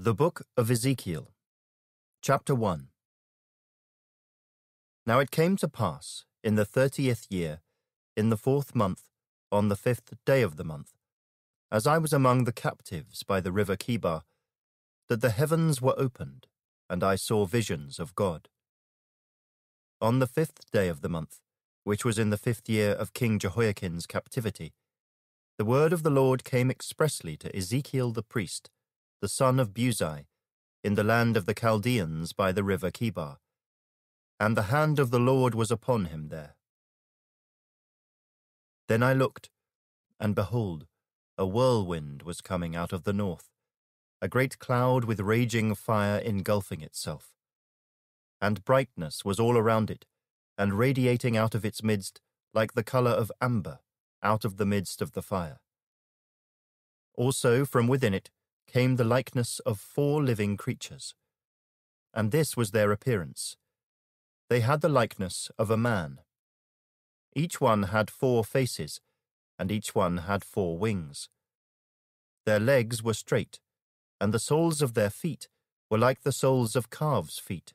The Book of Ezekiel, Chapter 1 Now it came to pass, in the thirtieth year, in the fourth month, on the fifth day of the month, as I was among the captives by the river Chebar, that the heavens were opened, and I saw visions of God. On the fifth day of the month, which was in the fifth year of King Jehoiachin's captivity, the word of the Lord came expressly to Ezekiel the priest, the son of Buzi, in the land of the Chaldeans by the river Chebar. And the hand of the Lord was upon him there. Then I looked, and behold, a whirlwind was coming out of the north, a great cloud with raging fire engulfing itself. And brightness was all around it, and radiating out of its midst like the colour of amber out of the midst of the fire. Also from within it came the likeness of four living creatures. And this was their appearance. They had the likeness of a man. Each one had four faces, and each one had four wings. Their legs were straight, and the soles of their feet were like the soles of calves' feet.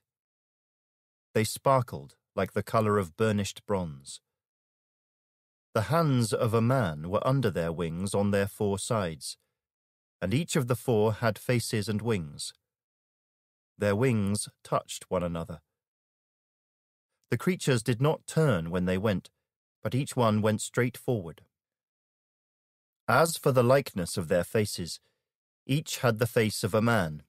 They sparkled like the colour of burnished bronze. The hands of a man were under their wings on their four sides, and each of the four had faces and wings. Their wings touched one another. The creatures did not turn when they went, but each one went straight forward. As for the likeness of their faces, each had the face of a man.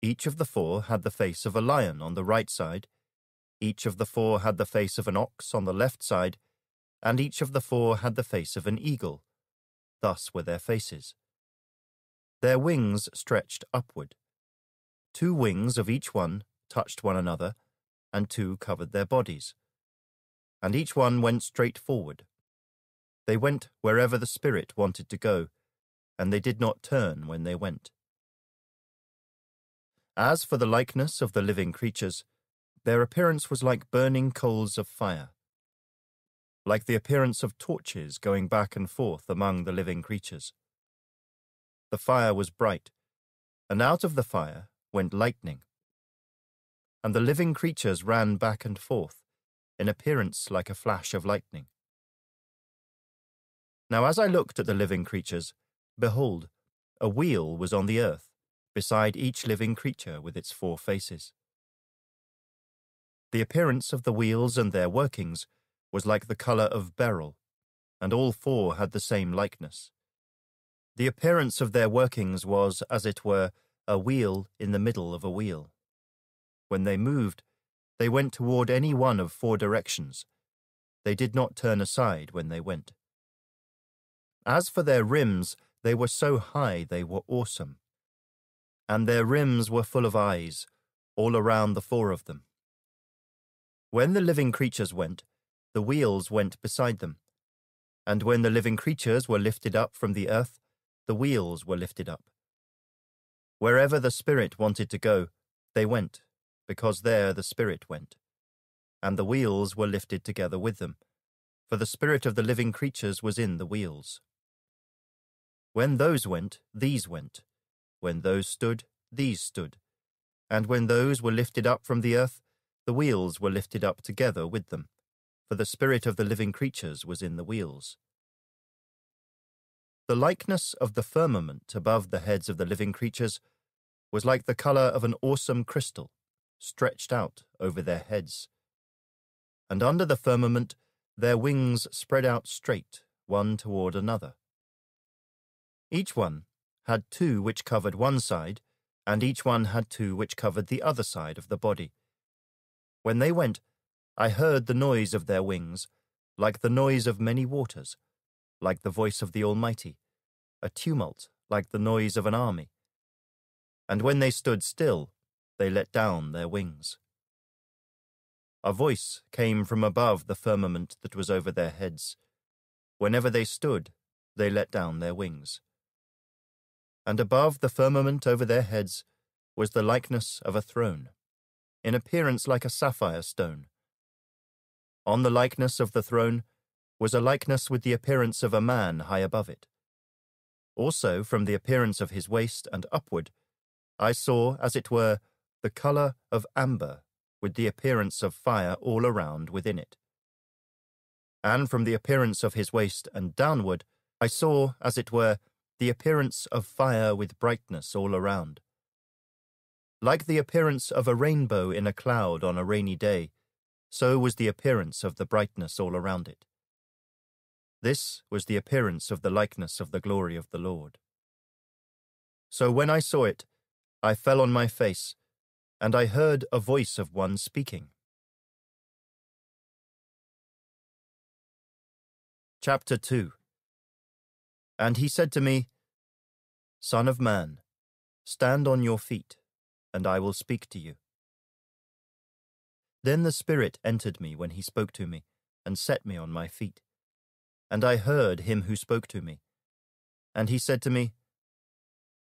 Each of the four had the face of a lion on the right side, each of the four had the face of an ox on the left side, and each of the four had the face of an eagle. Thus were their faces. Their wings stretched upward. Two wings of each one touched one another, and two covered their bodies. And each one went straight forward. They went wherever the Spirit wanted to go, and they did not turn when they went. As for the likeness of the living creatures, their appearance was like burning coals of fire, like the appearance of torches going back and forth among the living creatures. The fire was bright, and out of the fire went lightning. And the living creatures ran back and forth, in appearance like a flash of lightning. Now as I looked at the living creatures, behold, a wheel was on the earth, beside each living creature with its four faces. The appearance of the wheels and their workings was like the colour of beryl, and all four had the same likeness. The appearance of their workings was, as it were, a wheel in the middle of a wheel. When they moved, they went toward any one of four directions. They did not turn aside when they went. As for their rims, they were so high they were awesome. And their rims were full of eyes, all around the four of them. When the living creatures went, the wheels went beside them. And when the living creatures were lifted up from the earth, the wheels were lifted up. Wherever the Spirit wanted to go, they went, because there the Spirit went. And the wheels were lifted together with them, for the Spirit of the living creatures was in the wheels. When those went, these went. When those stood, these stood. And when those were lifted up from the earth, the wheels were lifted up together with them, for the Spirit of the living creatures was in the wheels. The likeness of the firmament above the heads of the living creatures was like the colour of an awesome crystal, stretched out over their heads. And under the firmament their wings spread out straight, one toward another. Each one had two which covered one side, and each one had two which covered the other side of the body. When they went, I heard the noise of their wings, like the noise of many waters like the voice of the Almighty, a tumult like the noise of an army. And when they stood still, they let down their wings. A voice came from above the firmament that was over their heads. Whenever they stood, they let down their wings. And above the firmament over their heads was the likeness of a throne, in appearance like a sapphire stone. On the likeness of the throne was a likeness with the appearance of a man high above it. Also, from the appearance of his waist and upward, I saw, as it were, the colour of amber, with the appearance of fire all around within it. And from the appearance of his waist and downward, I saw, as it were, the appearance of fire with brightness all around. Like the appearance of a rainbow in a cloud on a rainy day, so was the appearance of the brightness all around it. This was the appearance of the likeness of the glory of the Lord. So when I saw it, I fell on my face, and I heard a voice of one speaking. Chapter 2 And he said to me, Son of man, stand on your feet, and I will speak to you. Then the Spirit entered me when he spoke to me, and set me on my feet. And I heard him who spoke to me. And he said to me,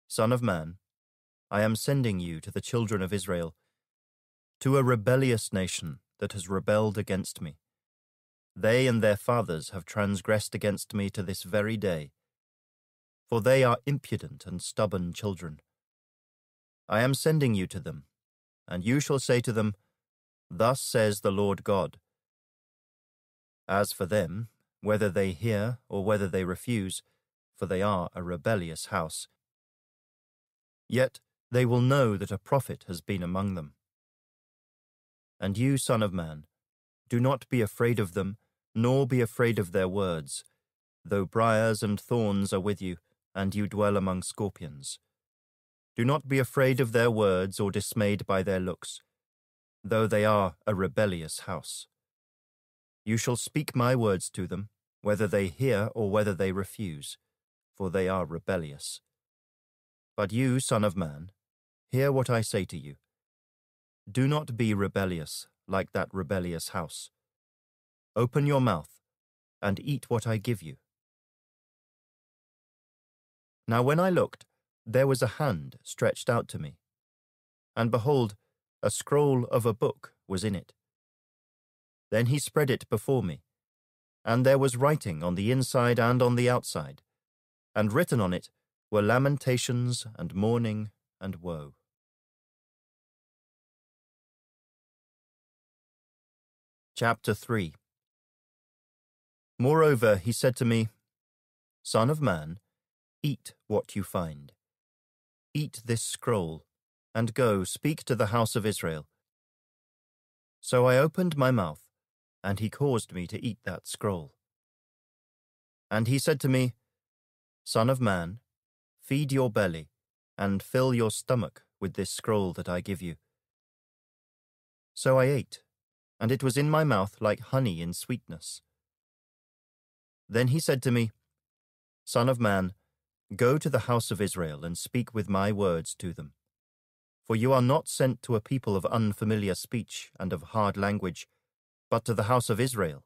Son of man, I am sending you to the children of Israel, to a rebellious nation that has rebelled against me. They and their fathers have transgressed against me to this very day, for they are impudent and stubborn children. I am sending you to them, and you shall say to them, Thus says the Lord God. As for them, whether they hear or whether they refuse, for they are a rebellious house. Yet they will know that a prophet has been among them. And you, Son of Man, do not be afraid of them, nor be afraid of their words, though briars and thorns are with you, and you dwell among scorpions. Do not be afraid of their words or dismayed by their looks, though they are a rebellious house. You shall speak my words to them, whether they hear or whether they refuse, for they are rebellious. But you, Son of Man, hear what I say to you. Do not be rebellious like that rebellious house. Open your mouth and eat what I give you. Now when I looked, there was a hand stretched out to me, and behold, a scroll of a book was in it. Then he spread it before me, and there was writing on the inside and on the outside, and written on it were lamentations and mourning and woe. Chapter 3 Moreover, he said to me, Son of man, eat what you find. Eat this scroll, and go speak to the house of Israel. So I opened my mouth, and he caused me to eat that scroll. And he said to me, Son of man, feed your belly, and fill your stomach with this scroll that I give you. So I ate, and it was in my mouth like honey in sweetness. Then he said to me, Son of man, go to the house of Israel and speak with my words to them. For you are not sent to a people of unfamiliar speech and of hard language, but to the house of Israel,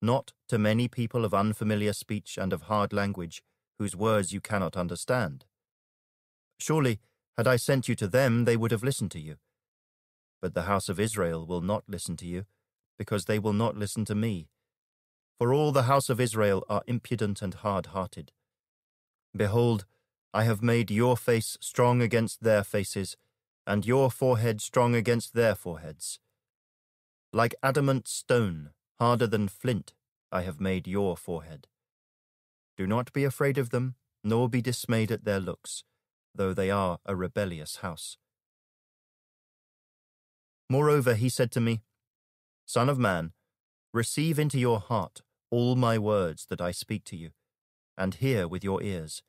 not to many people of unfamiliar speech and of hard language, whose words you cannot understand. Surely, had I sent you to them, they would have listened to you. But the house of Israel will not listen to you, because they will not listen to me. For all the house of Israel are impudent and hard hearted. Behold, I have made your face strong against their faces, and your forehead strong against their foreheads. Like adamant stone, harder than flint, I have made your forehead. Do not be afraid of them, nor be dismayed at their looks, though they are a rebellious house. Moreover, he said to me, Son of man, receive into your heart all my words that I speak to you, and hear with your ears.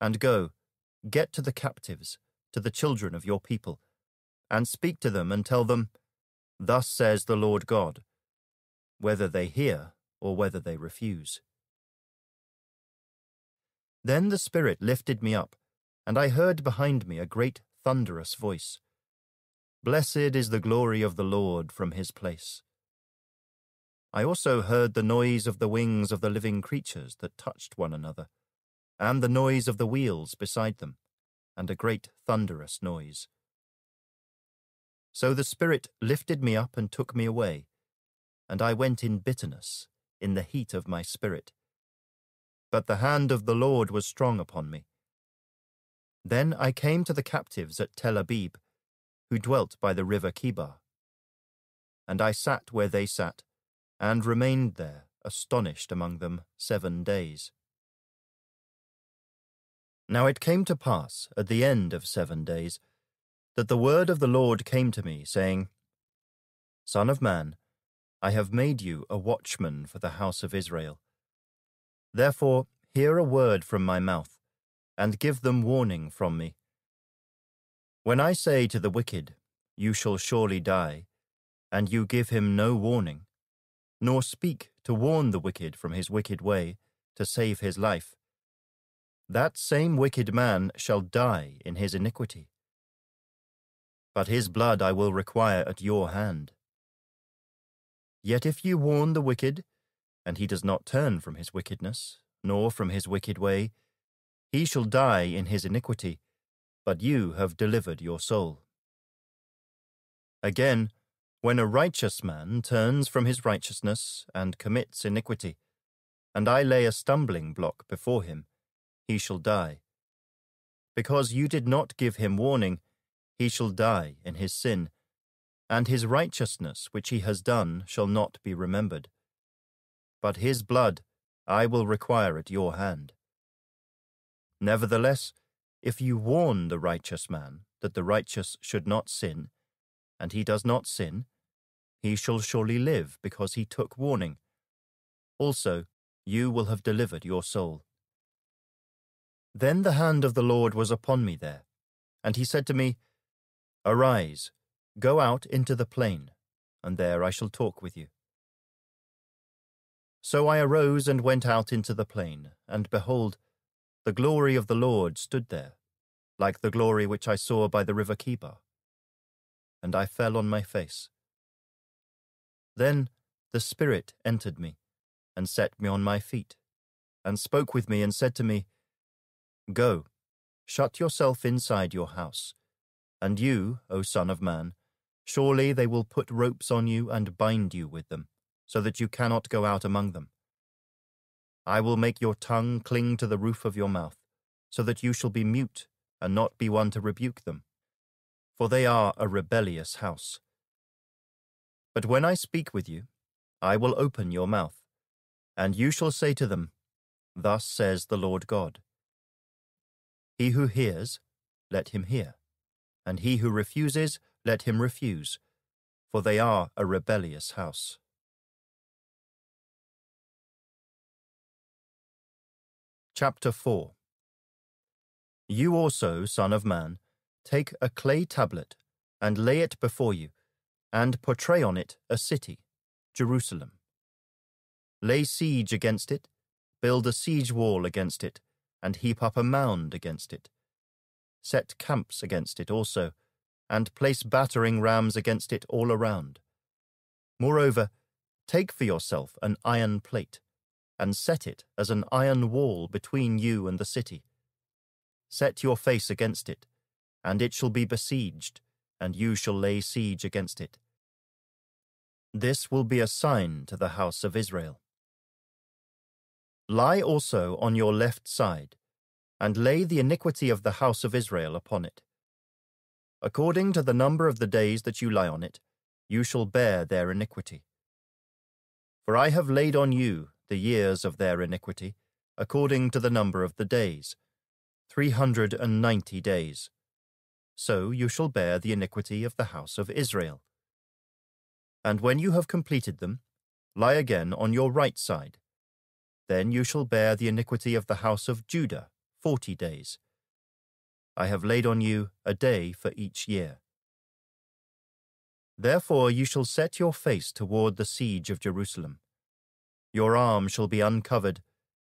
And go, get to the captives, to the children of your people, and speak to them and tell them, Thus says the Lord God, whether they hear or whether they refuse. Then the Spirit lifted me up, and I heard behind me a great thunderous voice. Blessed is the glory of the Lord from his place. I also heard the noise of the wings of the living creatures that touched one another, and the noise of the wheels beside them, and a great thunderous noise. So the Spirit lifted me up and took me away, and I went in bitterness, in the heat of my spirit. But the hand of the Lord was strong upon me. Then I came to the captives at Tel Abib, who dwelt by the river Chebar. And I sat where they sat, and remained there, astonished among them, seven days. Now it came to pass, at the end of seven days, that the word of the Lord came to me, saying, Son of man, I have made you a watchman for the house of Israel. Therefore hear a word from my mouth, and give them warning from me. When I say to the wicked, You shall surely die, and you give him no warning, nor speak to warn the wicked from his wicked way, to save his life, that same wicked man shall die in his iniquity. But his blood I will require at your hand. Yet if you warn the wicked, and he does not turn from his wickedness, nor from his wicked way, he shall die in his iniquity, but you have delivered your soul. Again, when a righteous man turns from his righteousness and commits iniquity, and I lay a stumbling block before him, he shall die. Because you did not give him warning, he shall die in his sin, and his righteousness which he has done shall not be remembered. But his blood I will require at your hand. Nevertheless, if you warn the righteous man that the righteous should not sin, and he does not sin, he shall surely live because he took warning. Also, you will have delivered your soul. Then the hand of the Lord was upon me there, and he said to me, Arise, go out into the plain, and there I shall talk with you. So I arose and went out into the plain, and behold, the glory of the Lord stood there, like the glory which I saw by the river Chebar. And I fell on my face. Then the Spirit entered me, and set me on my feet, and spoke with me, and said to me, Go, shut yourself inside your house, and you, O Son of Man, surely they will put ropes on you and bind you with them so that you cannot go out among them. I will make your tongue cling to the roof of your mouth, so that you shall be mute and not be one to rebuke them. For they are a rebellious house. But when I speak with you, I will open your mouth, and you shall say to them, Thus says the Lord God. He who hears, let him hear, and he who refuses, let him refuse, for they are a rebellious house. Chapter 4 You also, Son of Man, take a clay tablet, and lay it before you, and portray on it a city, Jerusalem. Lay siege against it, build a siege wall against it, and heap up a mound against it. Set camps against it also, and place battering rams against it all around. Moreover, take for yourself an iron plate and set it as an iron wall between you and the city. Set your face against it, and it shall be besieged, and you shall lay siege against it. This will be a sign to the house of Israel. Lie also on your left side, and lay the iniquity of the house of Israel upon it. According to the number of the days that you lie on it, you shall bear their iniquity. For I have laid on you the years of their iniquity, according to the number of the days, three hundred and ninety days. So you shall bear the iniquity of the house of Israel. And when you have completed them, lie again on your right side. Then you shall bear the iniquity of the house of Judah forty days. I have laid on you a day for each year. Therefore you shall set your face toward the siege of Jerusalem your arm shall be uncovered,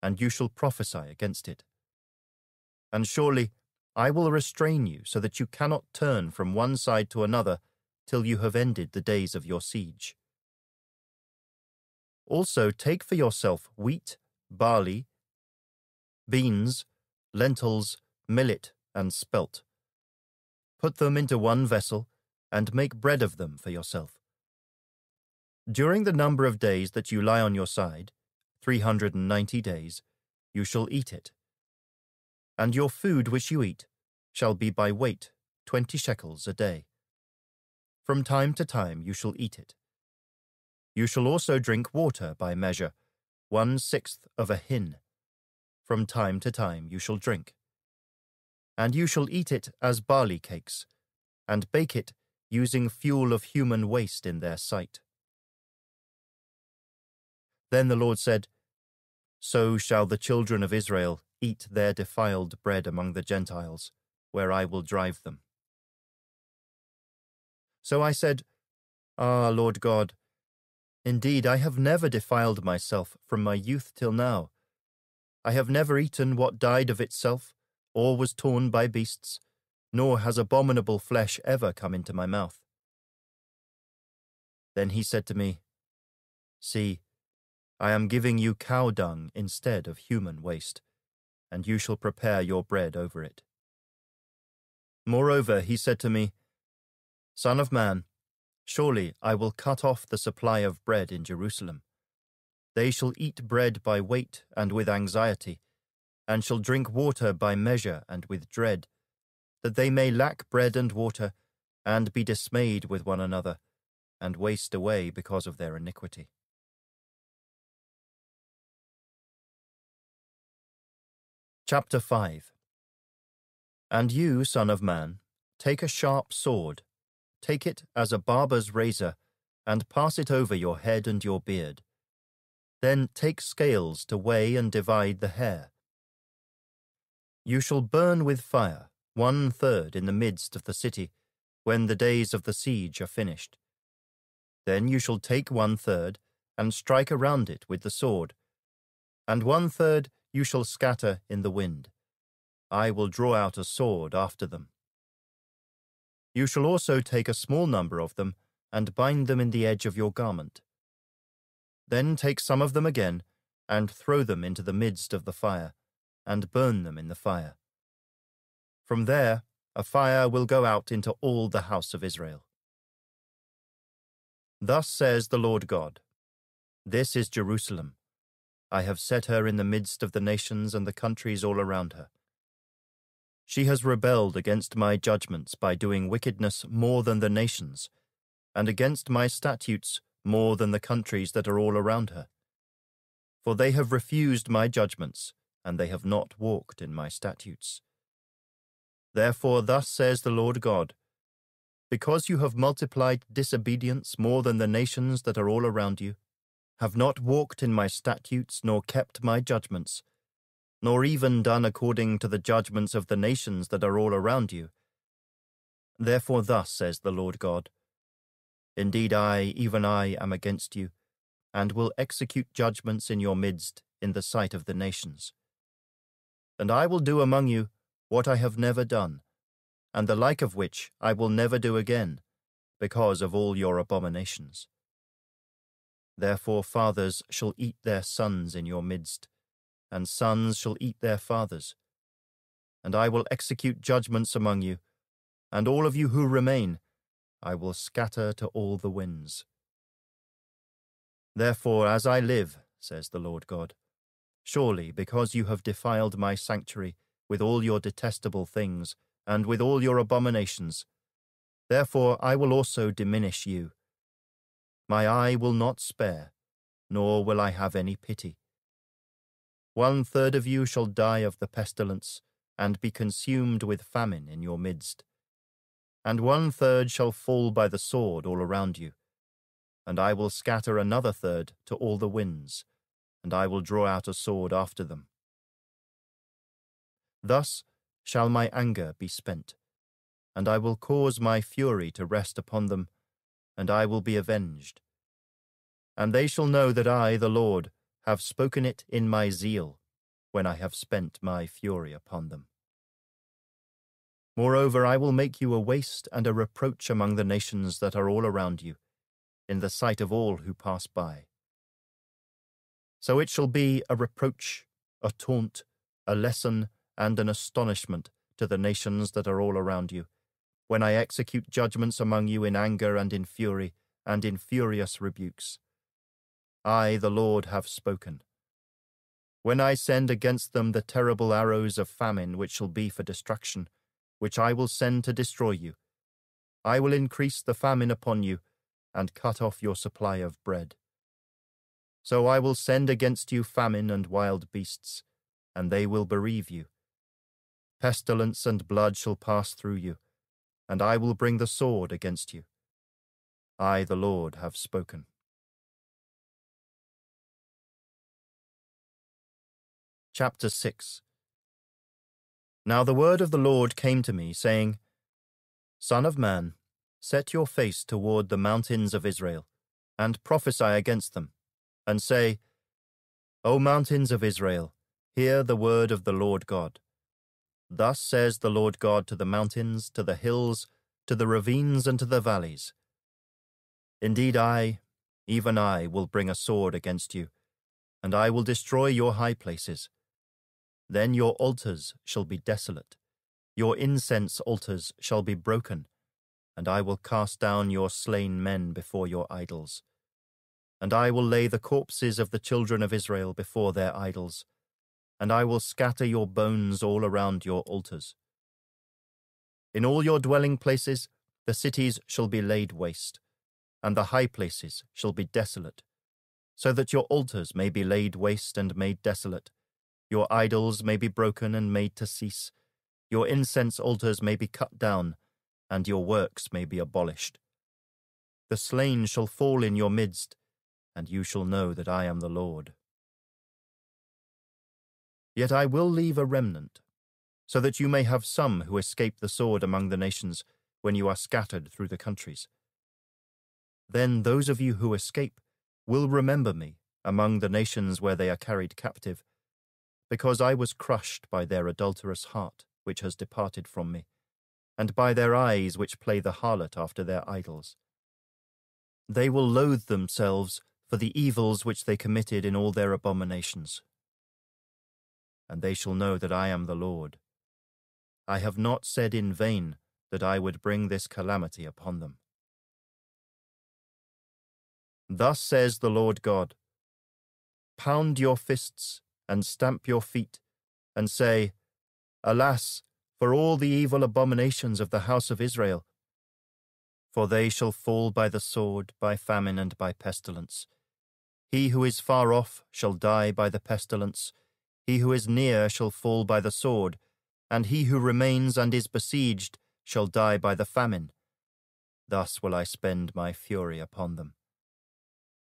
and you shall prophesy against it. And surely I will restrain you so that you cannot turn from one side to another till you have ended the days of your siege. Also take for yourself wheat, barley, beans, lentils, millet, and spelt. Put them into one vessel, and make bread of them for yourself. During the number of days that you lie on your side, 390 days, you shall eat it. And your food which you eat, shall be by weight twenty shekels a day. From time to time you shall eat it. You shall also drink water by measure, one sixth of a hin. From time to time you shall drink. And you shall eat it as barley cakes, and bake it using fuel of human waste in their sight. Then the Lord said, So shall the children of Israel eat their defiled bread among the Gentiles, where I will drive them. So I said, Ah, Lord God, indeed I have never defiled myself from my youth till now. I have never eaten what died of itself, or was torn by beasts, nor has abominable flesh ever come into my mouth. Then he said to me, See, I am giving you cow dung instead of human waste, and you shall prepare your bread over it. Moreover, he said to me, Son of man, surely I will cut off the supply of bread in Jerusalem. They shall eat bread by weight and with anxiety, and shall drink water by measure and with dread, that they may lack bread and water, and be dismayed with one another, and waste away because of their iniquity. Chapter 5 And you, Son of Man, take a sharp sword, take it as a barber's razor, and pass it over your head and your beard. Then take scales to weigh and divide the hair. You shall burn with fire one third in the midst of the city, when the days of the siege are finished. Then you shall take one third, and strike around it with the sword, and one third you shall scatter in the wind. I will draw out a sword after them. You shall also take a small number of them, and bind them in the edge of your garment. Then take some of them again, and throw them into the midst of the fire, and burn them in the fire. From there a fire will go out into all the house of Israel. Thus says the Lord God This is Jerusalem I have set her in the midst of the nations and the countries all around her. She has rebelled against my judgments by doing wickedness more than the nations, and against my statutes more than the countries that are all around her. For they have refused my judgments, and they have not walked in my statutes. Therefore, thus says the Lord God Because you have multiplied disobedience more than the nations that are all around you, have not walked in my statutes, nor kept my judgments, nor even done according to the judgments of the nations that are all around you. Therefore, thus says the Lord God Indeed, I, even I, am against you, and will execute judgments in your midst in the sight of the nations. And I will do among you what I have never done, and the like of which I will never do again, because of all your abominations. Therefore fathers shall eat their sons in your midst, and sons shall eat their fathers. And I will execute judgments among you, and all of you who remain I will scatter to all the winds. Therefore, as I live, says the Lord God, surely because you have defiled my sanctuary with all your detestable things, and with all your abominations, therefore I will also diminish you my eye will not spare, nor will I have any pity. One third of you shall die of the pestilence, and be consumed with famine in your midst. And one third shall fall by the sword all around you. And I will scatter another third to all the winds, and I will draw out a sword after them. Thus shall my anger be spent, and I will cause my fury to rest upon them and I will be avenged. And they shall know that I, the Lord, have spoken it in my zeal, when I have spent my fury upon them. Moreover, I will make you a waste and a reproach among the nations that are all around you, in the sight of all who pass by. So it shall be a reproach, a taunt, a lesson, and an astonishment to the nations that are all around you when I execute judgments among you in anger and in fury, and in furious rebukes. I, the Lord, have spoken. When I send against them the terrible arrows of famine which shall be for destruction, which I will send to destroy you. I will increase the famine upon you, and cut off your supply of bread. So I will send against you famine and wild beasts, and they will bereave you. Pestilence and blood shall pass through you, and I will bring the sword against you. I, the Lord, have spoken. Chapter 6 Now the word of the Lord came to me, saying, Son of man, set your face toward the mountains of Israel, and prophesy against them, and say, O mountains of Israel, hear the word of the Lord God. Thus says the Lord God to the mountains, to the hills, to the ravines, and to the valleys. Indeed, I, even I, will bring a sword against you, and I will destroy your high places then your altars shall be desolate, your incense altars shall be broken, and I will cast down your slain men before your idols. And I will lay the corpses of the children of Israel before their idols, and I will scatter your bones all around your altars. In all your dwelling places the cities shall be laid waste, and the high places shall be desolate, so that your altars may be laid waste and made desolate, your idols may be broken and made to cease. Your incense altars may be cut down, and your works may be abolished. The slain shall fall in your midst, and you shall know that I am the Lord. Yet I will leave a remnant, so that you may have some who escape the sword among the nations when you are scattered through the countries. Then those of you who escape will remember me among the nations where they are carried captive, because I was crushed by their adulterous heart, which has departed from me, and by their eyes which play the harlot after their idols. They will loathe themselves for the evils which they committed in all their abominations. And they shall know that I am the Lord. I have not said in vain that I would bring this calamity upon them. Thus says the Lord God Pound your fists and stamp your feet, and say, Alas, for all the evil abominations of the house of Israel! For they shall fall by the sword, by famine, and by pestilence. He who is far off shall die by the pestilence, he who is near shall fall by the sword, and he who remains and is besieged shall die by the famine. Thus will I spend my fury upon them.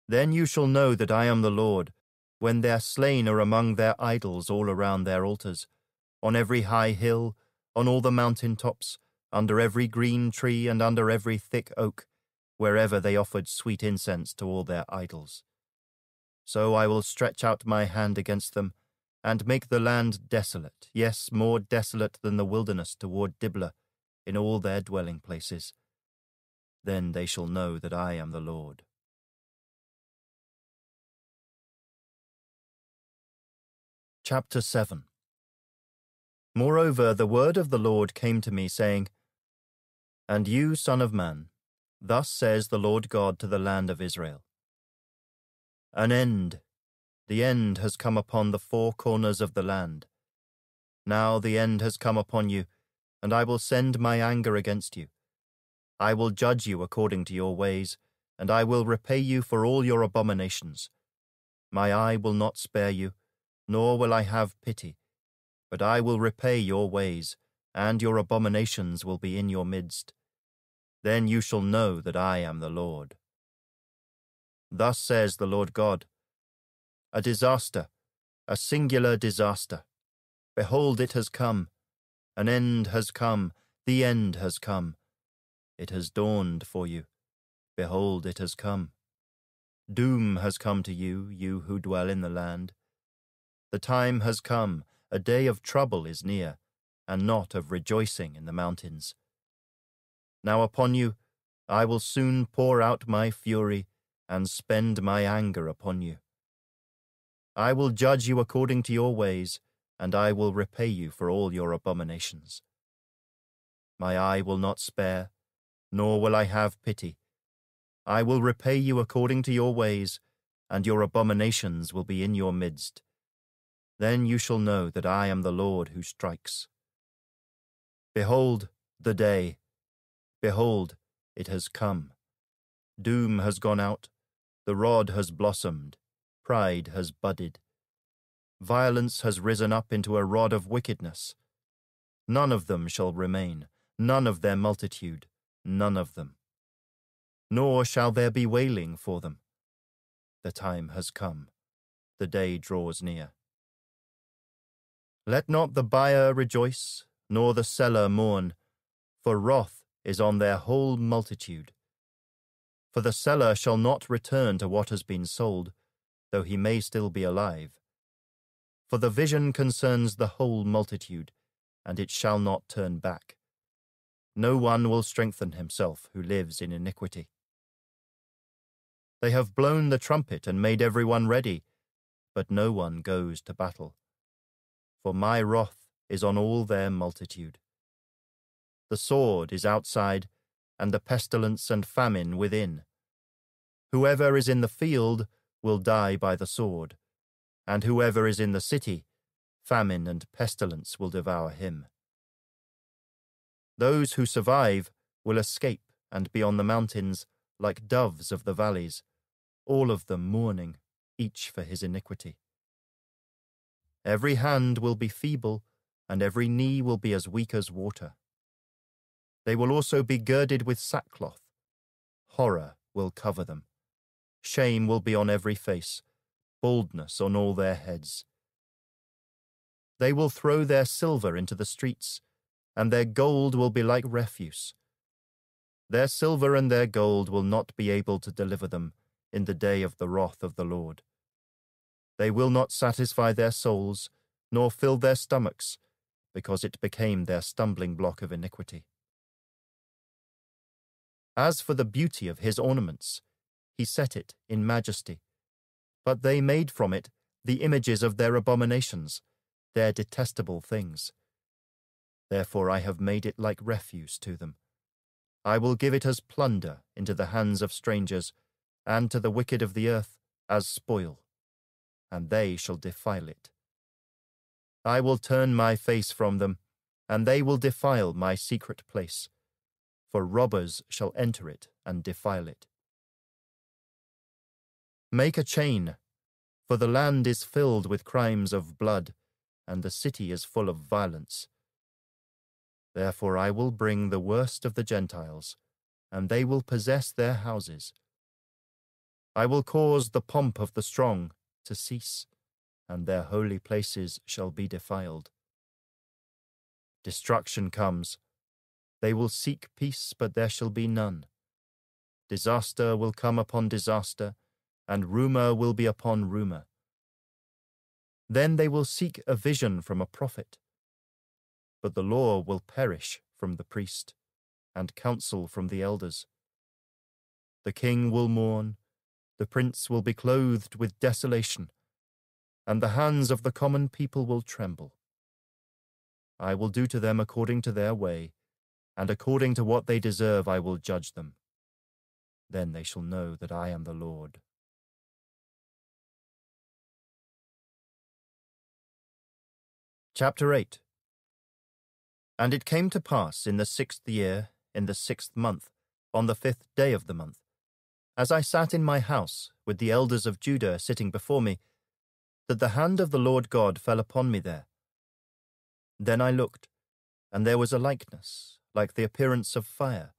Then you shall know that I am the Lord, when their slain are among their idols all around their altars, on every high hill, on all the mountain tops, under every green tree and under every thick oak, wherever they offered sweet incense to all their idols. So I will stretch out my hand against them, and make the land desolate, yes, more desolate than the wilderness toward Diblah, in all their dwelling places. Then they shall know that I am the Lord. Chapter 7 Moreover, the word of the Lord came to me, saying, And you, Son of Man, thus says the Lord God to the land of Israel An end, the end has come upon the four corners of the land. Now the end has come upon you, and I will send my anger against you. I will judge you according to your ways, and I will repay you for all your abominations. My eye will not spare you nor will I have pity. But I will repay your ways, and your abominations will be in your midst. Then you shall know that I am the Lord. Thus says the Lord God A disaster, a singular disaster. Behold, it has come. An end has come, the end has come. It has dawned for you. Behold, it has come. Doom has come to you, you who dwell in the land. The time has come, a day of trouble is near, and not of rejoicing in the mountains. Now upon you I will soon pour out my fury and spend my anger upon you. I will judge you according to your ways, and I will repay you for all your abominations. My eye will not spare, nor will I have pity. I will repay you according to your ways, and your abominations will be in your midst. Then you shall know that I am the Lord who strikes. Behold the day. Behold, it has come. Doom has gone out, the rod has blossomed, pride has budded. Violence has risen up into a rod of wickedness. None of them shall remain, none of their multitude, none of them. Nor shall there be wailing for them. The time has come, the day draws near. Let not the buyer rejoice, nor the seller mourn, for wrath is on their whole multitude. For the seller shall not return to what has been sold, though he may still be alive. For the vision concerns the whole multitude, and it shall not turn back. No one will strengthen himself who lives in iniquity. They have blown the trumpet and made every one ready, but no one goes to battle. For my wrath is on all their multitude. The sword is outside, and the pestilence and famine within. Whoever is in the field will die by the sword, and whoever is in the city, famine and pestilence will devour him. Those who survive will escape and be on the mountains like doves of the valleys, all of them mourning, each for his iniquity. Every hand will be feeble, and every knee will be as weak as water. They will also be girded with sackcloth. Horror will cover them. Shame will be on every face, baldness on all their heads. They will throw their silver into the streets, and their gold will be like refuse. Their silver and their gold will not be able to deliver them in the day of the wrath of the Lord. They will not satisfy their souls, nor fill their stomachs, because it became their stumbling block of iniquity. As for the beauty of his ornaments, he set it in majesty. But they made from it the images of their abominations, their detestable things. Therefore I have made it like refuse to them. I will give it as plunder into the hands of strangers, and to the wicked of the earth as spoil, and they shall defile it. I will turn my face from them, and they will defile my secret place, for robbers shall enter it and defile it. Make a chain, for the land is filled with crimes of blood, and the city is full of violence. Therefore I will bring the worst of the Gentiles, and they will possess their houses. I will cause the pomp of the strong to cease, and their holy places shall be defiled. Destruction comes. They will seek peace, but there shall be none. Disaster will come upon disaster, and rumour will be upon rumour. Then they will seek a vision from a prophet. But the law will perish from the priest, and counsel from the elders. The king will mourn, the prince will be clothed with desolation, and the hands of the common people will tremble. I will do to them according to their way, and according to what they deserve I will judge them. Then they shall know that I am the Lord. Chapter 8 And it came to pass in the sixth year, in the sixth month, on the fifth day of the month, as I sat in my house, with the elders of Judah sitting before me, that the hand of the Lord God fell upon me there. Then I looked, and there was a likeness, like the appearance of fire,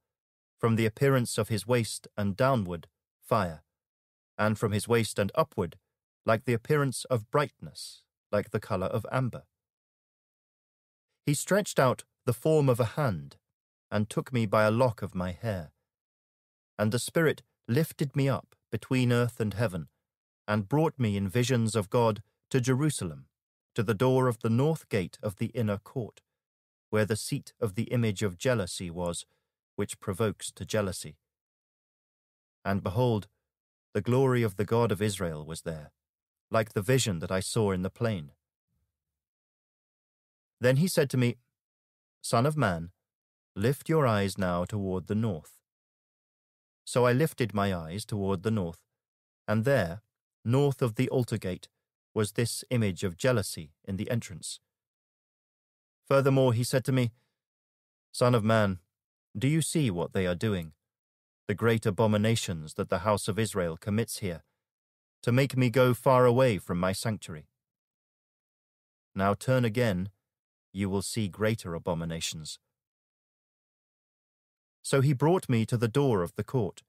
from the appearance of his waist and downward, fire, and from his waist and upward, like the appearance of brightness, like the colour of amber. He stretched out the form of a hand, and took me by a lock of my hair. And the Spirit lifted me up between earth and heaven, and brought me in visions of God to Jerusalem, to the door of the north gate of the inner court, where the seat of the image of jealousy was, which provokes to jealousy. And behold, the glory of the God of Israel was there, like the vision that I saw in the plain. Then he said to me, Son of man, lift your eyes now toward the north. So I lifted my eyes toward the north, and there, north of the altar gate, was this image of jealousy in the entrance. Furthermore, he said to me, Son of man, do you see what they are doing? The great abominations that the house of Israel commits here, to make me go far away from my sanctuary. Now turn again, you will see greater abominations. So he brought me to the door of the court,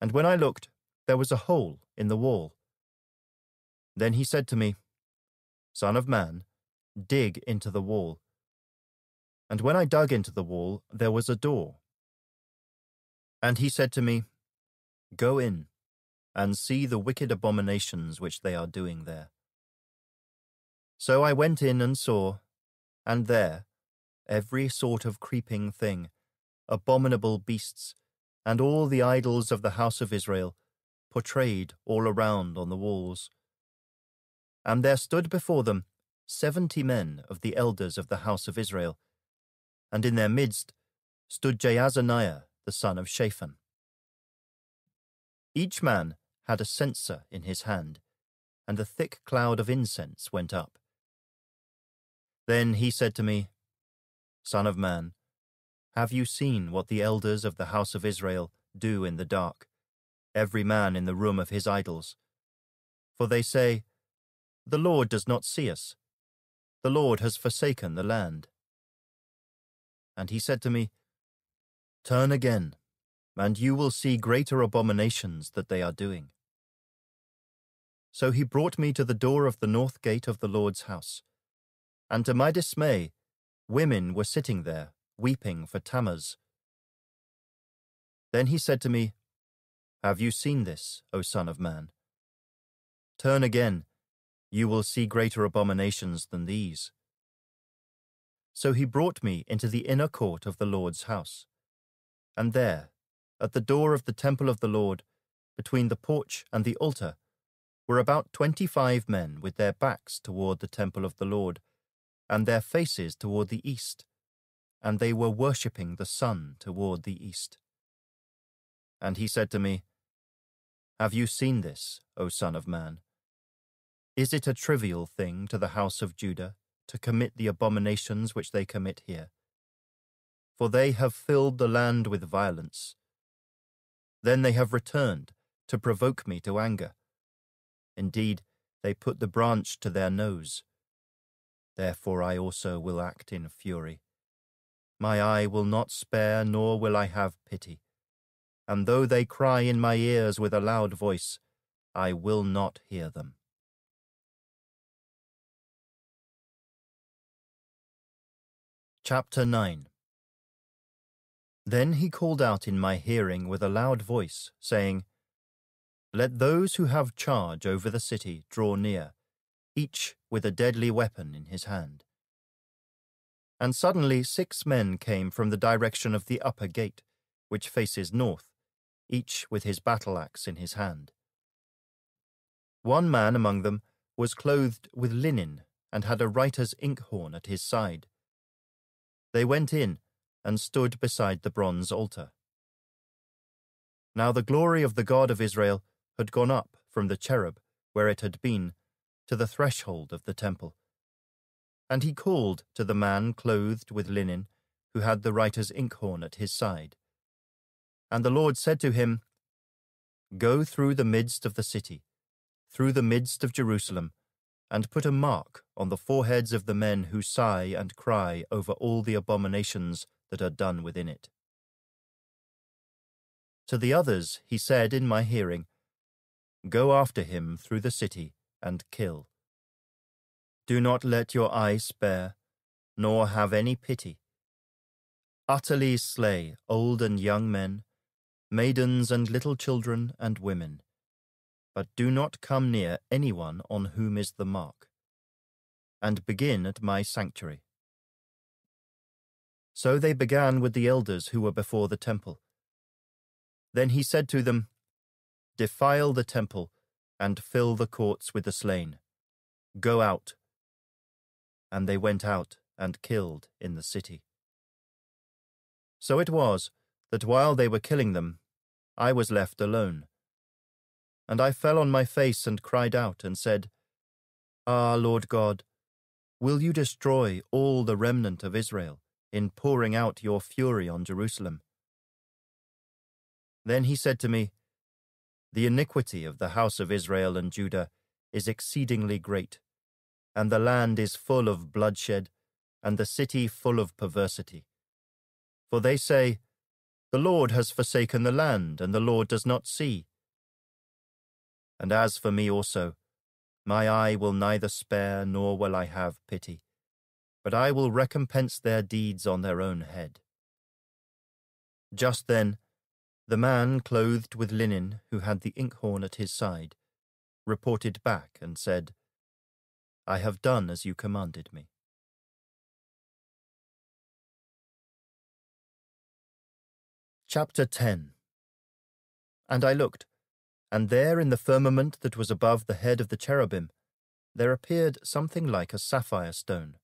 and when I looked, there was a hole in the wall. Then he said to me, Son of man, dig into the wall. And when I dug into the wall, there was a door. And he said to me, Go in, and see the wicked abominations which they are doing there. So I went in and saw, and there, every sort of creeping thing, abominable beasts, and all the idols of the house of Israel, portrayed all around on the walls. And there stood before them seventy men of the elders of the house of Israel, and in their midst stood Jaazaniah the son of Shaphan. Each man had a censer in his hand, and a thick cloud of incense went up. Then he said to me, Son of man, have you seen what the elders of the house of Israel do in the dark, every man in the room of his idols? For they say, The Lord does not see us. The Lord has forsaken the land. And he said to me, Turn again, and you will see greater abominations that they are doing. So he brought me to the door of the north gate of the Lord's house, and to my dismay, women were sitting there weeping for Tammuz. Then he said to me, Have you seen this, O Son of Man? Turn again, you will see greater abominations than these. So he brought me into the inner court of the Lord's house. And there, at the door of the temple of the Lord, between the porch and the altar, were about twenty five men with their backs toward the temple of the Lord, and their faces toward the east and they were worshipping the sun toward the east. And he said to me, Have you seen this, O Son of Man? Is it a trivial thing to the house of Judah to commit the abominations which they commit here? For they have filled the land with violence. Then they have returned to provoke me to anger. Indeed, they put the branch to their nose. Therefore I also will act in fury. My eye will not spare, nor will I have pity. And though they cry in my ears with a loud voice, I will not hear them. Chapter 9 Then he called out in my hearing with a loud voice, saying, Let those who have charge over the city draw near, each with a deadly weapon in his hand. And suddenly six men came from the direction of the upper gate, which faces north, each with his battle axe in his hand. One man among them was clothed with linen and had a writer's inkhorn at his side. They went in and stood beside the bronze altar. Now the glory of the God of Israel had gone up from the cherub, where it had been, to the threshold of the temple. And he called to the man clothed with linen, who had the writer's inkhorn at his side. And the Lord said to him, Go through the midst of the city, through the midst of Jerusalem, and put a mark on the foreheads of the men who sigh and cry over all the abominations that are done within it. To the others he said in my hearing, Go after him through the city and kill. Do not let your eye spare, nor have any pity. Utterly slay old and young men, maidens and little children and women, but do not come near anyone on whom is the mark. And begin at my sanctuary. So they began with the elders who were before the temple. Then he said to them, Defile the temple, and fill the courts with the slain. Go out and they went out and killed in the city. So it was that while they were killing them, I was left alone. And I fell on my face and cried out and said, Ah, Lord God, will you destroy all the remnant of Israel, in pouring out your fury on Jerusalem. Then he said to me, The iniquity of the house of Israel and Judah is exceedingly great, and the land is full of bloodshed, and the city full of perversity. For they say, The Lord has forsaken the land, and the Lord does not see. And as for me also, my eye will neither spare nor will I have pity, but I will recompense their deeds on their own head. Just then, the man clothed with linen who had the inkhorn at his side reported back and said, I have done as you commanded me. Chapter 10 And I looked, and there in the firmament that was above the head of the cherubim, there appeared something like a sapphire stone,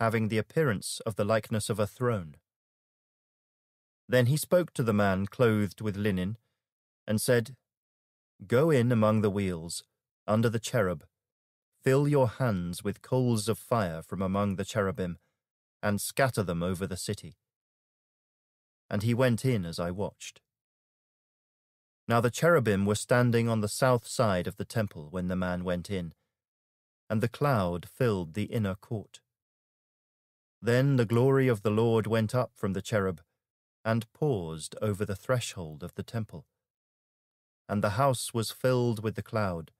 having the appearance of the likeness of a throne. Then he spoke to the man clothed with linen, and said, Go in among the wheels, under the cherub, fill your hands with coals of fire from among the cherubim, and scatter them over the city. And he went in as I watched. Now the cherubim were standing on the south side of the temple when the man went in, and the cloud filled the inner court. Then the glory of the Lord went up from the cherub, and paused over the threshold of the temple. And the house was filled with the cloud,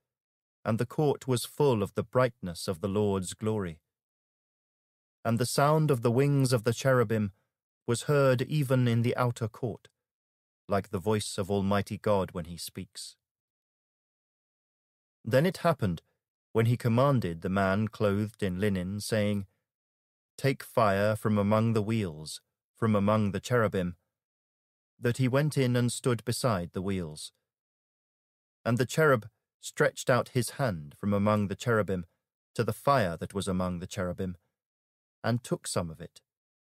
and the court was full of the brightness of the Lord's glory. And the sound of the wings of the cherubim was heard even in the outer court, like the voice of Almighty God when he speaks. Then it happened, when he commanded the man clothed in linen, saying, Take fire from among the wheels, from among the cherubim, that he went in and stood beside the wheels. And the cherub stretched out his hand from among the cherubim to the fire that was among the cherubim, and took some of it,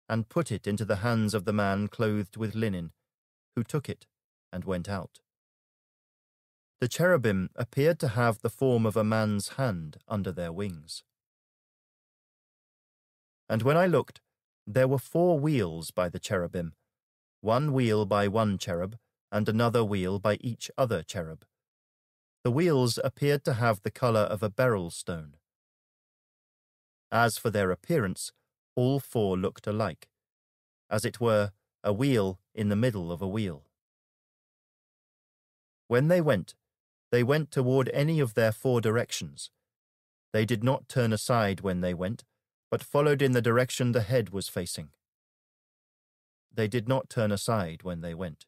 and put it into the hands of the man clothed with linen, who took it and went out. The cherubim appeared to have the form of a man's hand under their wings. And when I looked, there were four wheels by the cherubim, one wheel by one cherub, and another wheel by each other cherub. The wheels appeared to have the colour of a beryl stone. As for their appearance, all four looked alike, as it were, a wheel in the middle of a wheel. When they went, they went toward any of their four directions. They did not turn aside when they went, but followed in the direction the head was facing. They did not turn aside when they went.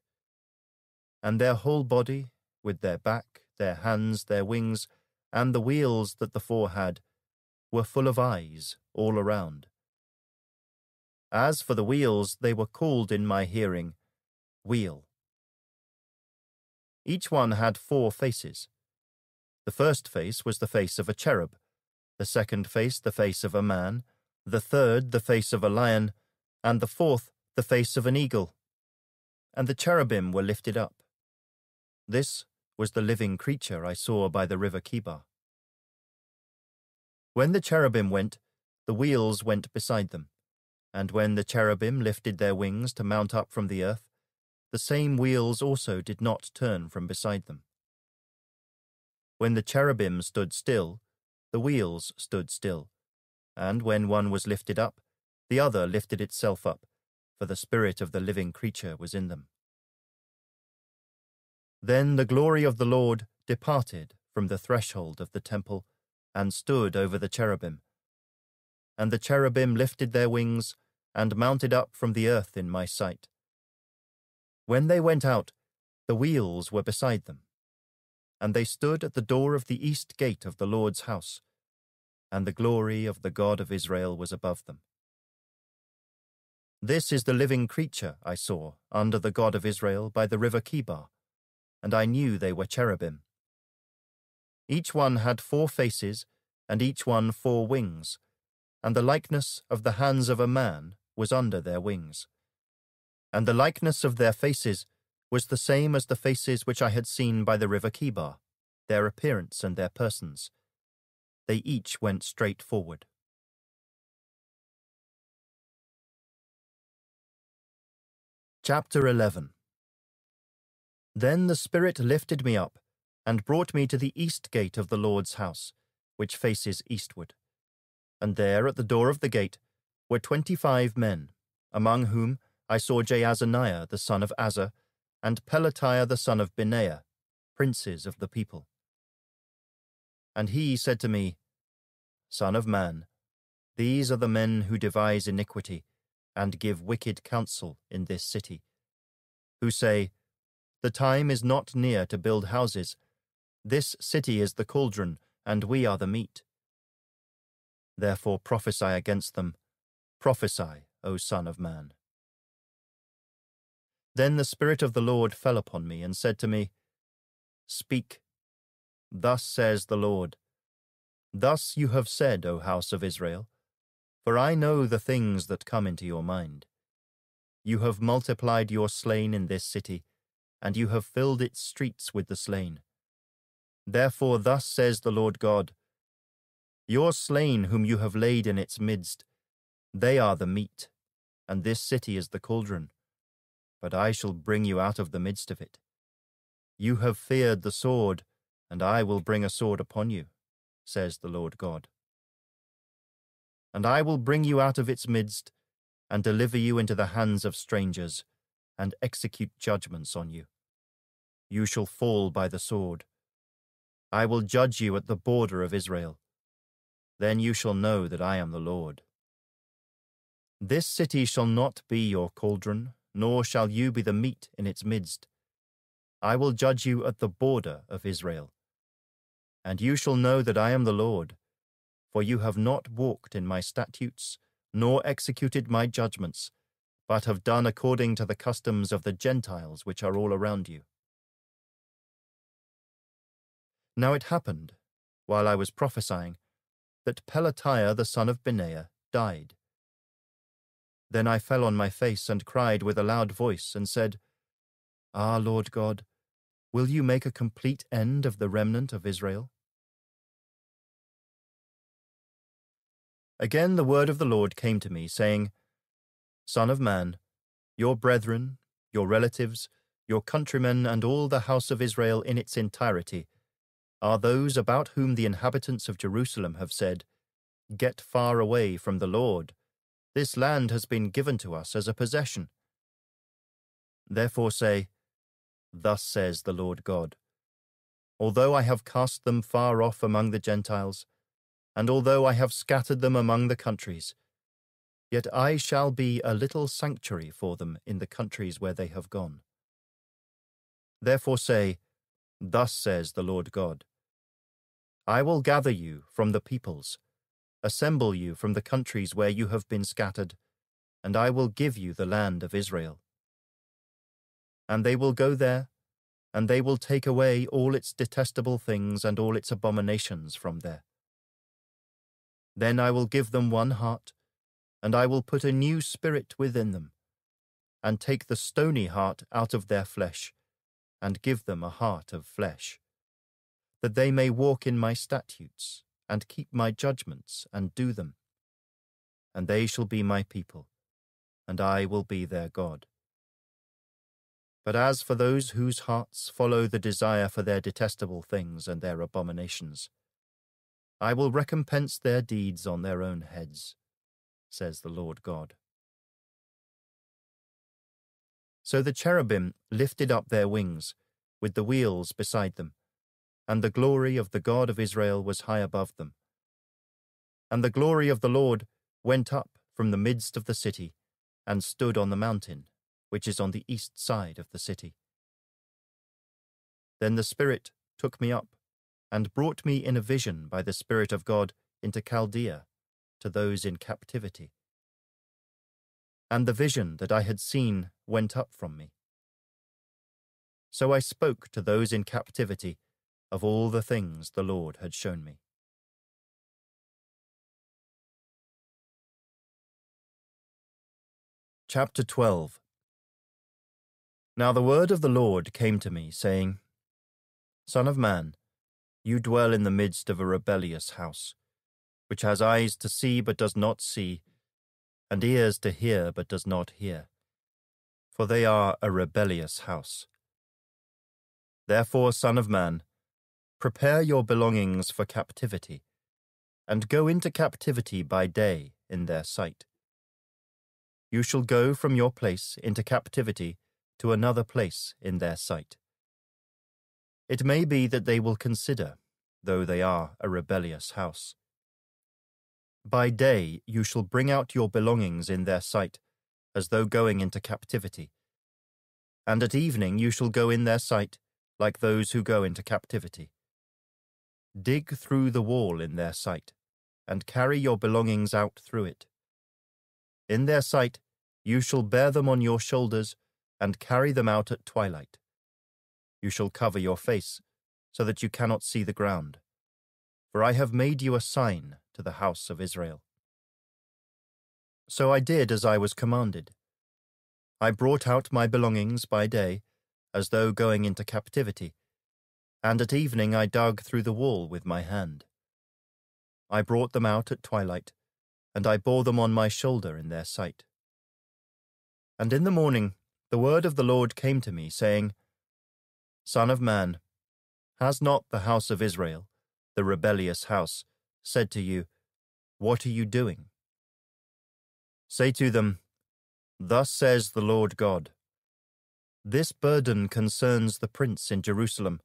And their whole body, with their back, their hands, their wings, and the wheels that the four had, were full of eyes all around. As for the wheels, they were called in my hearing, Wheel. Each one had four faces. The first face was the face of a cherub, the second face the face of a man, the third the face of a lion, and the fourth the face of an eagle. And the cherubim were lifted up. This was the living creature I saw by the river Chebar. When the cherubim went, the wheels went beside them, and when the cherubim lifted their wings to mount up from the earth, the same wheels also did not turn from beside them. When the cherubim stood still, the wheels stood still, and when one was lifted up, the other lifted itself up, for the spirit of the living creature was in them. Then the glory of the Lord departed from the threshold of the temple and stood over the cherubim. And the cherubim lifted their wings and mounted up from the earth in my sight. When they went out, the wheels were beside them. And they stood at the door of the east gate of the Lord's house, and the glory of the God of Israel was above them. This is the living creature I saw under the God of Israel by the river Chebar and I knew they were cherubim. Each one had four faces, and each one four wings, and the likeness of the hands of a man was under their wings. And the likeness of their faces was the same as the faces which I had seen by the river Chebar, their appearance and their persons. They each went straight forward. Chapter 11 Then the Spirit lifted me up and brought me to the east gate of the Lord's house, which faces eastward. And there at the door of the gate were twenty five men, among whom I saw Jaazaniah the son of Azzur, and Pelatiah the son of Benaiah, princes of the people. And he said to me, Son of man, these are the men who devise iniquity, and give wicked counsel in this city, who say, The time is not near to build houses. This city is the cauldron, and we are the meat. Therefore prophesy against them. Prophesy, O Son of Man. Then the Spirit of the Lord fell upon me and said to me, Speak. Thus says the Lord. Thus you have said, O house of Israel, for I know the things that come into your mind. You have multiplied your slain in this city, and you have filled its streets with the slain. Therefore thus says the Lord God, Your slain whom you have laid in its midst, they are the meat, and this city is the cauldron but I shall bring you out of the midst of it. You have feared the sword, and I will bring a sword upon you, says the Lord God. And I will bring you out of its midst, and deliver you into the hands of strangers, and execute judgments on you. You shall fall by the sword. I will judge you at the border of Israel. Then you shall know that I am the Lord. This city shall not be your cauldron, nor shall you be the meat in its midst. I will judge you at the border of Israel. And you shall know that I am the Lord, for you have not walked in my statutes, nor executed my judgments, but have done according to the customs of the Gentiles which are all around you. Now it happened, while I was prophesying, that Pelatiah the son of Benaiah died then I fell on my face and cried with a loud voice and said, Ah, Lord God, will you make a complete end of the remnant of Israel? Again the word of the Lord came to me, saying, Son of man, your brethren, your relatives, your countrymen, and all the house of Israel in its entirety are those about whom the inhabitants of Jerusalem have said, Get far away from the Lord this land has been given to us as a possession. Therefore say, Thus says the Lord God Although I have cast them far off among the Gentiles, and although I have scattered them among the countries, yet I shall be a little sanctuary for them in the countries where they have gone. Therefore say, Thus says the Lord God I will gather you from the peoples Assemble you from the countries where you have been scattered, and I will give you the land of Israel. And they will go there, and they will take away all its detestable things and all its abominations from there. Then I will give them one heart, and I will put a new spirit within them, and take the stony heart out of their flesh, and give them a heart of flesh, that they may walk in my statutes and keep my judgments and do them. And they shall be my people, and I will be their God. But as for those whose hearts follow the desire for their detestable things and their abominations, I will recompense their deeds on their own heads, says the Lord God. So the cherubim lifted up their wings, with the wheels beside them, and the glory of the God of Israel was high above them. And the glory of the Lord went up from the midst of the city, and stood on the mountain, which is on the east side of the city. Then the Spirit took me up, and brought me in a vision by the Spirit of God into Chaldea, to those in captivity. And the vision that I had seen went up from me. So I spoke to those in captivity of all the things the Lord had shown me. Chapter 12 Now the word of the Lord came to me, saying, Son of man, you dwell in the midst of a rebellious house, which has eyes to see but does not see, and ears to hear but does not hear. for they are a rebellious house. Therefore, Son of Man, prepare your belongings for captivity, and go into captivity by day in their sight. You shall go from your place into captivity to another place in their sight. It may be that they will consider, though they are a rebellious house. By day you shall bring out your belongings in their sight, as though going into captivity. And at evening you shall go in their sight, like those who go into captivity. Dig through the wall in their sight, and carry your belongings out through it. In their sight you shall bear them on your shoulders, and carry them out at twilight. You shall cover your face, so that you cannot see the ground. For I have made you a sign to the house of Israel. So I did as I was commanded. I brought out my belongings by day, as though going into captivity, and at evening I dug through the wall with my hand. I brought them out at twilight, and I bore them on my shoulder in their sight. And in the morning the word of the Lord came to me, saying, Son of man, has not the house of Israel, the rebellious house, said to you, What are you doing? Say to them, Thus says the Lord God, This burden concerns the prince in Jerusalem,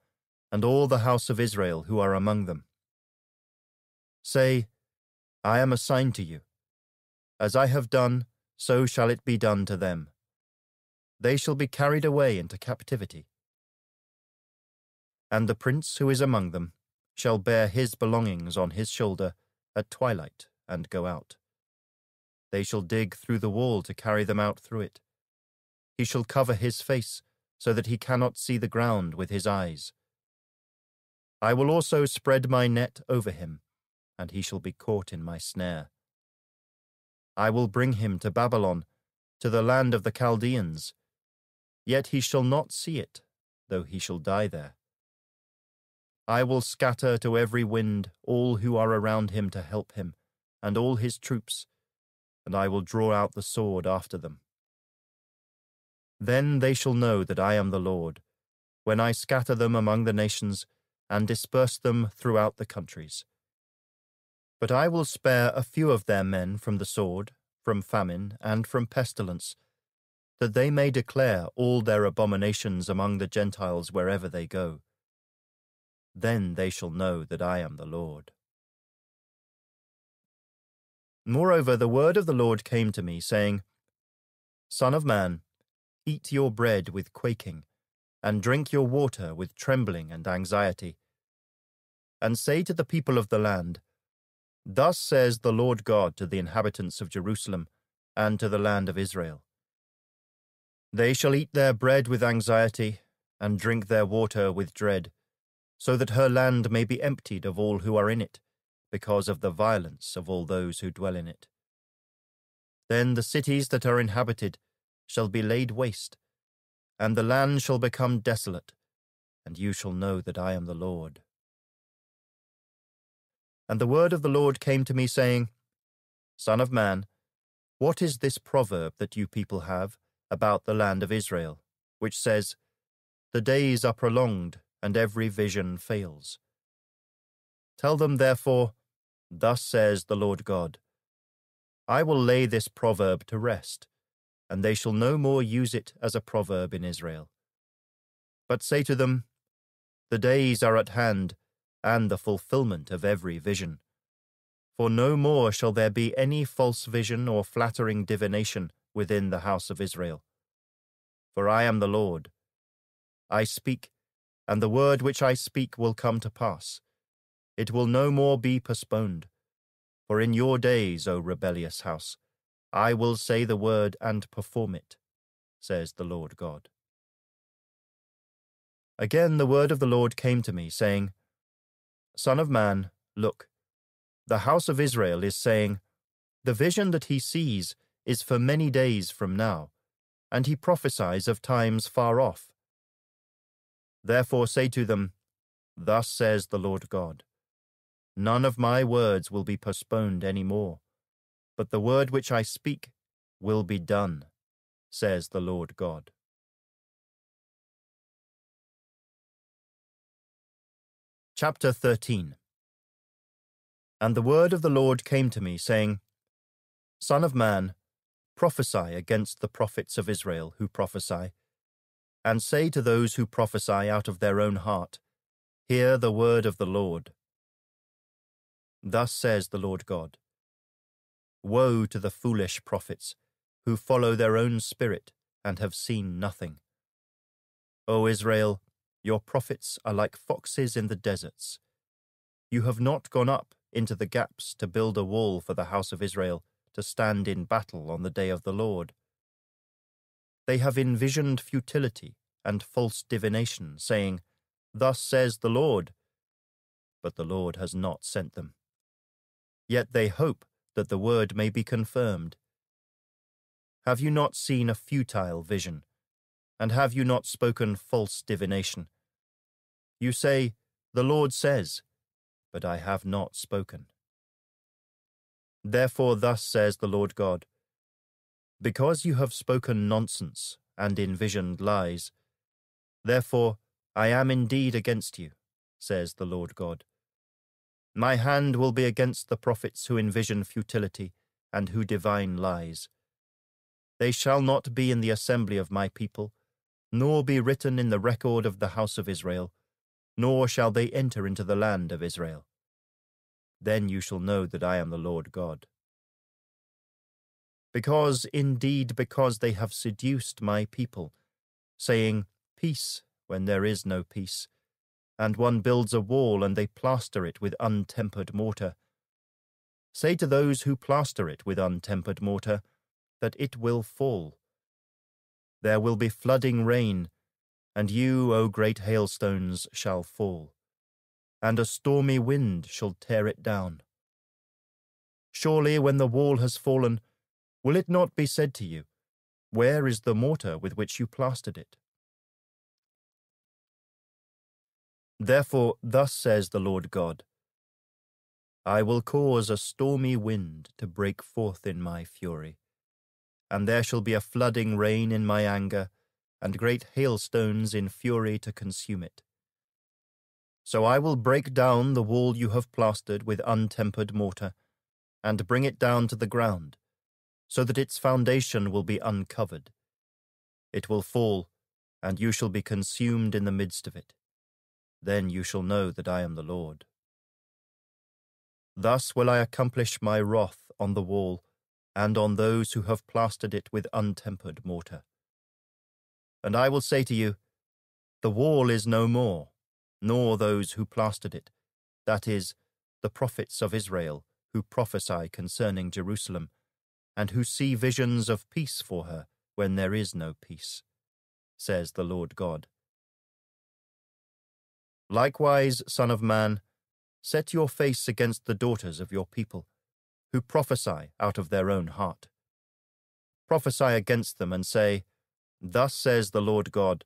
and all the house of Israel who are among them. Say, I am assigned to you. As I have done, so shall it be done to them they shall be carried away into captivity. And the prince who is among them shall bear his belongings on his shoulder at twilight and go out. They shall dig through the wall to carry them out through it. He shall cover his face so that he cannot see the ground with his eyes. I will also spread my net over him, and he shall be caught in my snare. I will bring him to Babylon, to the land of the Chaldeans, Yet he shall not see it, though he shall die there. I will scatter to every wind all who are around him to help him, and all his troops, and I will draw out the sword after them. Then they shall know that I am the Lord, when I scatter them among the nations and disperse them throughout the countries. But I will spare a few of their men from the sword, from famine, and from pestilence, that they may declare all their abominations among the Gentiles wherever they go. Then they shall know that I am the Lord. Moreover, the word of the Lord came to me, saying, Son of man, eat your bread with quaking, and drink your water with trembling and anxiety. And say to the people of the land, Thus says the Lord God to the inhabitants of Jerusalem and to the land of Israel they shall eat their bread with anxiety, and drink their water with dread, so that her land may be emptied of all who are in it, because of the violence of all those who dwell in it. Then the cities that are inhabited shall be laid waste, and the land shall become desolate, and you shall know that I am the Lord. And the word of the Lord came to me, saying, Son of man, what is this proverb that you people have? about the land of Israel, which says, The days are prolonged, and every vision fails. Tell them, therefore, Thus says the Lord God, I will lay this proverb to rest, and they shall no more use it as a proverb in Israel. But say to them, The days are at hand, and the fulfillment of every vision. For no more shall there be any false vision or flattering divination within the house of Israel. For I am the Lord. I speak, and the word which I speak will come to pass. It will no more be postponed. For in your days, O rebellious house, I will say the word and perform it, says the Lord God. Again the word of the Lord came to me, saying, Son of man, look, the house of Israel is saying, The vision that he sees is for many days from now, and he prophesies of times far off. Therefore say to them, Thus says the Lord God, None of my words will be postponed any more, but the word which I speak will be done, says the Lord God. Chapter 13 And the word of the Lord came to me, saying, Son of man, prophesy against the prophets of Israel who prophesy, and say to those who prophesy out of their own heart, Hear the word of the Lord. Thus says the Lord God Woe to the foolish prophets, who follow their own spirit and have seen nothing. O Israel, your prophets are like foxes in the deserts. You have not gone up into the gaps to build a wall for the house of Israel to stand in battle on the day of the Lord. They have envisioned futility and false divination, saying, Thus says the Lord. But the Lord has not sent them. Yet they hope that the word may be confirmed. Have you not seen a futile vision? And have you not spoken false divination? You say, The Lord says, but I have not spoken. Therefore, thus says the Lord God Because you have spoken nonsense and envisioned lies, therefore I am indeed against you, says the Lord God. My hand will be against the prophets who envision futility and who divine lies. They shall not be in the assembly of my people, nor be written in the record of the house of Israel, nor shall they enter into the land of Israel. Then you shall know that I am the Lord God. Because, indeed, because they have seduced my people, saying, Peace, when there is no peace, and one builds a wall and they plaster it with untempered mortar. Say to those who plaster it with untempered mortar that it will fall. There will be flooding rain, and you, O great hailstones, shall fall and a stormy wind shall tear it down. Surely, when the wall has fallen, will it not be said to you, Where is the mortar with which you plastered it? Therefore, thus says the Lord God I will cause a stormy wind to break forth in my fury, and there shall be a flooding rain in my anger, and great hailstones in fury to consume it. So I will break down the wall you have plastered with untempered mortar, and bring it down to the ground, so that its foundation will be uncovered. It will fall, and you shall be consumed in the midst of it. Then you shall know that I am the Lord. Thus will I accomplish my wrath on the wall, and on those who have plastered it with untempered mortar. And I will say to you, The wall is no more nor those who plastered it, that is, the prophets of Israel who prophesy concerning Jerusalem, and who see visions of peace for her when there is no peace, says the Lord God. Likewise, Son of Man, set your face against the daughters of your people, who prophesy out of their own heart. Prophesy against them and say, Thus says the Lord God,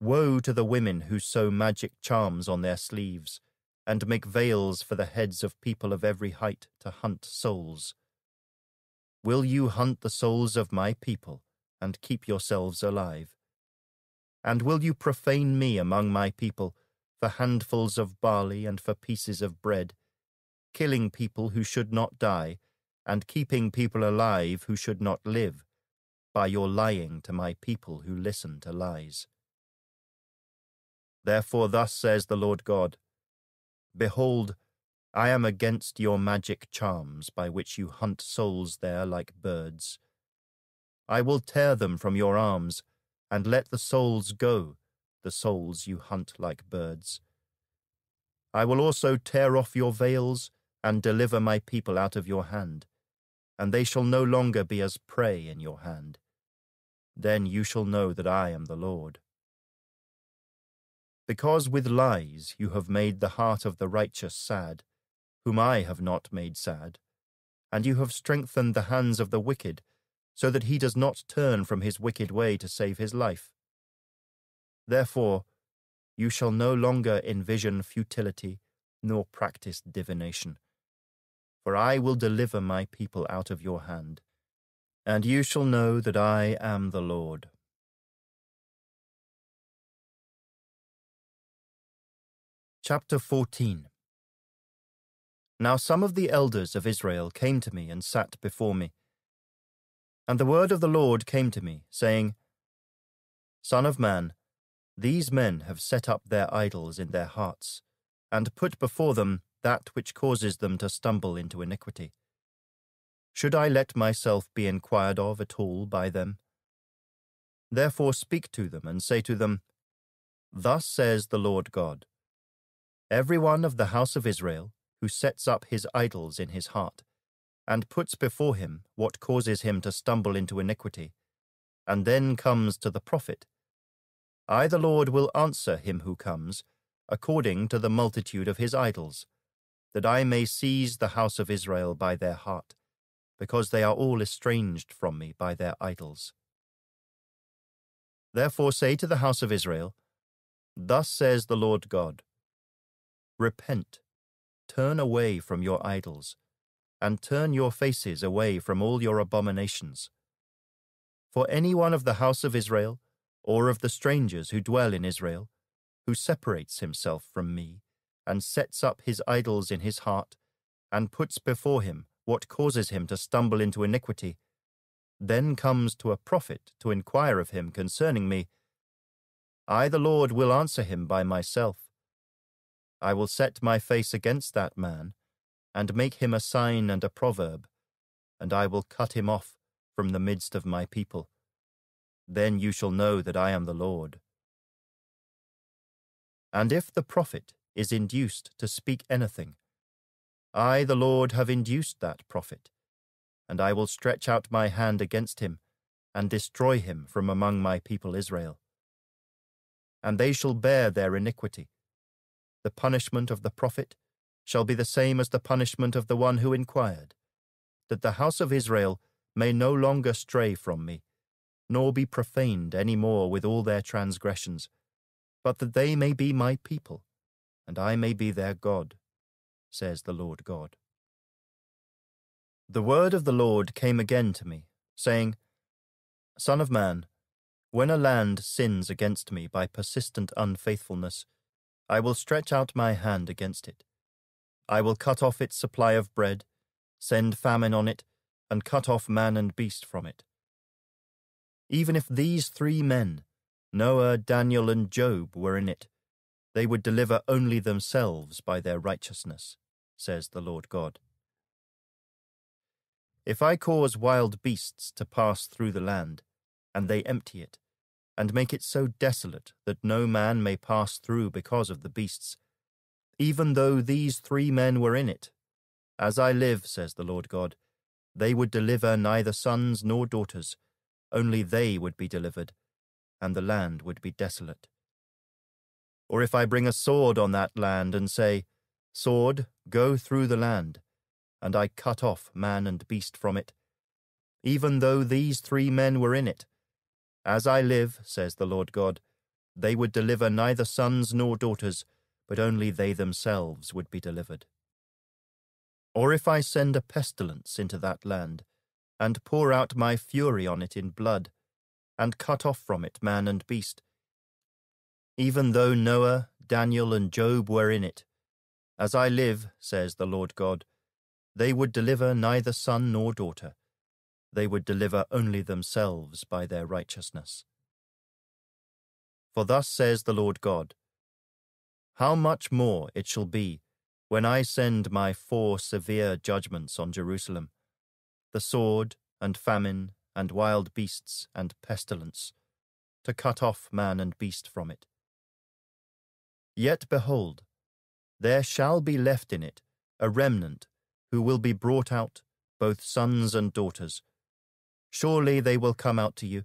Woe to the women who sew magic charms on their sleeves, and make veils for the heads of people of every height to hunt souls. Will you hunt the souls of my people, and keep yourselves alive? And will you profane me among my people for handfuls of barley and for pieces of bread, killing people who should not die, and keeping people alive who should not live, by your lying to my people who listen to lies? Therefore, thus says the Lord God Behold, I am against your magic charms by which you hunt souls there like birds. I will tear them from your arms, and let the souls go, the souls you hunt like birds. I will also tear off your veils and deliver my people out of your hand, and they shall no longer be as prey in your hand. Then you shall know that I am the Lord. Because with lies you have made the heart of the righteous sad, whom I have not made sad, and you have strengthened the hands of the wicked, so that he does not turn from his wicked way to save his life. Therefore, you shall no longer envision futility, nor practice divination. For I will deliver my people out of your hand, And you shall know that I am the Lord. Chapter 14 Now some of the elders of Israel came to me and sat before me. And the word of the Lord came to me, saying, Son of man, these men have set up their idols in their hearts, and put before them that which causes them to stumble into iniquity. Should I let myself be inquired of at all by them? Therefore speak to them, and say to them, Thus says the Lord God Every one of the house of Israel who sets up his idols in his heart, and puts before him what causes him to stumble into iniquity, and then comes to the prophet, I the Lord will answer him who comes, according to the multitude of his idols, that I may seize the house of Israel by their heart because they are all estranged from me by their idols. Therefore say to the house of Israel, Thus says the Lord God Repent, turn away from your idols, and turn your faces away from all your abominations. For any one of the house of Israel, or of the strangers who dwell in Israel, who separates himself from me, and sets up his idols in his heart, and puts before him what causes him to stumble into iniquity, then comes to a prophet to inquire of him concerning me, I the Lord will answer him by myself. I will set my face against that man, and make him a sign and a proverb, and I will cut him off from the midst of my people. Then you shall know that I am the Lord. And if the prophet is induced to speak anything, I, the Lord, have induced that prophet, and I will stretch out my hand against him, and destroy him from among my people Israel. And they shall bear their iniquity. The punishment of the prophet shall be the same as the punishment of the one who inquired, that the house of Israel may no longer stray from me, nor be profaned any more with all their transgressions, but that they may be my people, and I may be their God says the Lord God. The word of the Lord came again to me, saying, Son of man, when a land sins against me by persistent unfaithfulness, I will stretch out my hand against it. I will cut off its supply of bread, send famine on it, and cut off man and beast from it. Even if these three men, Noah, Daniel, and Job, were in it, they would deliver only themselves by their righteousness says the Lord God. If I cause wild beasts to pass through the land, and they empty it, and make it so desolate that no man may pass through because of the beasts, even though these three men were in it, as I live, says the Lord God, they would deliver neither sons nor daughters, only they would be delivered, and the land would be desolate. Or if I bring a sword on that land and say, Sword, go through the land, and I cut off man and beast from it, even though these three men were in it. As I live, says the Lord God, they would deliver neither sons nor daughters, but only they themselves would be delivered. Or if I send a pestilence into that land, and pour out my fury on it in blood, and cut off from it man and beast, even though Noah, Daniel, and Job were in it, as I live, says the Lord God, they would deliver neither son nor daughter. They would deliver only themselves by their righteousness. For thus says the Lord God, How much more it shall be when I send my four severe judgments on Jerusalem, the sword, and famine, and wild beasts, and pestilence, to cut off man and beast from it. Yet behold, there shall be left in it a remnant who will be brought out, both sons and daughters. Surely they will come out to you,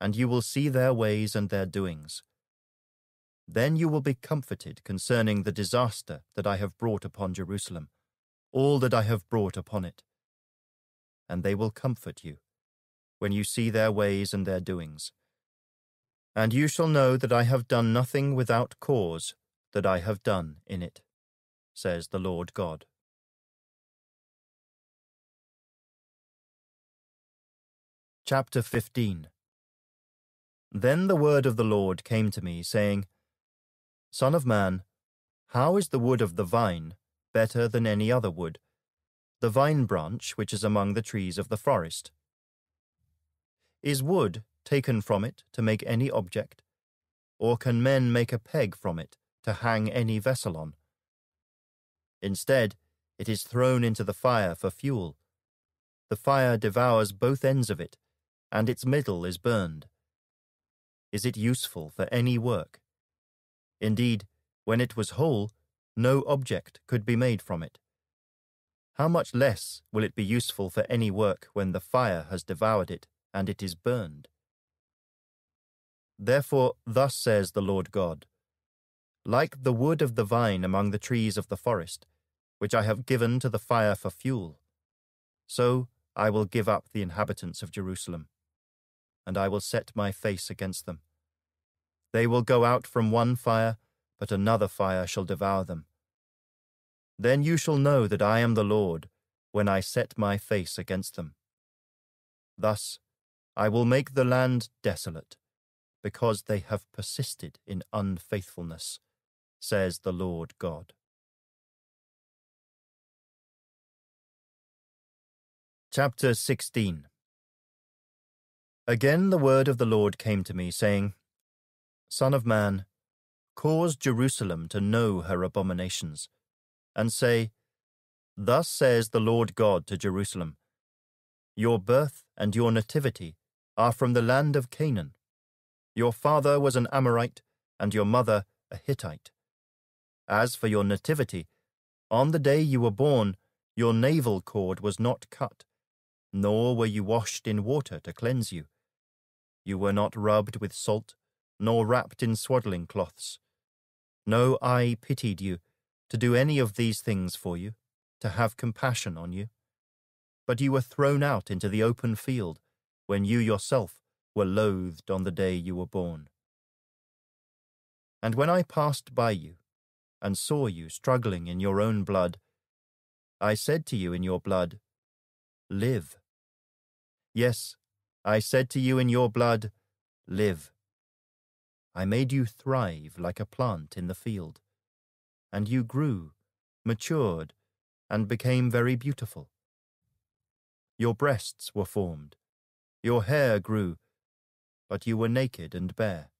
and you will see their ways and their doings. Then you will be comforted concerning the disaster that I have brought upon Jerusalem, all that I have brought upon it. And they will comfort you when you see their ways and their doings. And you shall know that I have done nothing without cause that I have done in it says the Lord God. Chapter 15 Then the word of the Lord came to me, saying, Son of man, how is the wood of the vine better than any other wood, the vine branch which is among the trees of the forest? Is wood taken from it to make any object, or can men make a peg from it to hang any vessel on? Instead, it is thrown into the fire for fuel. The fire devours both ends of it and its middle is burned. Is it useful for any work? Indeed, when it was whole, no object could be made from it. How much less will it be useful for any work when the fire has devoured it and it is burned? Therefore, thus says the Lord God Like the wood of the vine among the trees of the forest, which I have given to the fire for fuel, so I will give up the inhabitants of Jerusalem and I will set my face against them. They will go out from one fire, but another fire shall devour them. Then you shall know that I am the Lord, when I set my face against them. Thus I will make the land desolate, because they have persisted in unfaithfulness, says the Lord God. Chapter 16 Again the word of the Lord came to me, saying, Son of man, cause Jerusalem to know her abominations, and say, Thus says the Lord God to Jerusalem, Your birth and your nativity are from the land of Canaan. Your father was an Amorite, and your mother a Hittite. As for your nativity, on the day you were born, your navel cord was not cut, nor were you washed in water to cleanse you. You were not rubbed with salt, nor wrapped in swaddling cloths. No eye pitied you to do any of these things for you, to have compassion on you. But you were thrown out into the open field, when you yourself were loathed on the day you were born. And when I passed by you, and saw you struggling in your own blood, I said to you in your blood, Live. Yes, I said to you in your blood, Live. I made you thrive like a plant in the field, and you grew, matured, and became very beautiful. Your breasts were formed, your hair grew, but you were naked and bare.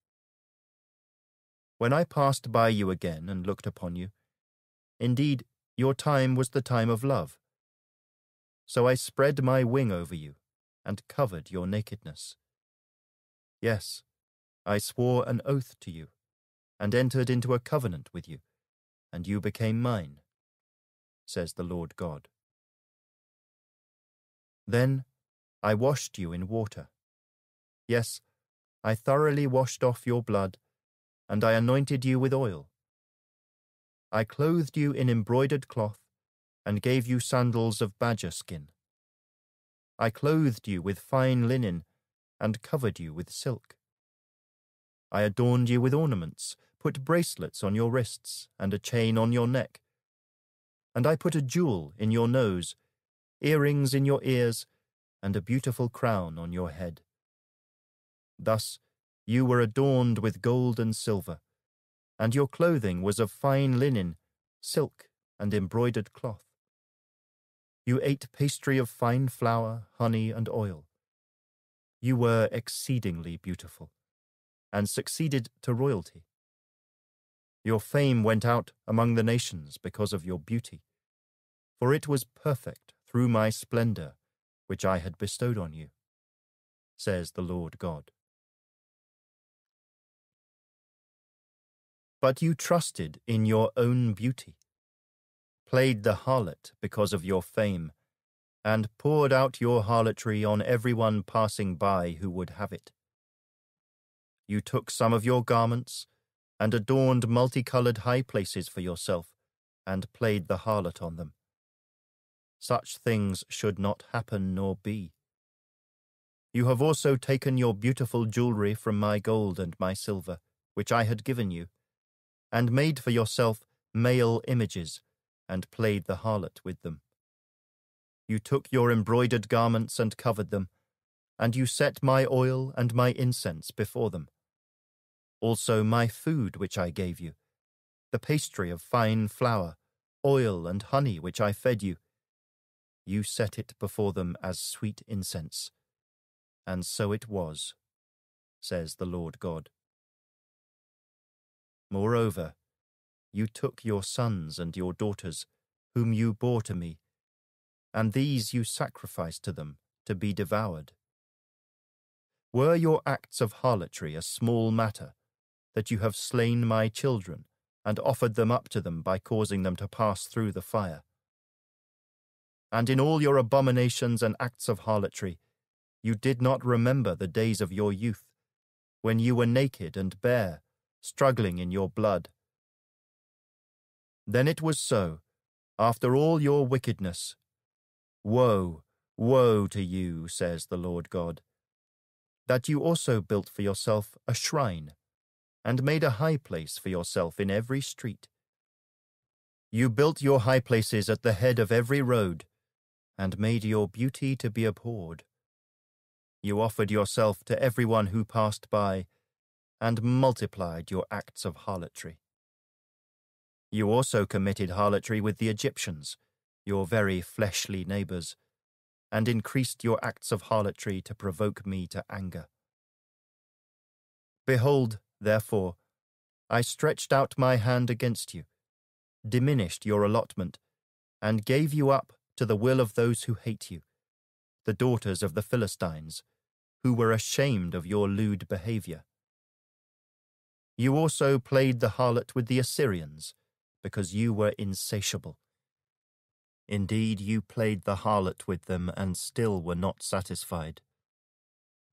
When I passed by you again and looked upon you, indeed your time was the time of love. So I spread my wing over you and covered your nakedness. Yes, I swore an oath to you, and entered into a covenant with you, and you became mine, says the Lord God. Then I washed you in water. Yes, I thoroughly washed off your blood, and I anointed you with oil. I clothed you in embroidered cloth, and gave you sandals of badger skin. I clothed you with fine linen, and covered you with silk. I adorned you with ornaments, put bracelets on your wrists, and a chain on your neck. And I put a jewel in your nose, earrings in your ears, and a beautiful crown on your head. Thus you were adorned with gold and silver, and your clothing was of fine linen, silk, and embroidered cloth. You ate pastry of fine flour, honey, and oil. You were exceedingly beautiful, and succeeded to royalty. Your fame went out among the nations because of your beauty, for it was perfect through my splendor, which I had bestowed on you, says the Lord God. But you trusted in your own beauty played the harlot because of your fame, and poured out your harlotry on everyone passing by who would have it. You took some of your garments, and adorned multicolored high places for yourself, and played the harlot on them. Such things should not happen nor be. You have also taken your beautiful jewelry from my gold and my silver, which I had given you, and made for yourself male images and played the harlot with them. You took your embroidered garments and covered them, and you set my oil and my incense before them. Also my food which I gave you, the pastry of fine flour, oil and honey which I fed you. You set it before them as sweet incense. And so it was, says the Lord God. Moreover, you took your sons and your daughters, whom you bore to me, and these you sacrificed to them to be devoured. Were your acts of harlotry a small matter, that you have slain my children, and offered them up to them by causing them to pass through the fire? And in all your abominations and acts of harlotry, you did not remember the days of your youth, when you were naked and bare, struggling in your blood. Then it was so, after all your wickedness. Woe, woe to you, says the Lord God, that you also built for yourself a shrine, and made a high place for yourself in every street. You built your high places at the head of every road, and made your beauty to be abhorred. You offered yourself to everyone who passed by, and multiplied your acts of harlotry. You also committed harlotry with the Egyptians, your very fleshly neighbours, and increased your acts of harlotry to provoke me to anger. Behold, therefore, I stretched out my hand against you, diminished your allotment, and gave you up to the will of those who hate you, the daughters of the Philistines, who were ashamed of your lewd behaviour. You also played the harlot with the Assyrians, because you were insatiable. Indeed, you played the harlot with them and still were not satisfied.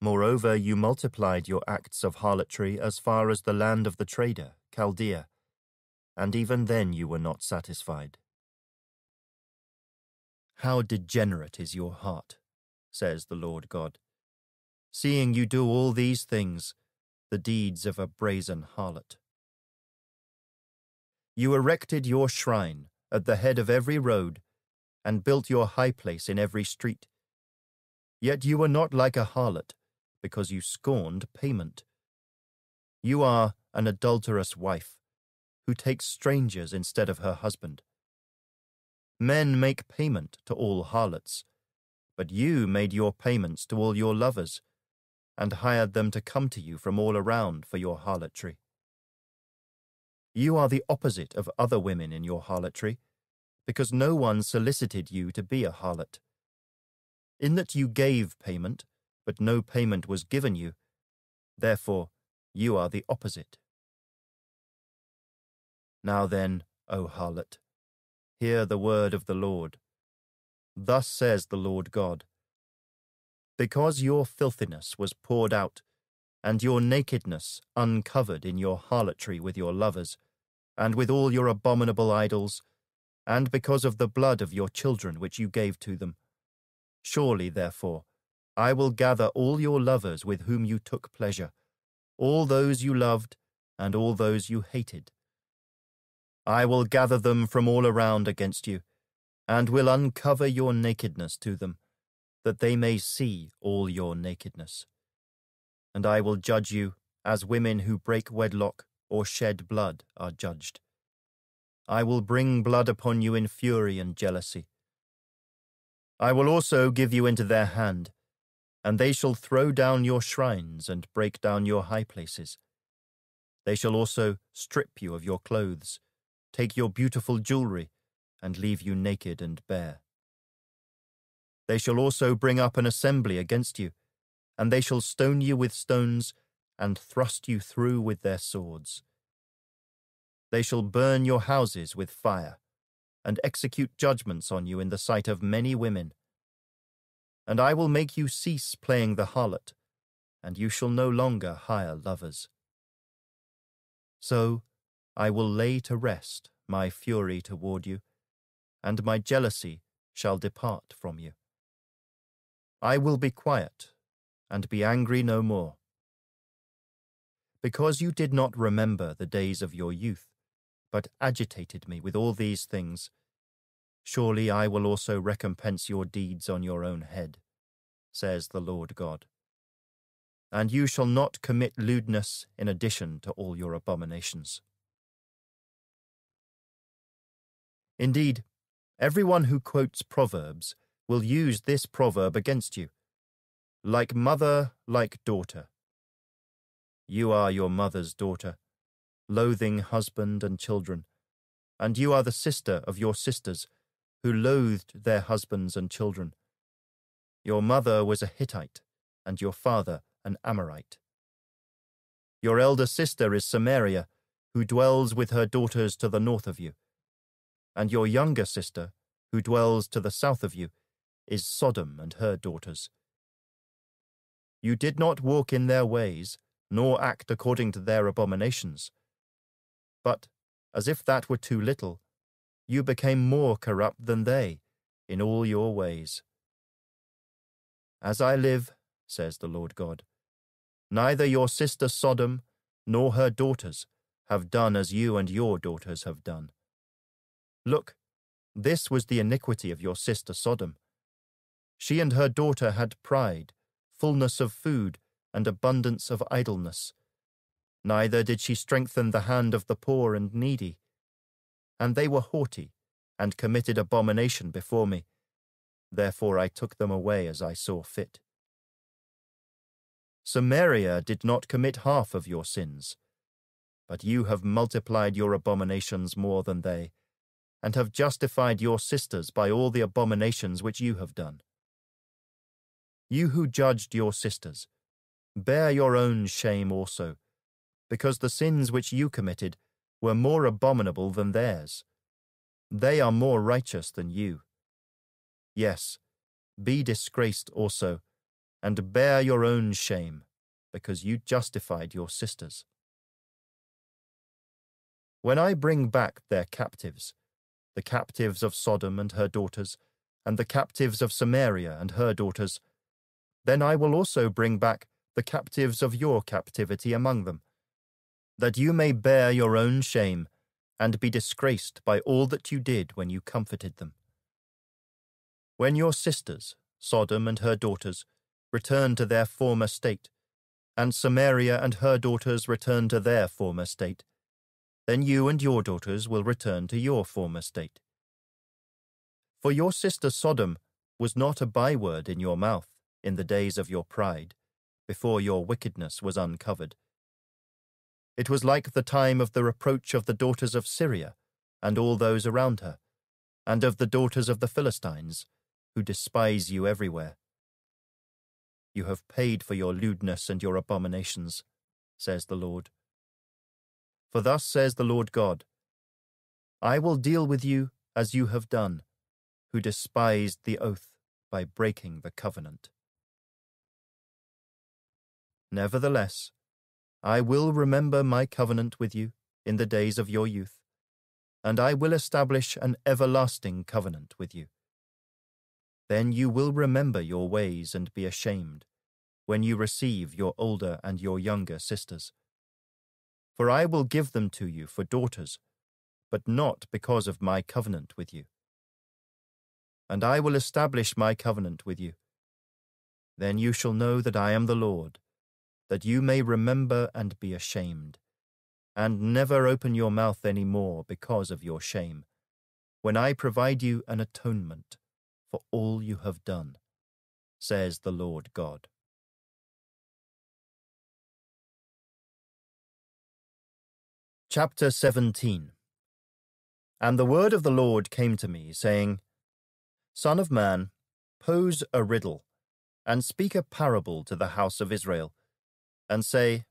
Moreover, you multiplied your acts of harlotry as far as the land of the trader, Chaldea, and even then you were not satisfied. How degenerate is your heart, says the Lord God, seeing you do all these things, the deeds of a brazen harlot. You erected your shrine at the head of every road and built your high place in every street. Yet you were not like a harlot, because you scorned payment. You are an adulterous wife, who takes strangers instead of her husband. Men make payment to all harlots, but you made your payments to all your lovers, and hired them to come to you from all around for your harlotry. You are the opposite of other women in your harlotry, because no one solicited you to be a harlot. In that you gave payment, but no payment was given you, therefore you are the opposite. Now then, O harlot, Hear the word of the Lord. Thus says the Lord God Because your filthiness was poured out, and your nakedness uncovered in your harlotry with your lovers, and with all your abominable idols, and because of the blood of your children which you gave to them. Surely, therefore, I will gather all your lovers with whom you took pleasure, all those you loved, and all those you hated I will gather them from all around against you, and will uncover your nakedness to them, that they may see all your nakedness. And I will judge you as women who break wedlock or shed blood are judged. I will bring blood upon you in fury and jealousy. I will also give you into their hand, and they shall throw down your shrines and break down your high places. They shall also strip you of your clothes take your beautiful jewelry, and leave you naked and bare. They shall also bring up an assembly against you, and they shall stone you with stones, and thrust you through with their swords. They shall burn your houses with fire, and execute judgments on you in the sight of many women. And I will make you cease playing the harlot, and you shall no longer hire lovers. So I will lay to rest my fury toward you, and my jealousy shall depart from you. I will be quiet, and be angry no more. Because you did not remember the days of your youth, but agitated me with all these things, surely I will also recompense your deeds on your own head, says the Lord God. and you shall not commit lewdness in addition to all your abominations. Indeed, everyone who quotes Proverbs will use this proverb against you. Like mother, like daughter. You are your mother's daughter, loathing husband and children, and you are the sister of your sisters, who loathed their husbands and children. Your mother was a Hittite, and your father an Amorite. Your elder sister is Samaria, who dwells with her daughters to the north of you. And your younger sister, who dwells to the south of you, is Sodom and her daughters. You did not walk in their ways, nor act according to their abominations. But, as if that were too little, you became more corrupt than they in all your ways. As I live, says the Lord God, neither your sister Sodom nor her daughters have done as you and your daughters have done. Look, this was the iniquity of your sister Sodom. She and her daughter had pride, fullness of food, and abundance of idleness. Neither did she strengthen the hand of the poor and needy. And they were haughty, and committed abomination before me. Therefore I took them away as I saw fit. Samaria did not commit half of your sins, but you have multiplied your abominations more than they, and have justified your sisters by all the abominations which you have done. You who judged your sisters, bear your own shame also, because the sins which you committed were more abominable than theirs. They are more righteous than you. Yes, be disgraced also, and bear your own shame, because you justified your sisters. When I bring back their captives, the captives of Sodom and her daughters, and the captives of Samaria and her daughters, then I will also bring back the captives of your captivity among them, that you may bear your own shame and be disgraced by all that you did when you comforted them. When your sisters, Sodom and her daughters, return to their former state, and Samaria and her daughters return to their former state, then you and your daughters will return to your former state. For your sister Sodom was not a byword in your mouth in the days of your pride, before your wickedness was uncovered. It was like the time of the reproach of the daughters of Syria and all those around her, and of the daughters of the Philistines, who despise you everywhere. You have paid for your lewdness and your abominations, says the Lord. For thus says the Lord God I will deal with you as you have done, who despised the oath by breaking the covenant. Nevertheless, I will remember my covenant with you in the days of your youth, and I will establish an everlasting covenant with you. Then you will remember your ways and be ashamed when you receive your older and your younger sisters. For I will give them to you for daughters, but not because of my covenant with you. And I will establish my covenant with you. Then you shall know that I am the Lord that you may remember and be ashamed, and never open your mouth any more because of your shame, when I provide you an atonement for all you have done, says the Lord God. Chapter 17 And the word of the Lord came to me, saying, Son of man, pose a riddle, and speak a parable to the house of Israel and say,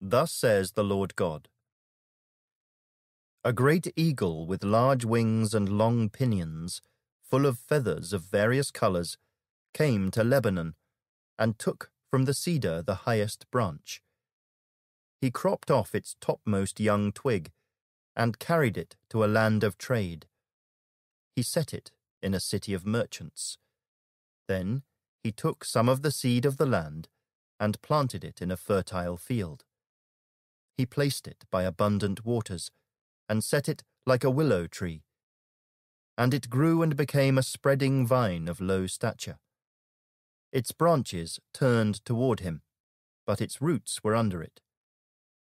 Thus says the Lord God. A great eagle with large wings and long pinions, full of feathers of various colors, came to Lebanon and took from the cedar the highest branch. He cropped off its topmost young twig and carried it to a land of trade. He set it in a city of merchants. Then he took some of the seed of the land and planted it in a fertile field. He placed it by abundant waters, and set it like a willow tree. And it grew and became a spreading vine of low stature. Its branches turned toward him, but its roots were under it.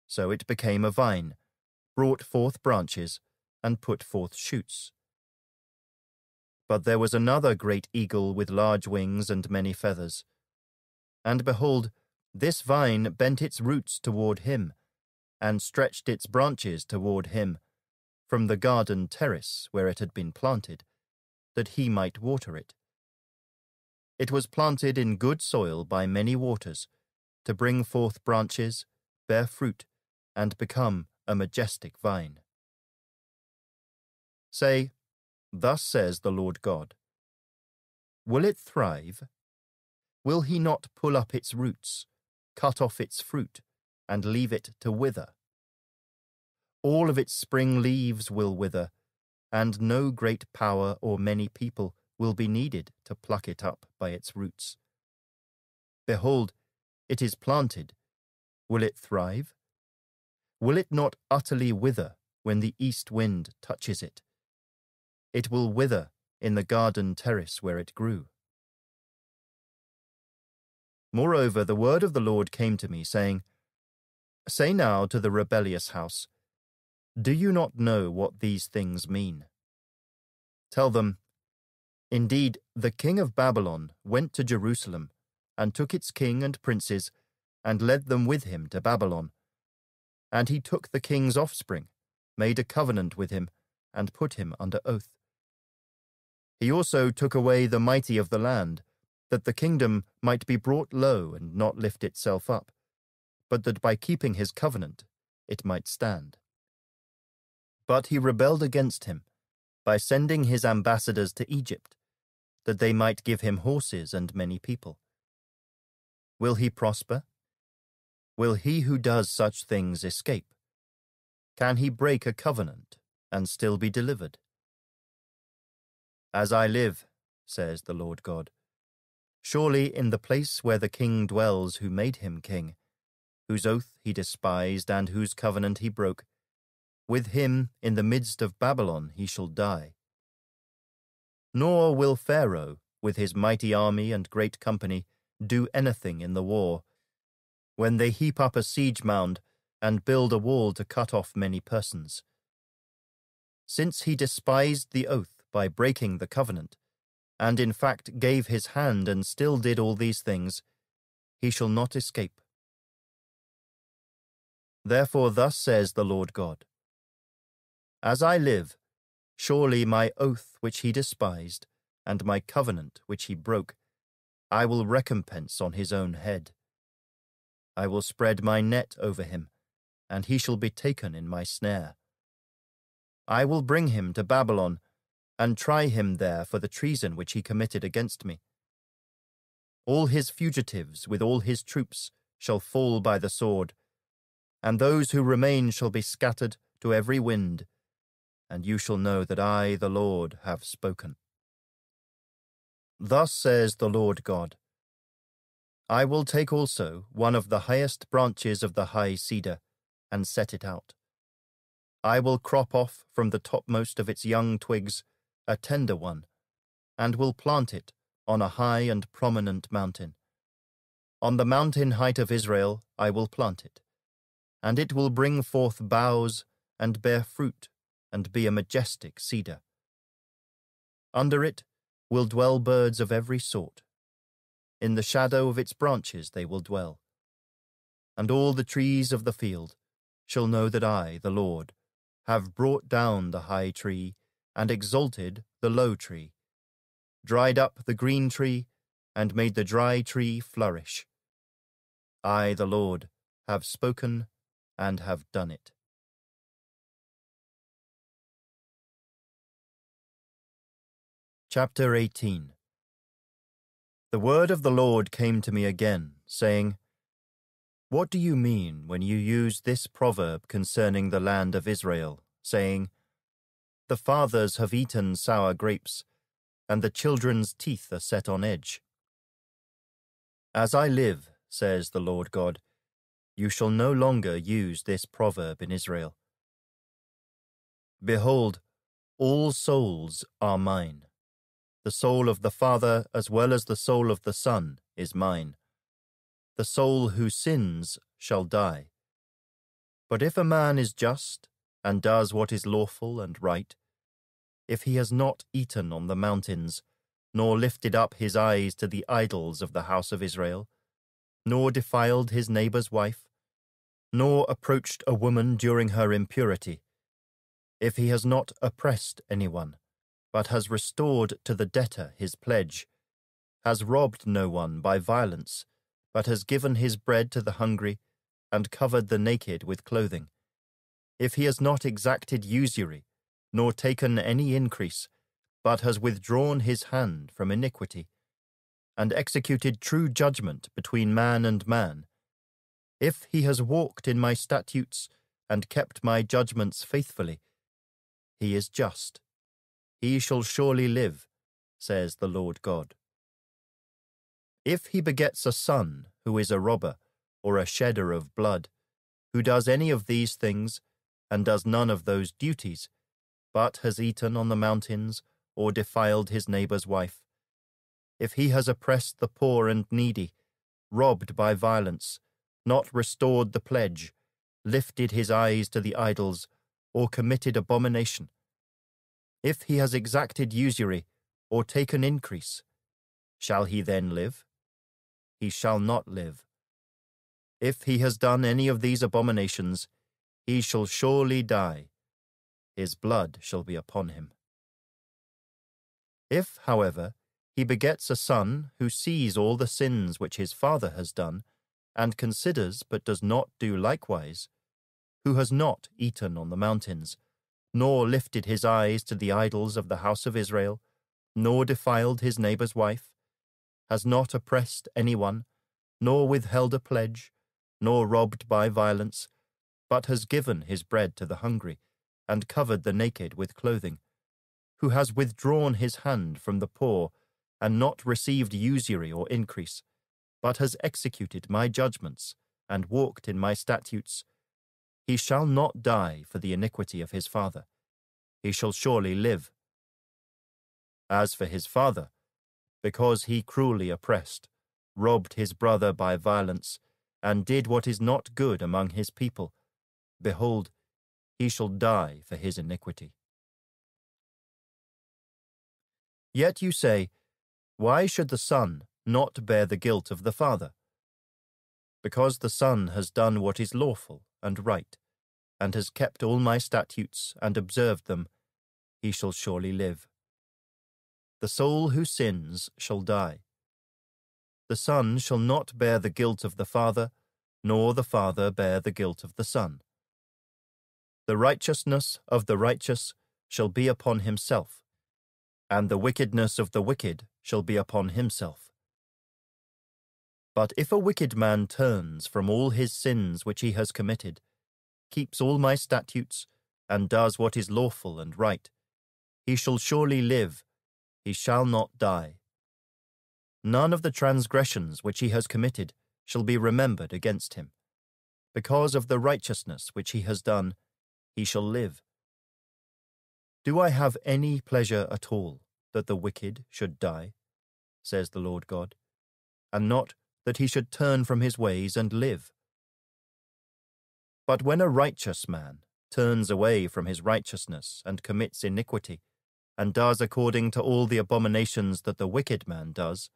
So it became a vine, brought forth branches, and put forth shoots. But there was another great eagle with large wings and many feathers. And behold, this vine bent its roots toward him, and stretched its branches toward him, from the garden terrace where it had been planted, that he might water it. It was planted in good soil by many waters, to bring forth branches, bear fruit, and become a majestic vine. Say, Thus says the Lord God. Will it thrive? Will he not pull up its roots, cut off its fruit, and leave it to wither? All of its spring leaves will wither, and no great power or many people will be needed to pluck it up by its roots. Behold, it is planted. Will it thrive? Will it not utterly wither when the east wind touches it? It will wither in the garden terrace where it grew. Moreover, the word of the Lord came to me, saying, Say now to the rebellious house, Do you not know what these things mean? Tell them, Indeed, the king of Babylon went to Jerusalem, and took its king and princes, and led them with him to Babylon. And he took the king's offspring, made a covenant with him, and put him under oath. He also took away the mighty of the land, that the kingdom might be brought low and not lift itself up, but that by keeping his covenant it might stand. But he rebelled against him by sending his ambassadors to Egypt, that they might give him horses and many people. Will he prosper? Will he who does such things escape? Can he break a covenant and still be delivered? As I live, says the Lord God, surely in the place where the king dwells who made him king, whose oath he despised and whose covenant he broke, with him in the midst of Babylon he shall die. Nor will Pharaoh, with his mighty army and great company, do anything in the war, when they heap up a siege mound and build a wall to cut off many persons. Since he despised the oath by breaking the covenant, and in fact gave his hand and still did all these things, he shall not escape. Therefore, thus says the Lord God As I live, surely my oath which he despised, and my covenant which he broke, I will recompense on his own head. I will spread my net over him, and he shall be taken in my snare. I will bring him to Babylon and try him there for the treason which he committed against me. All his fugitives with all his troops shall fall by the sword, and those who remain shall be scattered to every wind, and you shall know that I, the Lord, have spoken. Thus says the Lord God I will take also one of the highest branches of the high cedar, and set it out. I will crop off from the topmost of its young twigs a tender one, and will plant it on a high and prominent mountain. On the mountain height of Israel I will plant it, and it will bring forth boughs and bear fruit and be a majestic cedar. Under it will dwell birds of every sort. In the shadow of its branches they will dwell. And all the trees of the field shall know that I, the Lord, have brought down the high tree and exalted the low tree, dried up the green tree, and made the dry tree flourish. I, the Lord, have spoken and have done it. Chapter 18 The word of the Lord came to me again, saying, What do you mean when you use this proverb concerning the land of Israel, saying, the fathers have eaten sour grapes, and the children's teeth are set on edge. As I live, says the Lord God, you shall no longer use this proverb in Israel. Behold, all souls are mine. The soul of the Father as well as the soul of the Son is mine. the soul who sins shall die. But if a man is just, and does what is lawful and right, if he has not eaten on the mountains, nor lifted up his eyes to the idols of the house of Israel, nor defiled his neighbour's wife, nor approached a woman during her impurity, if he has not oppressed anyone, but has restored to the debtor his pledge, has robbed no one by violence, but has given his bread to the hungry, and covered the naked with clothing, if he has not exacted usury, nor taken any increase, but has withdrawn his hand from iniquity, and executed true judgment between man and man, if he has walked in my statutes and kept my judgments faithfully, he is just. He shall surely live, says the Lord God. If he begets a son who is a robber or a shedder of blood, who does any of these things and does none of those duties, but has eaten on the mountains or defiled his neighbour's wife, if he has oppressed the poor and needy, robbed by violence, not restored the pledge, lifted his eyes to the idols, or committed abomination, if he has exacted usury, or taken increase, shall he then live? He shall not live. If he has done any of these abominations, he shall surely die. His blood shall be upon him. If, however, he begets a son who sees all the sins which his father has done, and considers but does not do likewise, who has not eaten on the mountains, nor lifted his eyes to the idols of the house of Israel, nor defiled his neighbour's wife, has not oppressed any one, nor withheld a pledge, nor robbed by violence, but has given his bread to the hungry, and covered the naked with clothing, who has withdrawn his hand from the poor, and not received usury or increase, but has executed my judgments, and walked in my statutes, he shall not die for the iniquity of his father. He shall surely live. As for his father, because he cruelly oppressed, robbed his brother by violence, and did what is not good among his people, behold, he shall die for his iniquity. Yet you say, why should the Son not bear the guilt of the Father? Because the Son has done what is lawful and right, and has kept all my statutes and observed them, he shall surely live. The soul who sins shall die. The Son shall not bear the guilt of the Father, nor the Father bear the guilt of the Son. The righteousness of the righteous shall be upon himself, and the wickedness of the wicked shall be upon himself. But if a wicked man turns from all his sins which he has committed, keeps all my statutes, and does what is lawful and right, he shall surely live, he shall not die. None of the transgressions which he has committed shall be remembered against him. Because of the righteousness which he has done, he shall live. Do I have any pleasure at all that the wicked should die? says the Lord God, and not that he should turn from his ways and live. But when a righteous man turns away from his righteousness and commits iniquity, and does according to all the abominations that the wicked man does,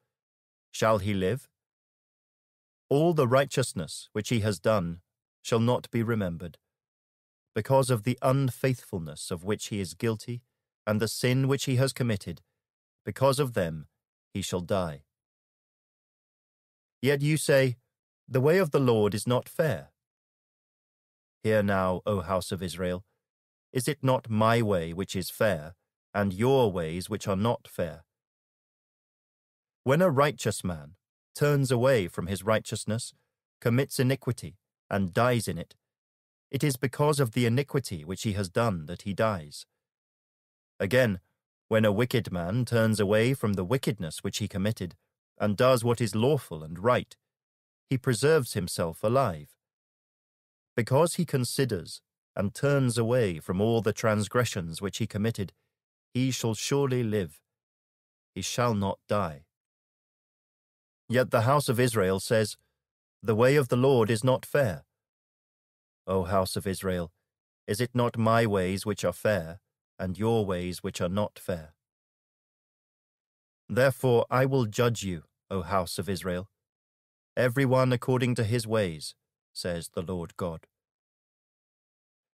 shall he live? All the righteousness which he has done shall not be remembered, because of the unfaithfulness of which he is guilty, and the sin which he has committed, because of them he shall die. Yet you say, The way of the Lord is not fair. Hear now, O house of Israel, is it not my way which is fair, and your ways which are not fair? When a righteous man turns away from his righteousness, commits iniquity, and dies in it, it is because of the iniquity which he has done that he dies. Again, when a wicked man turns away from the wickedness which he committed, and does what is lawful and right, he preserves himself alive. Because he considers and turns away from all the transgressions which he committed, he shall surely live. He shall not die. Yet the house of Israel says, The way of the Lord is not fair. O house of Israel, is it not my ways which are fair, and your ways which are not fair? Therefore I will judge you, O house of Israel, every one according to his ways, says the Lord God.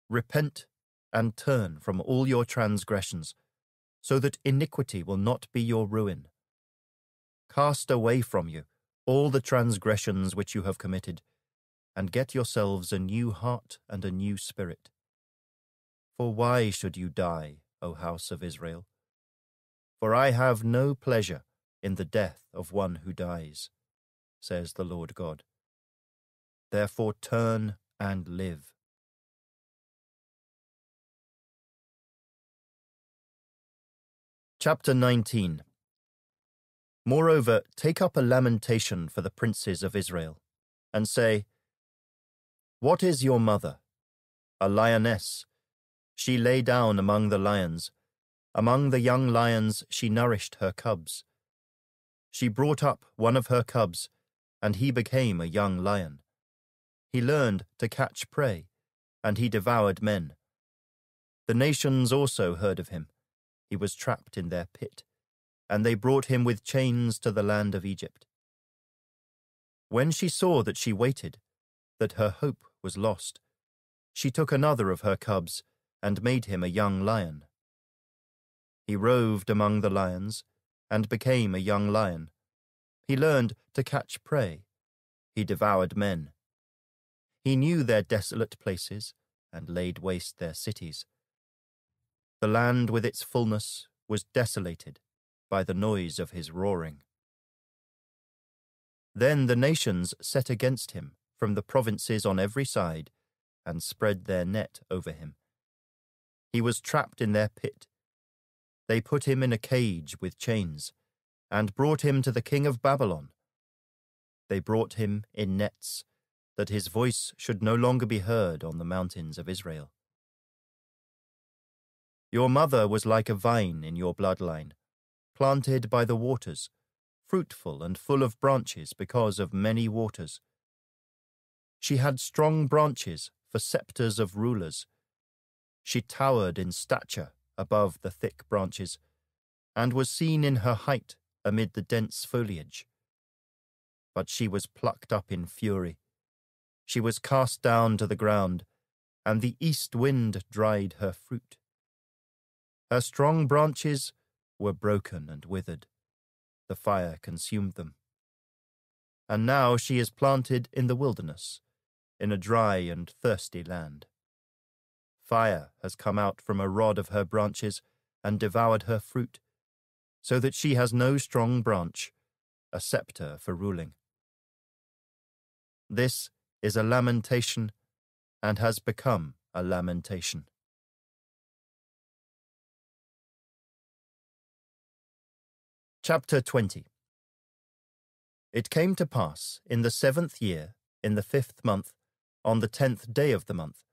Repent and turn from all your transgressions, so that iniquity will not be your ruin. Cast away from you all the transgressions which you have committed, and get yourselves a new heart and a new spirit. For why should you die, O house of Israel? For I have no pleasure in the death of one who dies, says the Lord God. Therefore turn and live. Chapter 19 Moreover, take up a lamentation for the princes of Israel, and say, What is your mother? A lioness. She lay down among the lions. Among the young lions she nourished her cubs. She brought up one of her cubs, and he became a young lion. He learned to catch prey, and he devoured men. The nations also heard of him. He was trapped in their pit and they brought him with chains to the land of Egypt. When she saw that she waited, that her hope was lost, she took another of her cubs and made him a young lion. He roved among the lions and became a young lion. He learned to catch prey. He devoured men. He knew their desolate places and laid waste their cities. The land with its fullness was desolated by the noise of his roaring. Then the nations set against him from the provinces on every side, and spread their net over him. He was trapped in their pit. They put him in a cage with chains, and brought him to the king of Babylon. They brought him in nets, that his voice should no longer be heard on the mountains of Israel. Your mother was like a vine in your bloodline planted by the waters, fruitful and full of branches because of many waters. She had strong branches for sceptres of rulers. She towered in stature above the thick branches, and was seen in her height amid the dense foliage. But she was plucked up in fury. She was cast down to the ground, and the east wind dried her fruit. Her strong branches were broken and withered. The fire consumed them. And now she is planted in the wilderness, in a dry and thirsty land. Fire has come out from a rod of her branches and devoured her fruit, so that she has no strong branch, a sceptre for ruling. This is a lamentation and has become a lamentation. Chapter 20 It came to pass, in the seventh year, in the fifth month, on the tenth day of the month,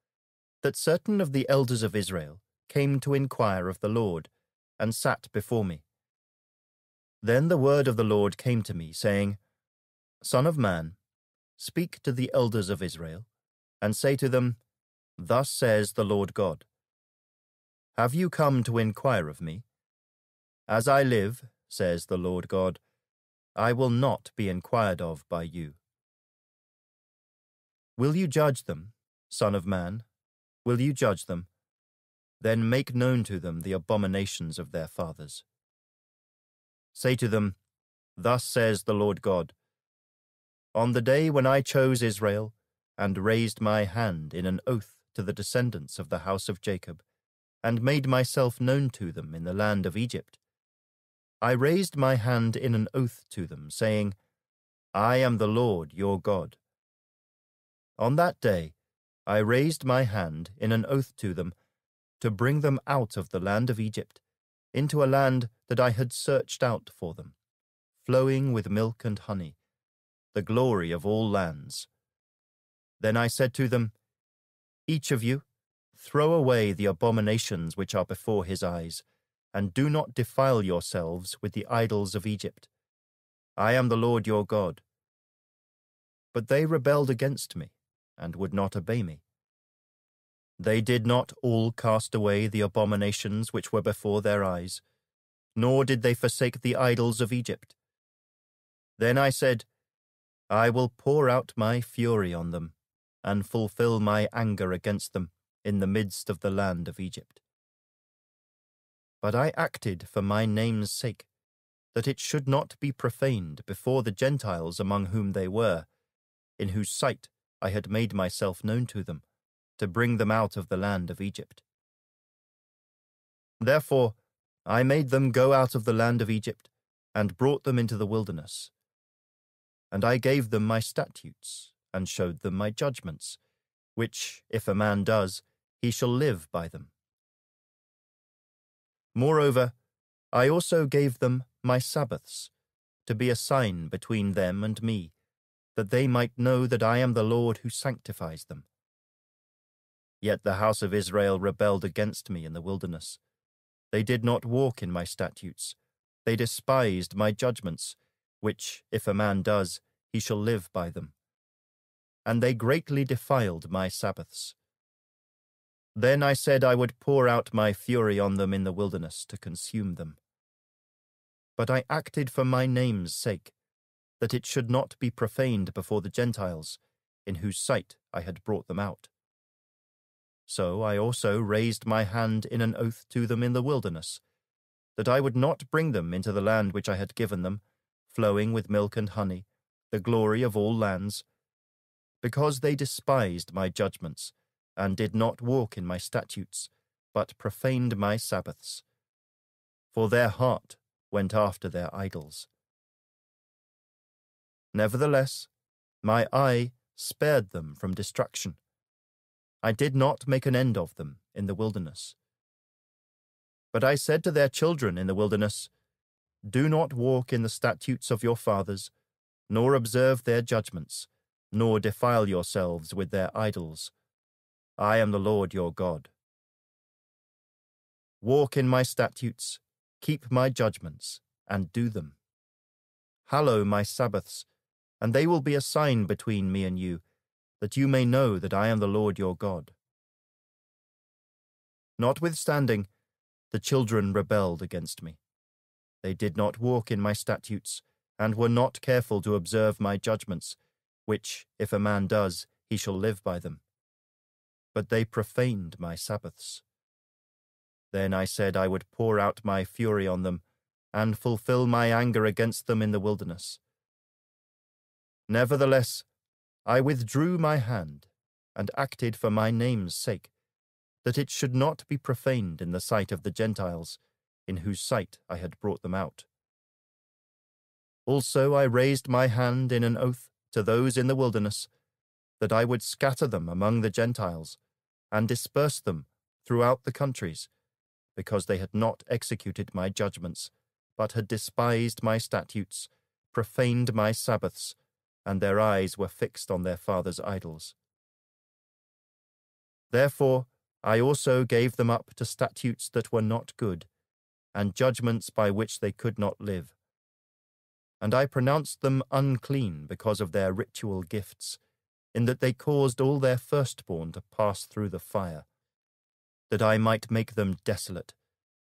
that certain of the elders of Israel came to inquire of the Lord, and sat before me. Then the word of the Lord came to me, saying, Son of man, speak to the elders of Israel, and say to them, Thus says the Lord God Have you come to inquire of me? As I live, says the Lord God, I will not be inquired of by you. Will you judge them, Son of Man? Will you judge them? Then make known to them the abominations of their fathers. Say to them, Thus says the Lord God, On the day when I chose Israel, and raised my hand in an oath to the descendants of the house of Jacob, and made myself known to them in the land of Egypt, I raised my hand in an oath to them, saying, I am the Lord your God. On that day I raised my hand in an oath to them to bring them out of the land of Egypt into a land that I had searched out for them, flowing with milk and honey, the glory of all lands. Then I said to them, Each of you, throw away the abominations which are before his eyes, and do not defile yourselves with the idols of Egypt. I am the Lord your God. But they rebelled against me, and would not obey me. They did not all cast away the abominations which were before their eyes, nor did they forsake the idols of Egypt. Then I said, I will pour out my fury on them, and fulfill my anger against them in the midst of the land of Egypt. But I acted for my name's sake, that it should not be profaned before the Gentiles among whom they were, in whose sight I had made myself known to them, to bring them out of the land of Egypt. Therefore I made them go out of the land of Egypt, and brought them into the wilderness. And I gave them my statutes, and showed them my judgments, which, if a man does, he shall live by them. Moreover, I also gave them my Sabbaths, to be a sign between them and me, that they might know that I am the Lord who sanctifies them. Yet the house of Israel rebelled against me in the wilderness. They did not walk in my statutes. They despised my judgments, which, if a man does, he shall live by them. And they greatly defiled my Sabbaths. Then I said I would pour out my fury on them in the wilderness to consume them. But I acted for my name's sake, that it should not be profaned before the Gentiles, in whose sight I had brought them out. So I also raised my hand in an oath to them in the wilderness, that I would not bring them into the land which I had given them, flowing with milk and honey, the glory of all lands, because they despised my judgments and did not walk in my statutes, but profaned my Sabbaths. For their heart went after their idols. Nevertheless, my eye spared them from destruction. I did not make an end of them in the wilderness. But I said to their children in the wilderness, Do not walk in the statutes of your fathers, nor observe their judgments, nor defile yourselves with their idols I am the Lord your God. Walk in my statutes, keep my judgments, and do them. Hallow my Sabbaths, and they will be a sign between me and you, that you may know that I am the Lord your God. Notwithstanding, the children rebelled against me. They did not walk in my statutes, and were not careful to observe my judgments, which, if a man does, he shall live by them but they profaned my Sabbaths. Then I said I would pour out my fury on them, and fulfill my anger against them in the wilderness. Nevertheless, I withdrew my hand, and acted for my name's sake, that it should not be profaned in the sight of the Gentiles, in whose sight I had brought them out. Also I raised my hand in an oath to those in the wilderness, that I would scatter them among the Gentiles, and disperse them throughout the countries, because they had not executed my judgments, but had despised my statutes, profaned my Sabbaths, and their eyes were fixed on their fathers' idols. Therefore I also gave them up to statutes that were not good, and judgments by which they could not live. And I pronounced them unclean because of their ritual gifts, in that they caused all their firstborn to pass through the fire, that I might make them desolate,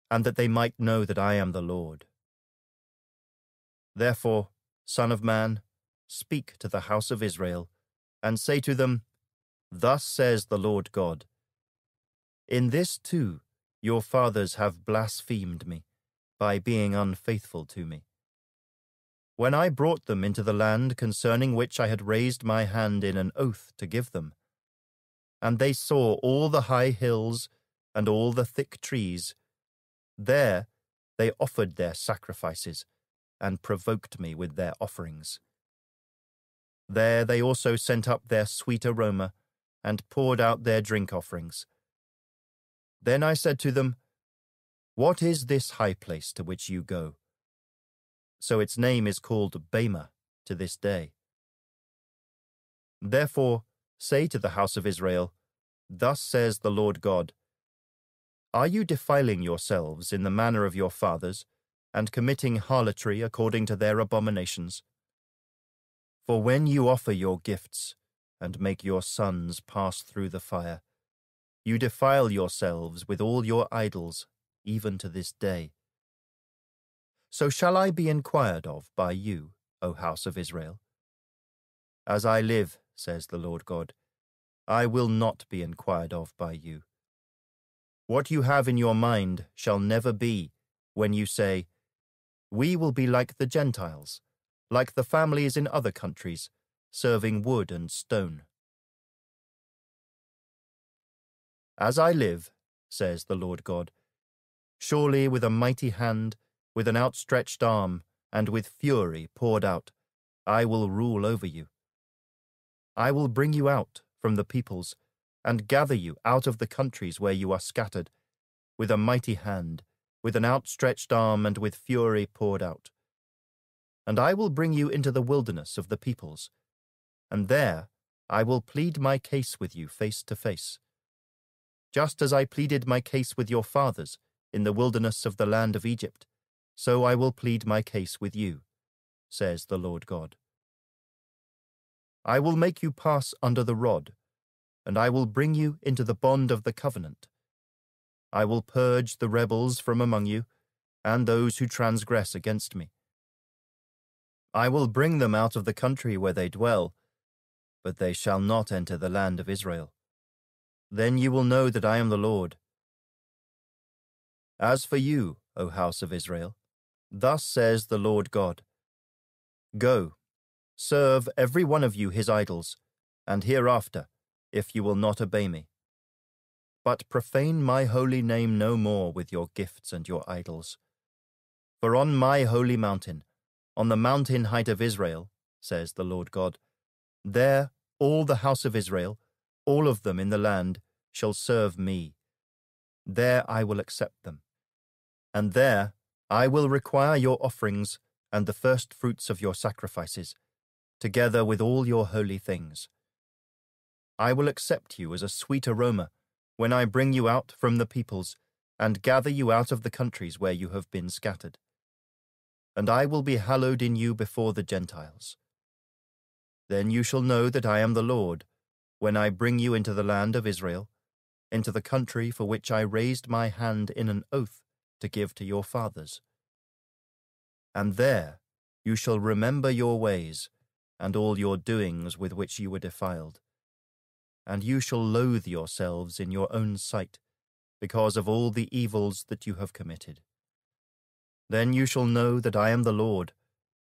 and that they might know that I am the Lord. Therefore, Son of Man, speak to the house of Israel, and say to them, Thus says the Lord God In this too your fathers have blasphemed me, by being unfaithful to me when I brought them into the land concerning which I had raised my hand in an oath to give them. And they saw all the high hills and all the thick trees. There they offered their sacrifices, and provoked me with their offerings. There they also sent up their sweet aroma, and poured out their drink offerings. Then I said to them, What is this high place to which you go? so its name is called Bamah to this day. Therefore, say to the house of Israel, Thus says the Lord God Are you defiling yourselves in the manner of your fathers, and committing harlotry according to their abominations? For when you offer your gifts and make your sons pass through the fire, you defile yourselves with all your idols, even to this day. So shall I be inquired of by you, O house of Israel? As I live, says the Lord God, I will not be inquired of by you. What you have in your mind shall never be when you say, We will be like the Gentiles, like the families in other countries, serving wood and stone. As I live, says the Lord God, surely with a mighty hand, with an outstretched arm, and with fury poured out, I will rule over you. I will bring you out from the peoples, and gather you out of the countries where you are scattered, with a mighty hand, with an outstretched arm, and with fury poured out. And I will bring you into the wilderness of the peoples, and there I will plead my case with you face to face. Just as I pleaded my case with your fathers in the wilderness of the land of Egypt, so I will plead my case with you, says the Lord God. I will make you pass under the rod, and I will bring you into the bond of the covenant. I will purge the rebels from among you, and those who transgress against me. I will bring them out of the country where they dwell, but they shall not enter the land of Israel. Then you will know that I am the Lord. As for you, O house of Israel, thus says the Lord God Go, serve every one of you his idols, and hereafter, if you will not obey me. But profane my holy name no more with your gifts and your idols. For on my holy mountain, on the mountain height of Israel, says the Lord God. There all the house of Israel, all of them in the land, shall serve me. There I will accept them. And there I will require your offerings and the first fruits of your sacrifices, together with all your holy things. I will accept you as a sweet aroma when I bring you out from the peoples and gather you out of the countries where you have been scattered and I will be hallowed in you before the Gentiles. Then you shall know that I am the Lord, when I bring you into the land of Israel, into the country for which I raised my hand in an oath to give to your fathers. And there you shall remember your ways, and all your doings with which you were defiled. And you shall loathe yourselves in your own sight, because of all the evils that you have committed. Then you shall know that I am the Lord,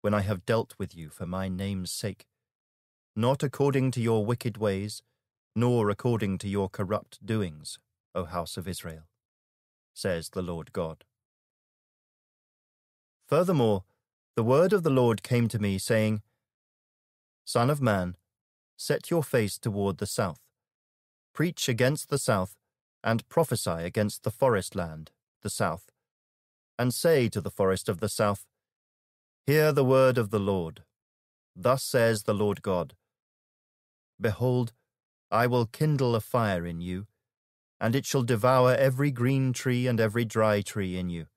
when I have dealt with you for my name's sake, not according to your wicked ways, nor according to your corrupt doings, O house of Israel, says the Lord God. Furthermore, the word of the Lord came to me, saying, Son of man, set your face toward the south, preach against the south, and prophesy against the forest land, the south and say to the forest of the south, Hear the word of the Lord. Thus says the Lord God Behold, I will kindle a fire in you, and it shall devour every green tree and every dry tree in you.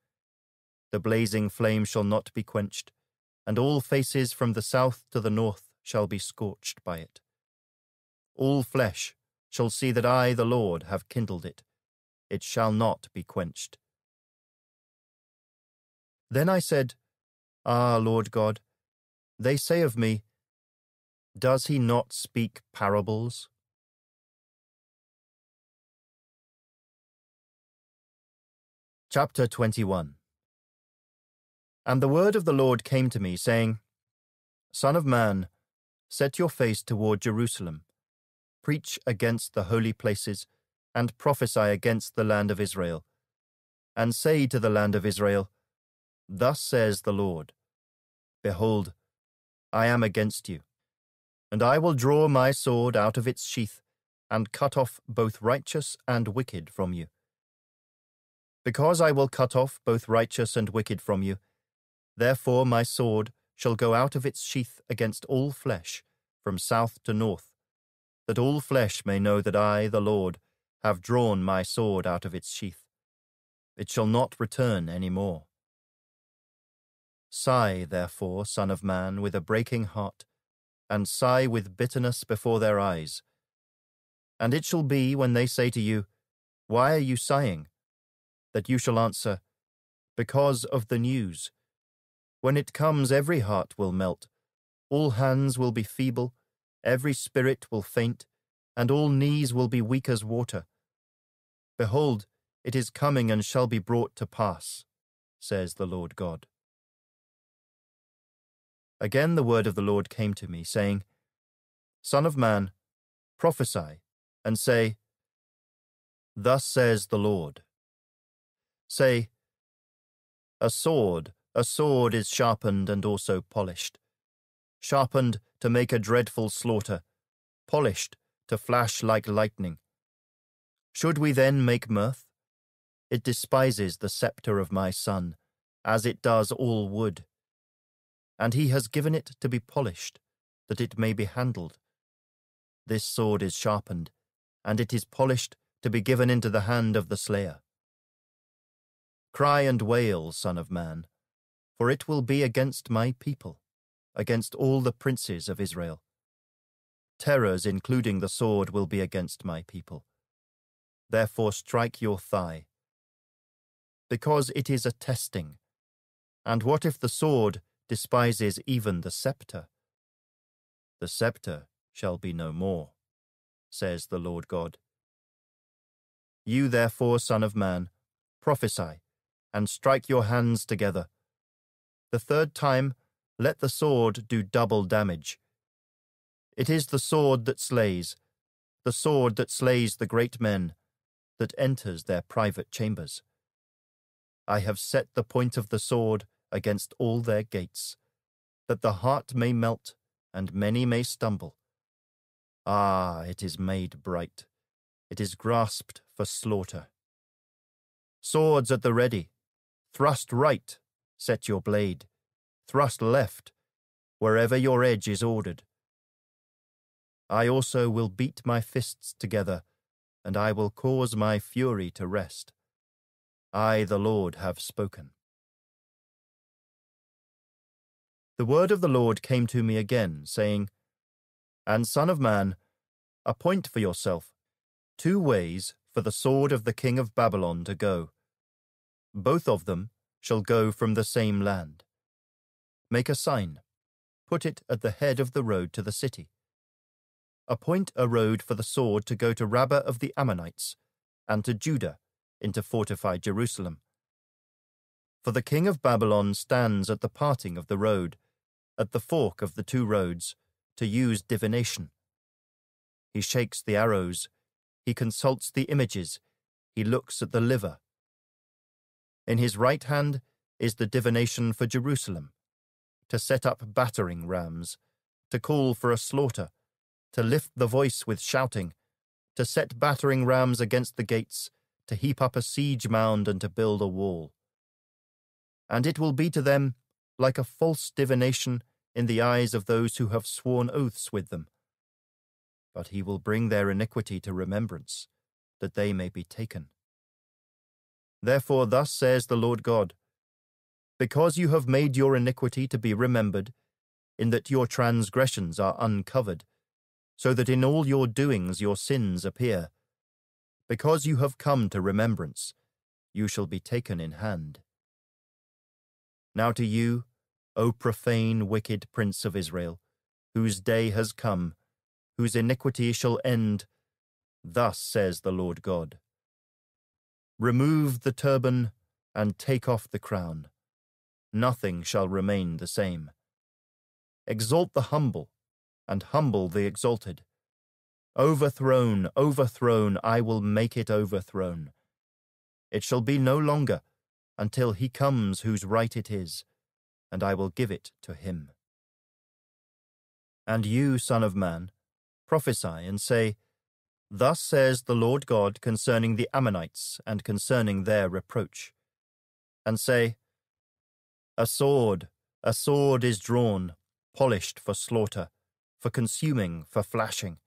The blazing flame shall not be quenched, and all faces from the south to the north shall be scorched by it. All flesh shall see that I, the Lord, have kindled it. It shall not be quenched. Then I said, Ah, Lord God, they say of me, Does he not speak parables? Chapter 21 And the word of the Lord came to me, saying, Son of man, set your face toward Jerusalem, preach against the holy places, and prophesy against the land of Israel, and say to the land of Israel, Thus says the Lord Behold, I am against you, and I will draw my sword out of its sheath, and cut off both righteous and wicked from you. Because I will cut off both righteous and wicked from you, therefore my sword shall go out of its sheath against all flesh, from south to north, that all flesh may know that I, the Lord, have drawn my sword out of its sheath. It shall not return any more. Sigh, therefore, Son of Man, with a breaking heart, and sigh with bitterness before their eyes. And it shall be when they say to you, Why are you sighing? that you shall answer, Because of the news. When it comes, every heart will melt, all hands will be feeble, every spirit will faint, and all knees will be weak as water. Behold, it is coming and shall be brought to pass, says the Lord God. Again the word of the Lord came to me, saying, Son of man, prophesy, and say, Thus says the Lord. Say, A sword, a sword is sharpened and also polished, sharpened to make a dreadful slaughter, polished to flash like lightning. Should we then make mirth? It despises the sceptre of my son, as it does all wood and he has given it to be polished, that it may be handled. This sword is sharpened, and it is polished to be given into the hand of the slayer. Cry and wail, Son of Man, for it will be against my people, against all the princes of Israel. Terrors, including the sword, will be against my people. Therefore strike your thigh. Because it is a testing. And what if the sword, despises even the sceptre. The sceptre shall be no more, says the Lord God. You therefore, Son of Man, prophesy, and strike your hands together. The third time, let the sword do double damage. It is the sword that slays, the sword that slays the great men, that enters their private chambers. I have set the point of the sword against all their gates, that the heart may melt and many may stumble. Ah, it is made bright, it is grasped for slaughter. Swords at the ready, thrust right, set your blade, thrust left, wherever your edge is ordered. I also will beat my fists together, and I will cause my fury to rest. I, the Lord, have spoken. The word of the Lord came to me again, saying, And Son of man, appoint for yourself two ways for the sword of the king of Babylon to go. Both of them shall go from the same land. Make a sign, put it at the head of the road to the city. Appoint a road for the sword to go to Rabbah of the Ammonites, and to Judah, into fortified Jerusalem. For the king of Babylon stands at the parting of the road, at the fork of the two roads, to use divination. He shakes the arrows, he consults the images, he looks at the liver. In his right hand is the divination for Jerusalem, to set up battering rams, to call for a slaughter, to lift the voice with shouting, to set battering rams against the gates, to heap up a siege mound and to build a wall. And it will be to them like a false divination in the eyes of those who have sworn oaths with them. But he will bring their iniquity to remembrance, that they may be taken. Therefore, thus says the Lord God Because you have made your iniquity to be remembered, in that your transgressions are uncovered, so that in all your doings your sins appear, because you have come to remembrance, you shall be taken in hand. Now to you, O profane, wicked Prince of Israel, whose day has come, whose iniquity shall end. Thus says the Lord God Remove the turban and take off the crown. Nothing shall remain the same. Exalt the humble, and humble the exalted. Overthrown, overthrown, I will make it overthrown. It shall be no longer until he comes whose right it is and I will give it to him. And you, Son of Man, prophesy and say, Thus says the Lord God concerning the Ammonites and concerning their reproach. And say, A sword, a sword is drawn, polished for slaughter, for consuming, for flashing,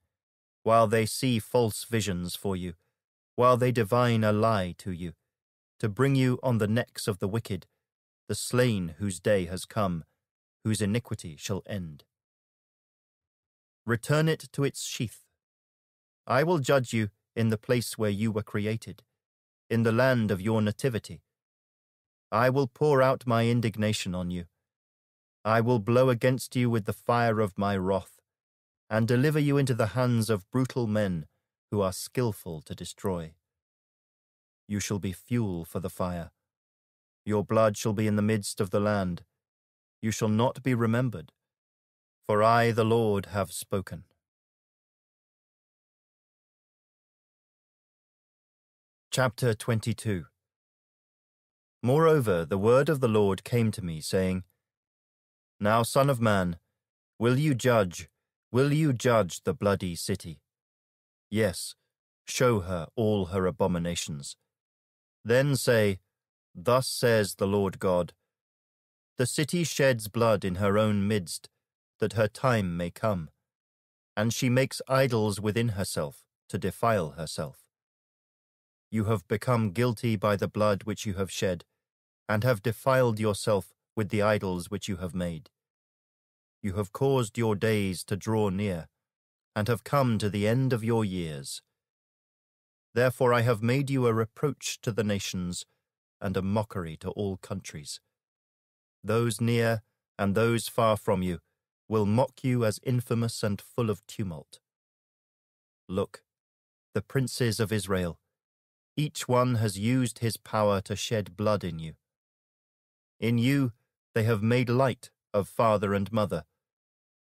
while they see false visions for you, while they divine a lie to you, to bring you on the necks of the wicked, the slain whose day has come, whose iniquity shall end. return it to its sheath. I will judge you in the place where you were created, in the land of your nativity. I will pour out my indignation on you. I will blow against you with the fire of my wrath, and deliver you into the hands of brutal men who are skilful to destroy. You shall be fuel for the fire. Your blood shall be in the midst of the land. You shall not be remembered, for I, the Lord, have spoken. Chapter 22 Moreover, the word of the Lord came to me, saying, Now, Son of man, will you judge, will you judge the bloody city? Yes, show her all her abominations. Then say, Thus says the Lord God, The city sheds blood in her own midst, that her time may come, and she makes idols within herself to defile herself. You have become guilty by the blood which you have shed, and have defiled yourself with the idols which you have made. You have caused your days to draw near, and have come to the end of your years. Therefore I have made you a reproach to the nations, and a mockery to all countries. Those near and those far from you will mock you as infamous and full of tumult. Look, the princes of Israel, each one has used his power to shed blood in you. In you they have made light of father and mother.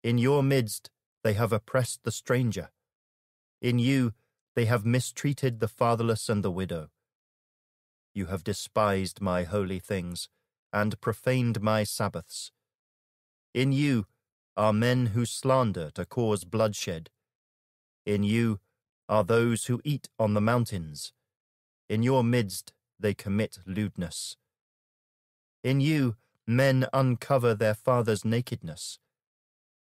In your midst they have oppressed the stranger. In you they have mistreated the fatherless and the widow. You have despised my holy things, and profaned my Sabbaths. In you are men who slander to cause bloodshed. In you are those who eat on the mountains. In your midst they commit lewdness. In you, men uncover their father's nakedness.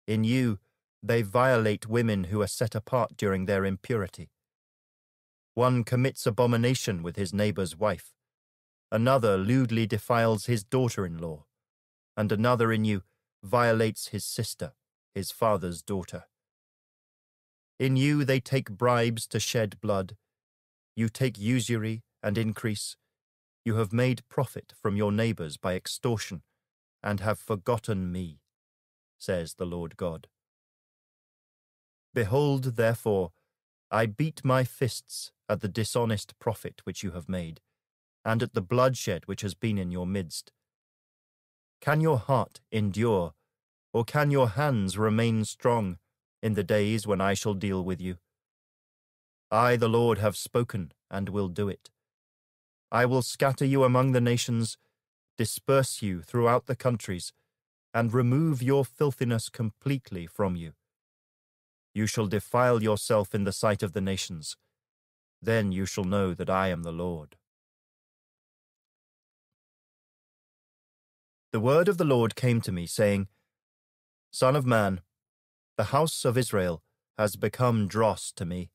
In you, they violate women who are set apart during their impurity. One commits abomination with his neighbor's wife. Another lewdly defiles his daughter in law. And another in you violates his sister, his father's daughter. In you they take bribes to shed blood. You take usury and increase you have made profit from your neighbours by extortion, and have forgotten me, says the Lord God. Behold, therefore, I beat my fists at the dishonest profit which you have made, and at the bloodshed which has been in your midst. Can your heart endure, or can your hands remain strong in the days when I shall deal with you? I, the Lord, have spoken and will do it. I will scatter you among the nations, disperse you throughout the countries, and remove your filthiness completely from you. You shall defile yourself in the sight of the nations. Then you shall know that I am the Lord. The word of the Lord came to me, saying, Son of man, the house of Israel has become dross to me.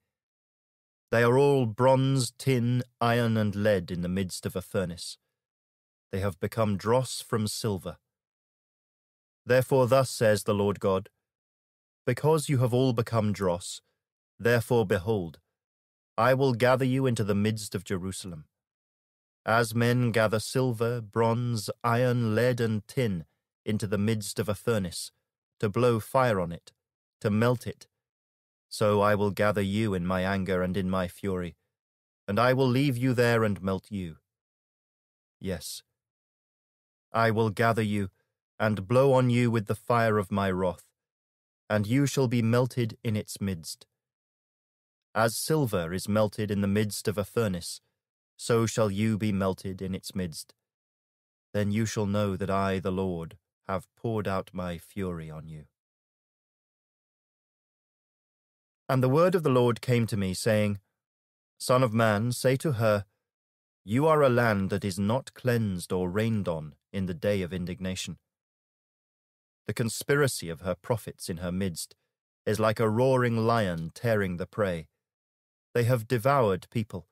They are all bronze, tin, iron, and lead in the midst of a furnace. They have become dross from silver. Therefore, thus says the Lord God Because you have all become dross, therefore, behold, I will gather you into the midst of Jerusalem. As men gather silver, bronze, iron, lead, and tin into the midst of a furnace, to blow fire on it, to melt it, so I will gather you in my anger and in my fury, and I will leave you there and melt you. Yes, I will gather you and blow on you with the fire of my wrath, and you shall be melted in its midst. As silver is melted in the midst of a furnace, so shall you be melted in its midst. Then you shall know that I, the Lord, have poured out my fury on you. And the word of the Lord came to me, saying, Son of man, say to her, You are a land that is not cleansed or rained on in the day of indignation. The conspiracy of her prophets in her midst is like a roaring lion tearing the prey. They have devoured people.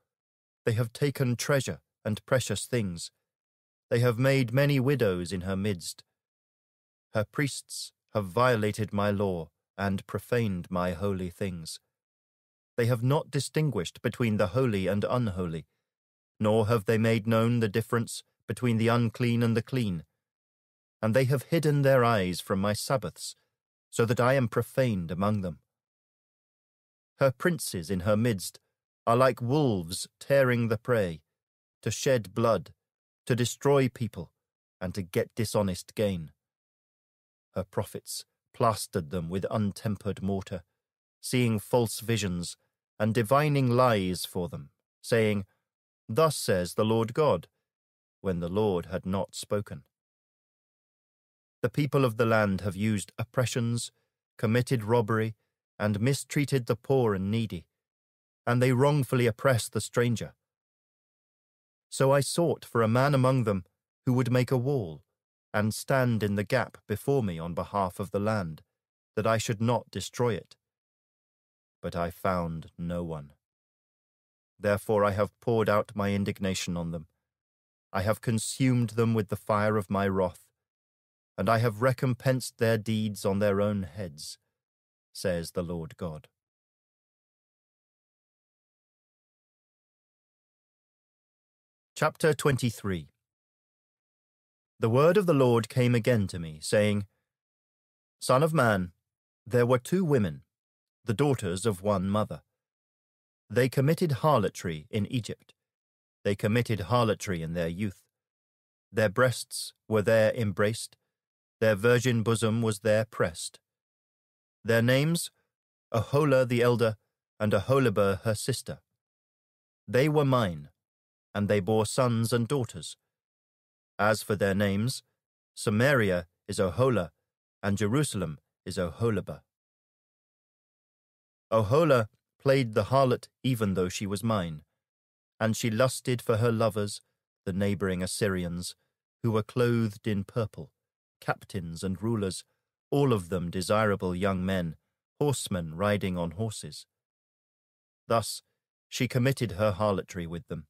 They have taken treasure and precious things. They have made many widows in her midst. Her priests have violated my law and profaned my holy things. They have not distinguished between the holy and unholy, nor have they made known the difference between the unclean and the clean. And they have hidden their eyes from my Sabbaths, so that I am profaned among them. Her princes in her midst are like wolves tearing the prey, to shed blood, to destroy people, and to get dishonest gain. Her prophets plastered them with untempered mortar, seeing false visions and divining lies for them, saying, Thus says the Lord God, when the Lord had not spoken. The people of the land have used oppressions, committed robbery, and mistreated the poor and needy, and they wrongfully oppress the stranger. So I sought for a man among them who would make a wall, and stand in the gap before me on behalf of the land, that I should not destroy it. But I found no one. Therefore I have poured out my indignation on them. I have consumed them with the fire of my wrath, and I have recompensed their deeds on their own heads, says the Lord God. Chapter 23 The word of the Lord came again to me, saying, Son of man, there were two women, the daughters of one mother. They committed harlotry in Egypt. They committed harlotry in their youth. Their breasts were there embraced, their virgin bosom was there pressed. Their names, Oholah the elder, and Oholibah her sister. They were mine, and they bore sons and daughters. As for their names, Samaria is Oholah, and Jerusalem is Oholibah. Oholah played the harlot even though she was mine, and she lusted for her lovers, the neighbouring Assyrians, who were clothed in purple, captains and rulers, all of them desirable young men, horsemen riding on horses. Thus she committed her harlotry with them,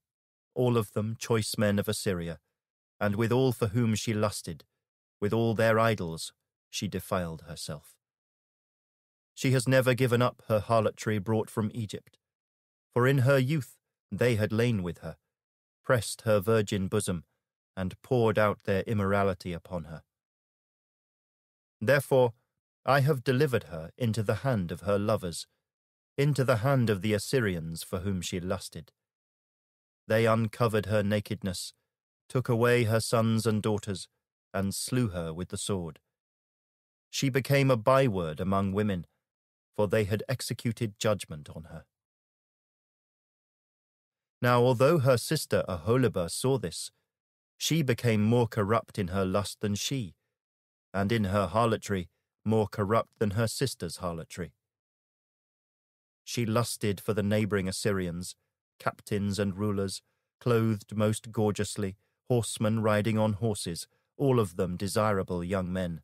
all of them choice men of Assyria, and with all for whom she lusted, with all their idols she defiled herself. She has never given up her harlotry brought from Egypt, for in her youth they had lain with her, pressed her virgin bosom, and poured out their immorality upon her. Therefore I have delivered her into the hand of her lovers, into the hand of the Assyrians for whom she lusted. They uncovered her nakedness, took away her sons and daughters, and slew her with the sword. She became a byword among women, for they had executed judgment on her. Now, although her sister Oholibah saw this, she became more corrupt in her lust than she, and in her harlotry more corrupt than her sister's harlotry. She lusted for the neighbouring Assyrians, captains and rulers, clothed most gorgeously, horsemen riding on horses, all of them desirable young men.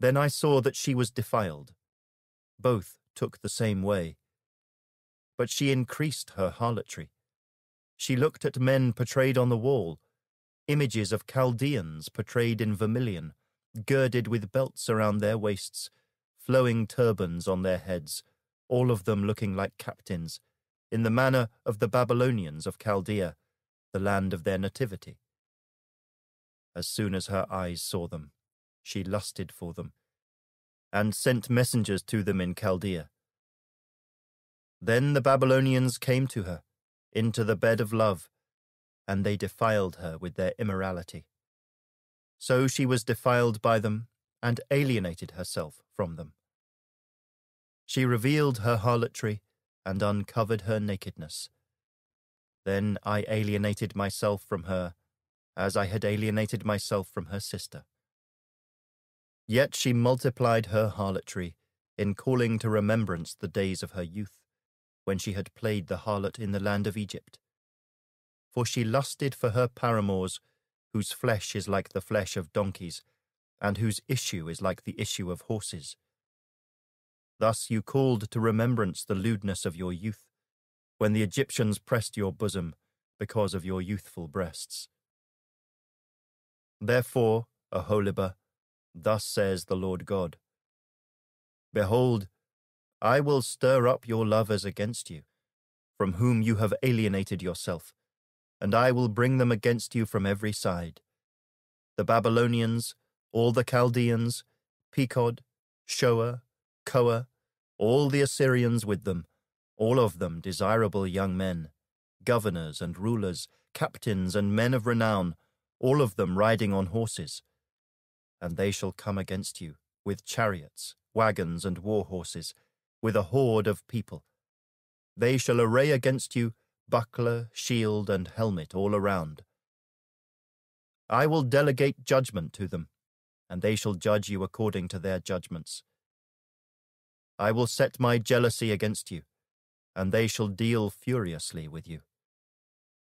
Then I saw that she was defiled. Both took the same way. But she increased her harlotry. She looked at men portrayed on the wall, images of Chaldeans portrayed in vermilion, girded with belts around their waists, flowing turbans on their heads, all of them looking like captains, in the manner of the Babylonians of Chaldea, the land of their nativity. As soon as her eyes saw them, she lusted for them, and sent messengers to them in Chaldea. Then the Babylonians came to her, into the bed of love, and they defiled her with their immorality. So she was defiled by them and alienated herself from them. She revealed her harlotry and uncovered her nakedness. Then I alienated myself from her, as I had alienated myself from her sister. Yet she multiplied her harlotry in calling to remembrance the days of her youth, when she had played the harlot in the land of Egypt for she lusted for her paramours, whose flesh is like the flesh of donkeys, and whose issue is like the issue of horses. Thus you called to remembrance the lewdness of your youth, when the Egyptians pressed your bosom because of your youthful breasts. Therefore, Oholibah, thus says the Lord God, Behold, I will stir up your lovers against you, from whom you have alienated yourself, and I will bring them against you from every side. The Babylonians, all the Chaldeans, Pekod, Shoa, Koa, all the Assyrians with them, all of them desirable young men, governors and rulers, captains and men of renown, all of them riding on horses. And they shall come against you with chariots, wagons, and war horses, with a horde of people. They shall array against you buckler, shield, and helmet all around. I will delegate judgment to them, and they shall judge you according to their judgments. I will set my jealousy against you, and they shall deal furiously with you.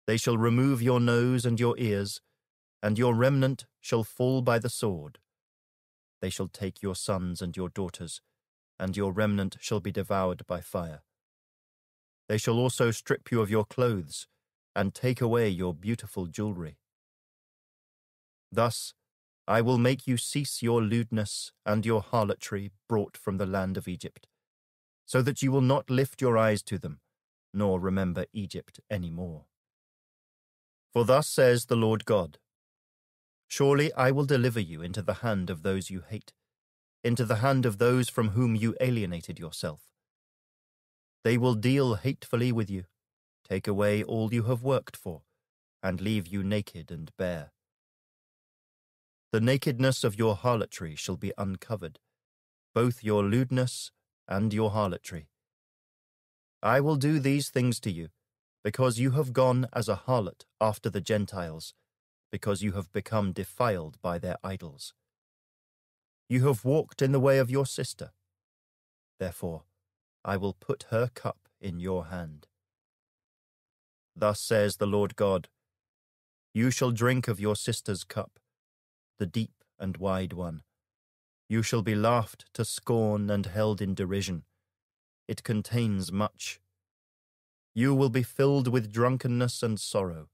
They shall remove your nose and your ears, and your remnant shall fall by the sword. They shall take your sons and your daughters, and your remnant shall be devoured by fire. They shall also strip you of your clothes, and take away your beautiful jewelry. Thus I will make you cease your lewdness and your harlotry brought from the land of Egypt, so that you will not lift your eyes to them, nor remember Egypt any more. For thus says the Lord God Surely I will deliver you into the hand of those you hate, into the hand of those from whom you alienated yourself. They will deal hatefully with you, take away all you have worked for, and leave you naked and bare. The nakedness of your harlotry shall be uncovered, both your lewdness and your harlotry. I will do these things to you, because you have gone as a harlot after the Gentiles, because you have become defiled by their idols. You have walked in the way of your sister. Therefore, I will put her cup in your hand. Thus says the Lord God You shall drink of your sister's cup the deep and wide one. You shall be laughed to scorn and held in derision. It contains much. You will be filled with drunkenness and sorrow,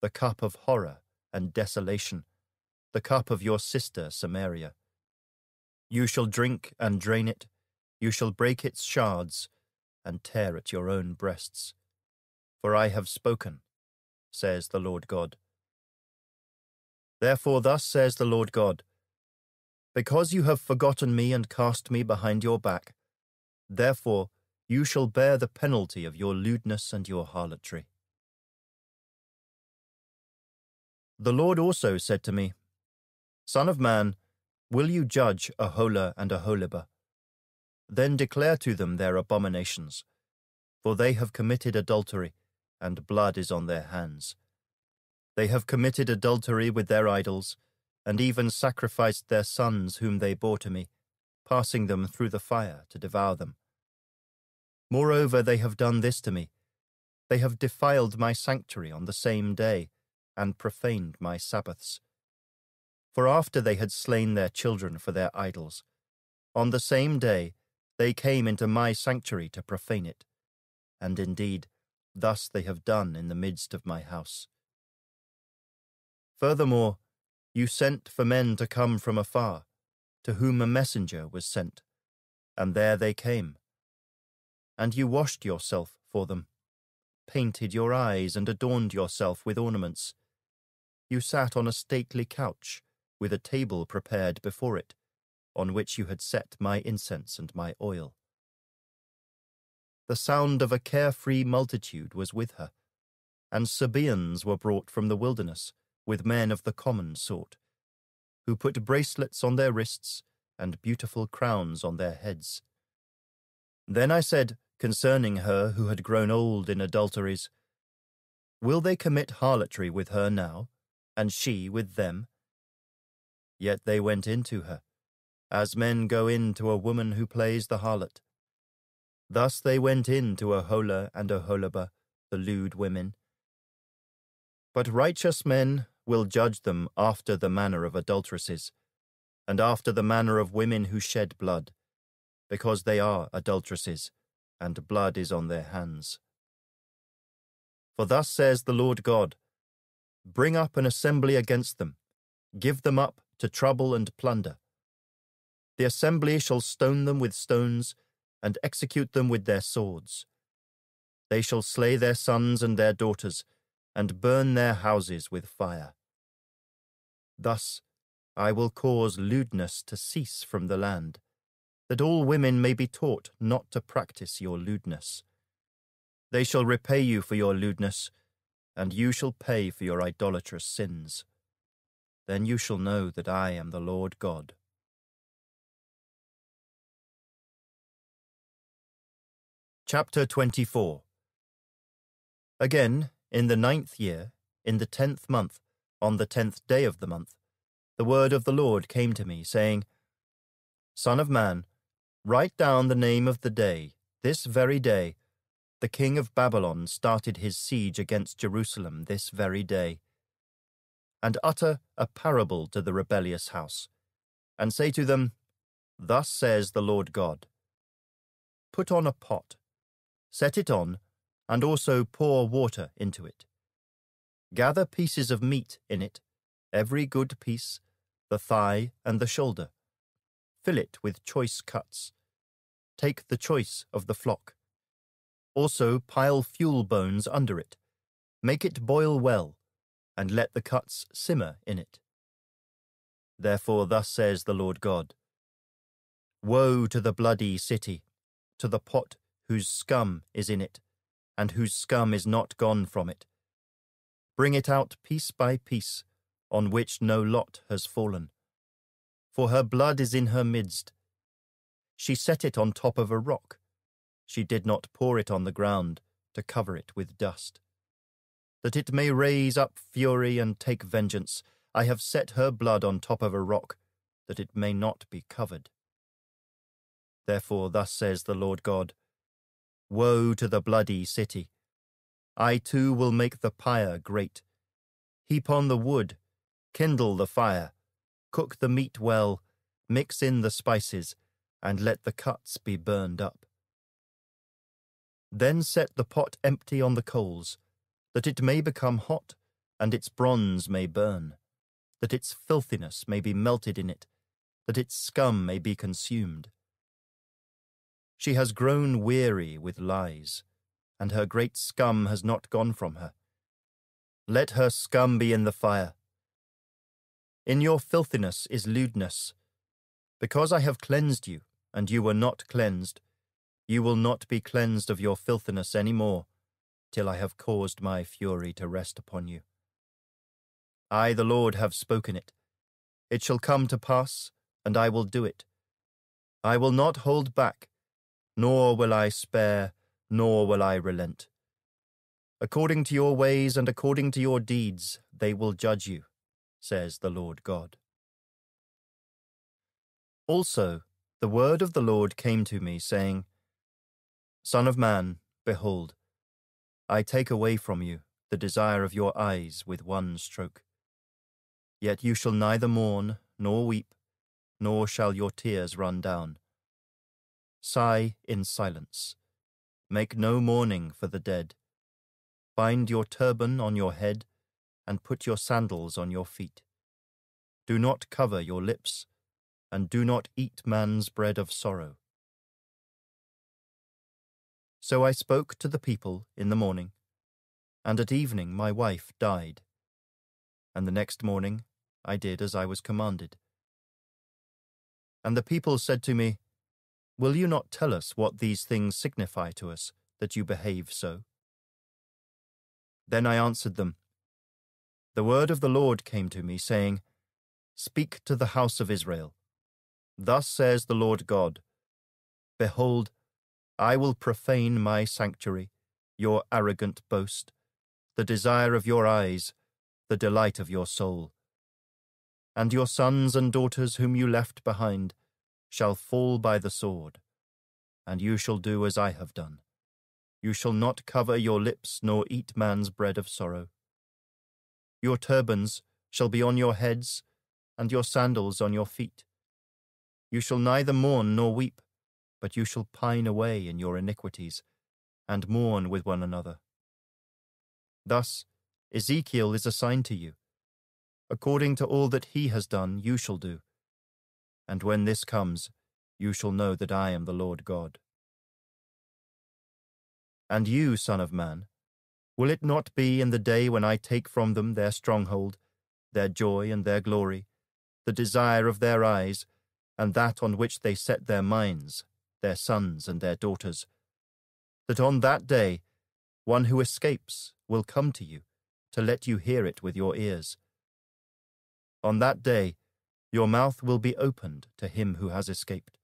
the cup of horror and desolation, the cup of your sister Samaria. You shall drink and drain it, you shall break its shards, and tear at your own breasts. For I have spoken, says the Lord God. Therefore, thus says the Lord God Because you have forgotten me and cast me behind your back, therefore you shall bear the penalty of your lewdness and your harlotry. The Lord also said to me, Son of man, will you judge Oholah and Oholibah? Then declare to them their abominations, for they have committed adultery, and blood is on their hands. They have committed adultery with their idols, and even sacrificed their sons whom they bore to me, passing them through the fire to devour them. Moreover, they have done this to me. They have defiled my sanctuary on the same day, and profaned my Sabbaths. For after they had slain their children for their idols, on the same day they came into my sanctuary to profane it. And indeed, thus they have done in the midst of my house. Furthermore, you sent for men to come from afar, to whom a messenger was sent, and there they came. And you washed yourself for them, painted your eyes, and adorned yourself with ornaments. You sat on a stately couch, with a table prepared before it, on which you had set my incense and my oil. The sound of a carefree multitude was with her, and Sabaeans were brought from the wilderness with men of the common sort, who put bracelets on their wrists and beautiful crowns on their heads. Then I said, concerning her who had grown old in adulteries, Will they commit harlotry with her now, and she with them? Yet they went into her, as men go in to a woman who plays the harlot. Thus they went in to Oholah and Oholibah, the lewd women. But righteous men will judge them after the manner of adulteresses, and after the manner of women who shed blood, because they are adulteresses, and blood is on their hands. For thus says the Lord God Bring up an assembly against them, give them up to trouble and plunder. The assembly shall stone them with stones, and execute them with their swords. They shall slay their sons and their daughters, and burn their houses with fire. Thus I will cause lewdness to cease from the land, that all women may be taught not to practice your lewdness. They shall repay you for your lewdness, and you shall pay for your idolatrous sins. Then you shall know that I am the Lord God. Chapter 24 Again, in the ninth year, in the tenth month, on the tenth day of the month, the word of the Lord came to me, saying, Son of man, write down the name of the day, this very day. The king of Babylon started his siege against Jerusalem this very day. And utter a parable to the rebellious house, and say to them, Thus says the Lord God Put on a pot set it on, and also pour water into it. Gather pieces of meat in it, every good piece, the thigh and the shoulder. Fill it with choice cuts. Take the choice of the flock. Also pile fuel bones under it. Make it boil well, and let the cuts simmer in it. Therefore thus says the Lord God, Woe to the bloody city, to the pot whose scum is in it, and whose scum is not gone from it. Bring it out piece by piece, on which no lot has fallen. For her blood is in her midst. She set it on top of a rock. She did not pour it on the ground to cover it with dust. That it may raise up fury and take vengeance, I have set her blood on top of a rock, that it may not be covered. Therefore, thus says the Lord God Woe to the bloody city! I too will make the pyre great. Heap on the wood, kindle the fire, cook the meat well, mix in the spices, and let the cuts be burned up. Then set the pot empty on the coals, that it may become hot, and its bronze may burn, that its filthiness may be melted in it, that its scum may be consumed. She has grown weary with lies, and her great scum has not gone from her. Let her scum be in the fire. In your filthiness is lewdness. Because I have cleansed you, and you were not cleansed, you will not be cleansed of your filthiness any more, till I have caused my fury to rest upon you. I, the Lord, have spoken it. It shall come to pass, and I will do it. I will not hold back nor will I spare, nor will I relent. According to your ways and according to your deeds, they will judge you, says the Lord God. Also, the word of the Lord came to me, saying, Son of man, behold, I take away from you the desire of your eyes with one stroke. Yet you shall neither mourn nor weep, nor shall your tears run down. Sigh in silence. Make no mourning for the dead. Bind your turban on your head, and put your sandals on your feet. Do not cover your lips, and do not eat man's bread of sorrow. So I spoke to the people in the morning, and at evening my wife died. And the next morning I did as I was commanded. And the people said to me, Will you not tell us what these things signify to us, that you behave so? Then I answered them, The word of the Lord came to me, saying, Speak to the house of Israel. Thus says the Lord God, Behold, I will profane my sanctuary, your arrogant boast, the desire of your eyes, the delight of your soul. And your sons and daughters whom you left behind, shall fall by the sword, and you shall do as I have done. You shall not cover your lips nor eat man's bread of sorrow. Your turbans shall be on your heads, and your sandals on your feet. You shall neither mourn nor weep, but you shall pine away in your iniquities, and mourn with one another. Thus Ezekiel is assigned to you. According to all that he has done, you shall do And when this comes, you shall know that I am the Lord God. And you, Son of Man, will it not be in the day when I take from them their stronghold, their joy and their glory, the desire of their eyes, and that on which they set their minds, their sons and their daughters, that on that day one who escapes will come to you, to let you hear it with your ears. On that day your mouth will be opened to him who has escaped.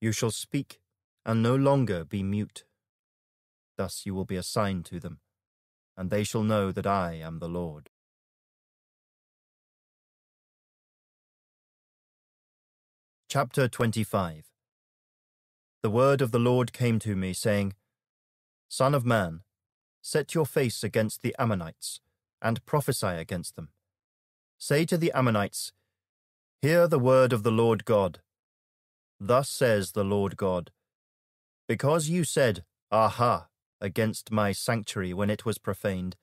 You shall speak and no longer be mute. Thus you will be a sign to them, and they shall know that I am the Lord. Chapter 25 The word of the Lord came to me, saying, Son of man, set your face against the Ammonites, and prophesy against them. Say to the Ammonites, Hear the word of the Lord God. Thus says the Lord God, Because you said, Aha, against my sanctuary when it was profaned,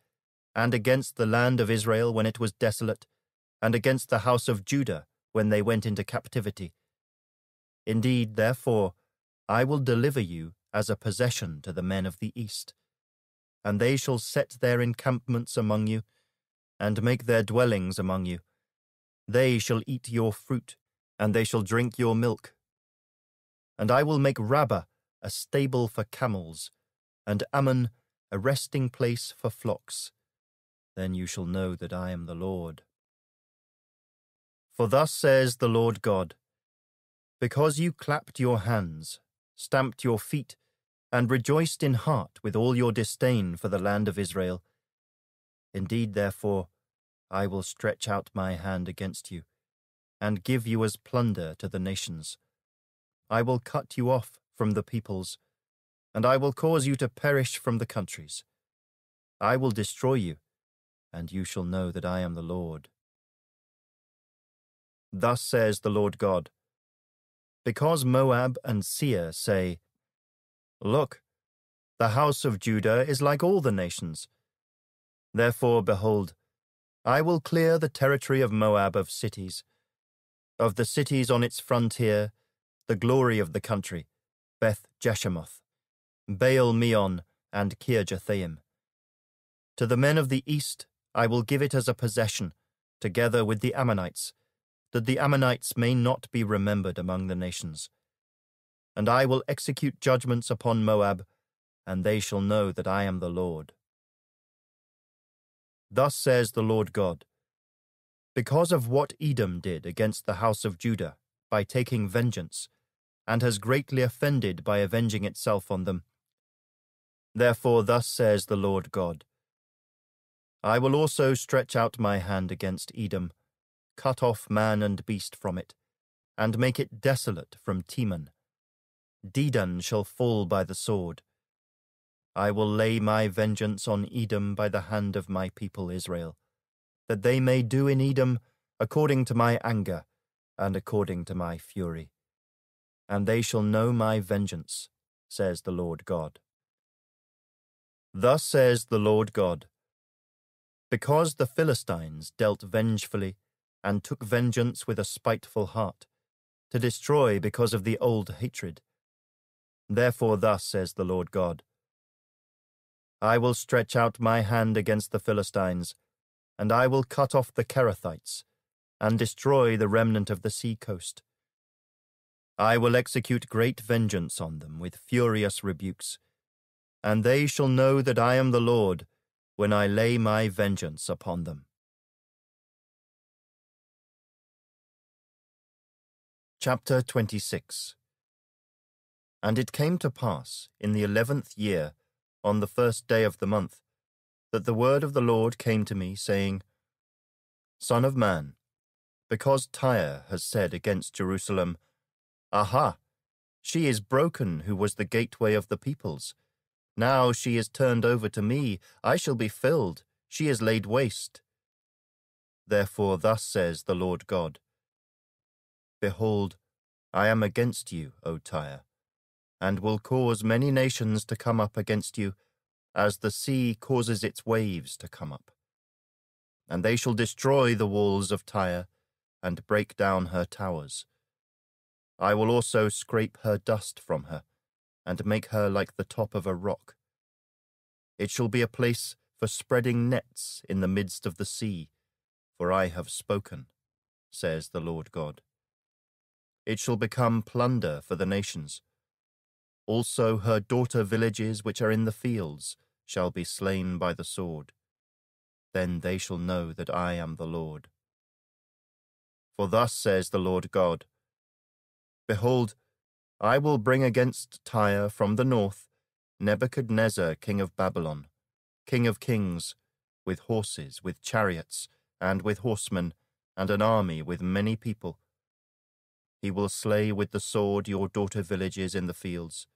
and against the land of Israel when it was desolate, and against the house of Judah when they went into captivity. Indeed, therefore, I will deliver you as a possession to the men of the east. And they shall set their encampments among you, and make their dwellings among you. They shall eat your fruit, and they shall drink your milk. And I will make Rabbah a stable for camels, and Ammon a resting place for flocks. Then you shall know that I am the Lord. For thus says the Lord God Because you clapped your hands, stamped your feet, and rejoiced in heart with all your disdain for the land of Israel. Indeed, therefore, I will stretch out my hand against you, and give you as plunder to the nations. I will cut you off from the peoples, and I will cause you to perish from the countries. I will destroy you, and you shall know that I am the Lord. Thus says the Lord God Because Moab and Seir say, Look, the house of Judah is like all the nations. Therefore, behold, I will clear the territory of Moab of cities, of the cities on its frontier, the glory of the country, Beth Jeshimoth. Baal Meon, and Kirjathaim. To the men of the east I will give it as a possession, together with the Ammonites, that the Ammonites may not be remembered among the nations. And I will execute judgments upon Moab, and they shall know that I am the Lord. Thus says the Lord God Because of what Edom did against the house of Judah by taking vengeance, and has greatly offended by avenging itself on them, Therefore, thus says the Lord God I will also stretch out my hand against Edom, cut off man and beast from it, and make it desolate from Teman. Dedan shall fall by the sword. I will lay my vengeance on Edom by the hand of my people Israel, that they may do in Edom according to my anger and according to my fury. And they shall know my vengeance, says the Lord God. Thus says the Lord God Because the Philistines dealt vengefully and took vengeance with a spiteful heart, to destroy because of the old hatred. Therefore, thus says the Lord God I will stretch out my hand against the Philistines, and I will cut off the Cherethites, and destroy the remnant of the sea coast. I will execute great vengeance on them with furious rebukes and they shall know that I am the Lord when I lay my vengeance upon them. Chapter 26 And it came to pass, in the eleventh year, on the first day of the month, that the word of the Lord came to me, saying, Son of man, because Tyre has said against Jerusalem, Aha! She is broken who was the gateway of the peoples now she is turned over to me, I shall be filled, she is laid waste. Therefore thus says the Lord God, Behold, I am against you, O Tyre, and will cause many nations to come up against you, as the sea causes its waves to come up. And they shall destroy the walls of Tyre, and break down her towers, I will also scrape her dust from her, and make her like the top of a rock. It shall be a place for spreading nets in the midst of the sea, for I have spoken, says the Lord God. It shall become plunder for the nations. Also her daughter villages which are in the fields shall be slain by the sword. Then they shall know that I am the Lord. For thus says the Lord God Behold, I will bring against Tyre from the north Nebuchadnezzar king of Babylon, king of kings, with horses, with chariots, and with horsemen, and an army with many people. He will slay with the sword your daughter villages in the fields.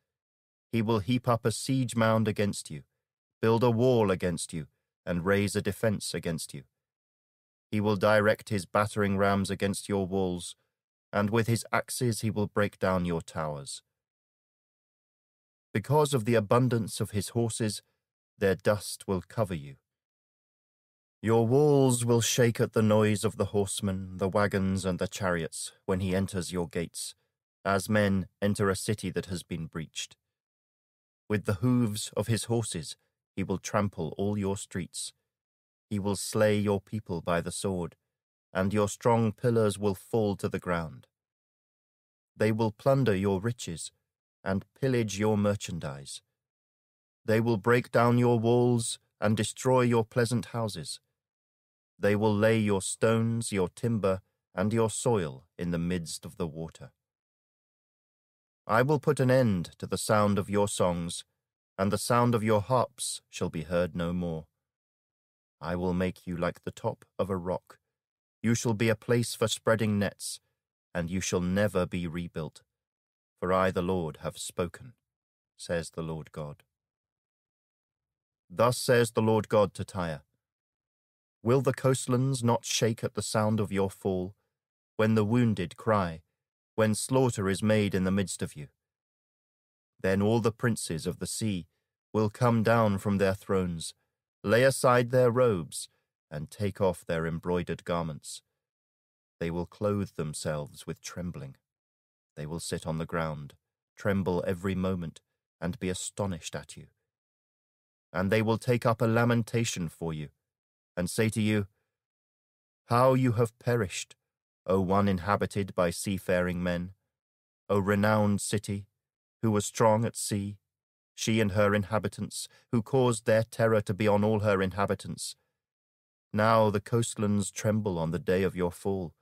He will heap up a siege mound against you, build a wall against you, and raise a defense against you. He will direct his battering rams against your walls, and with his axes he will break down your towers. Because of the abundance of his horses, their dust will cover you. Your walls will shake at the noise of the horsemen, the wagons, and the chariots when he enters your gates, as men enter a city that has been breached. With the hoofs of his horses, he will trample all your streets. He will slay your people by the sword, and your strong pillars will fall to the ground. They will plunder your riches and pillage your merchandise. They will break down your walls and destroy your pleasant houses. They will lay your stones, your timber, and your soil in the midst of the water. I will put an end to the sound of your songs, and the sound of your harps shall be heard no more. I will make you like the top of a rock. You shall be a place for spreading nets, and you shall never be rebuilt. For I, the Lord, have spoken, says the Lord God. Thus says the Lord God to Tyre Will the coastlands not shake at the sound of your fall, when the wounded cry, when slaughter is made in the midst of you? Then all the princes of the sea will come down from their thrones, lay aside their robes, and take off their embroidered garments. They will clothe themselves with trembling. They will sit on the ground, tremble every moment, and be astonished at you. And they will take up a lamentation for you and say to you, How you have perished, O one inhabited by seafaring men, O renowned city, who was strong at sea, she and her inhabitants, who caused their terror to be on all her inhabitants. Now the coastlands tremble on the day of your fall.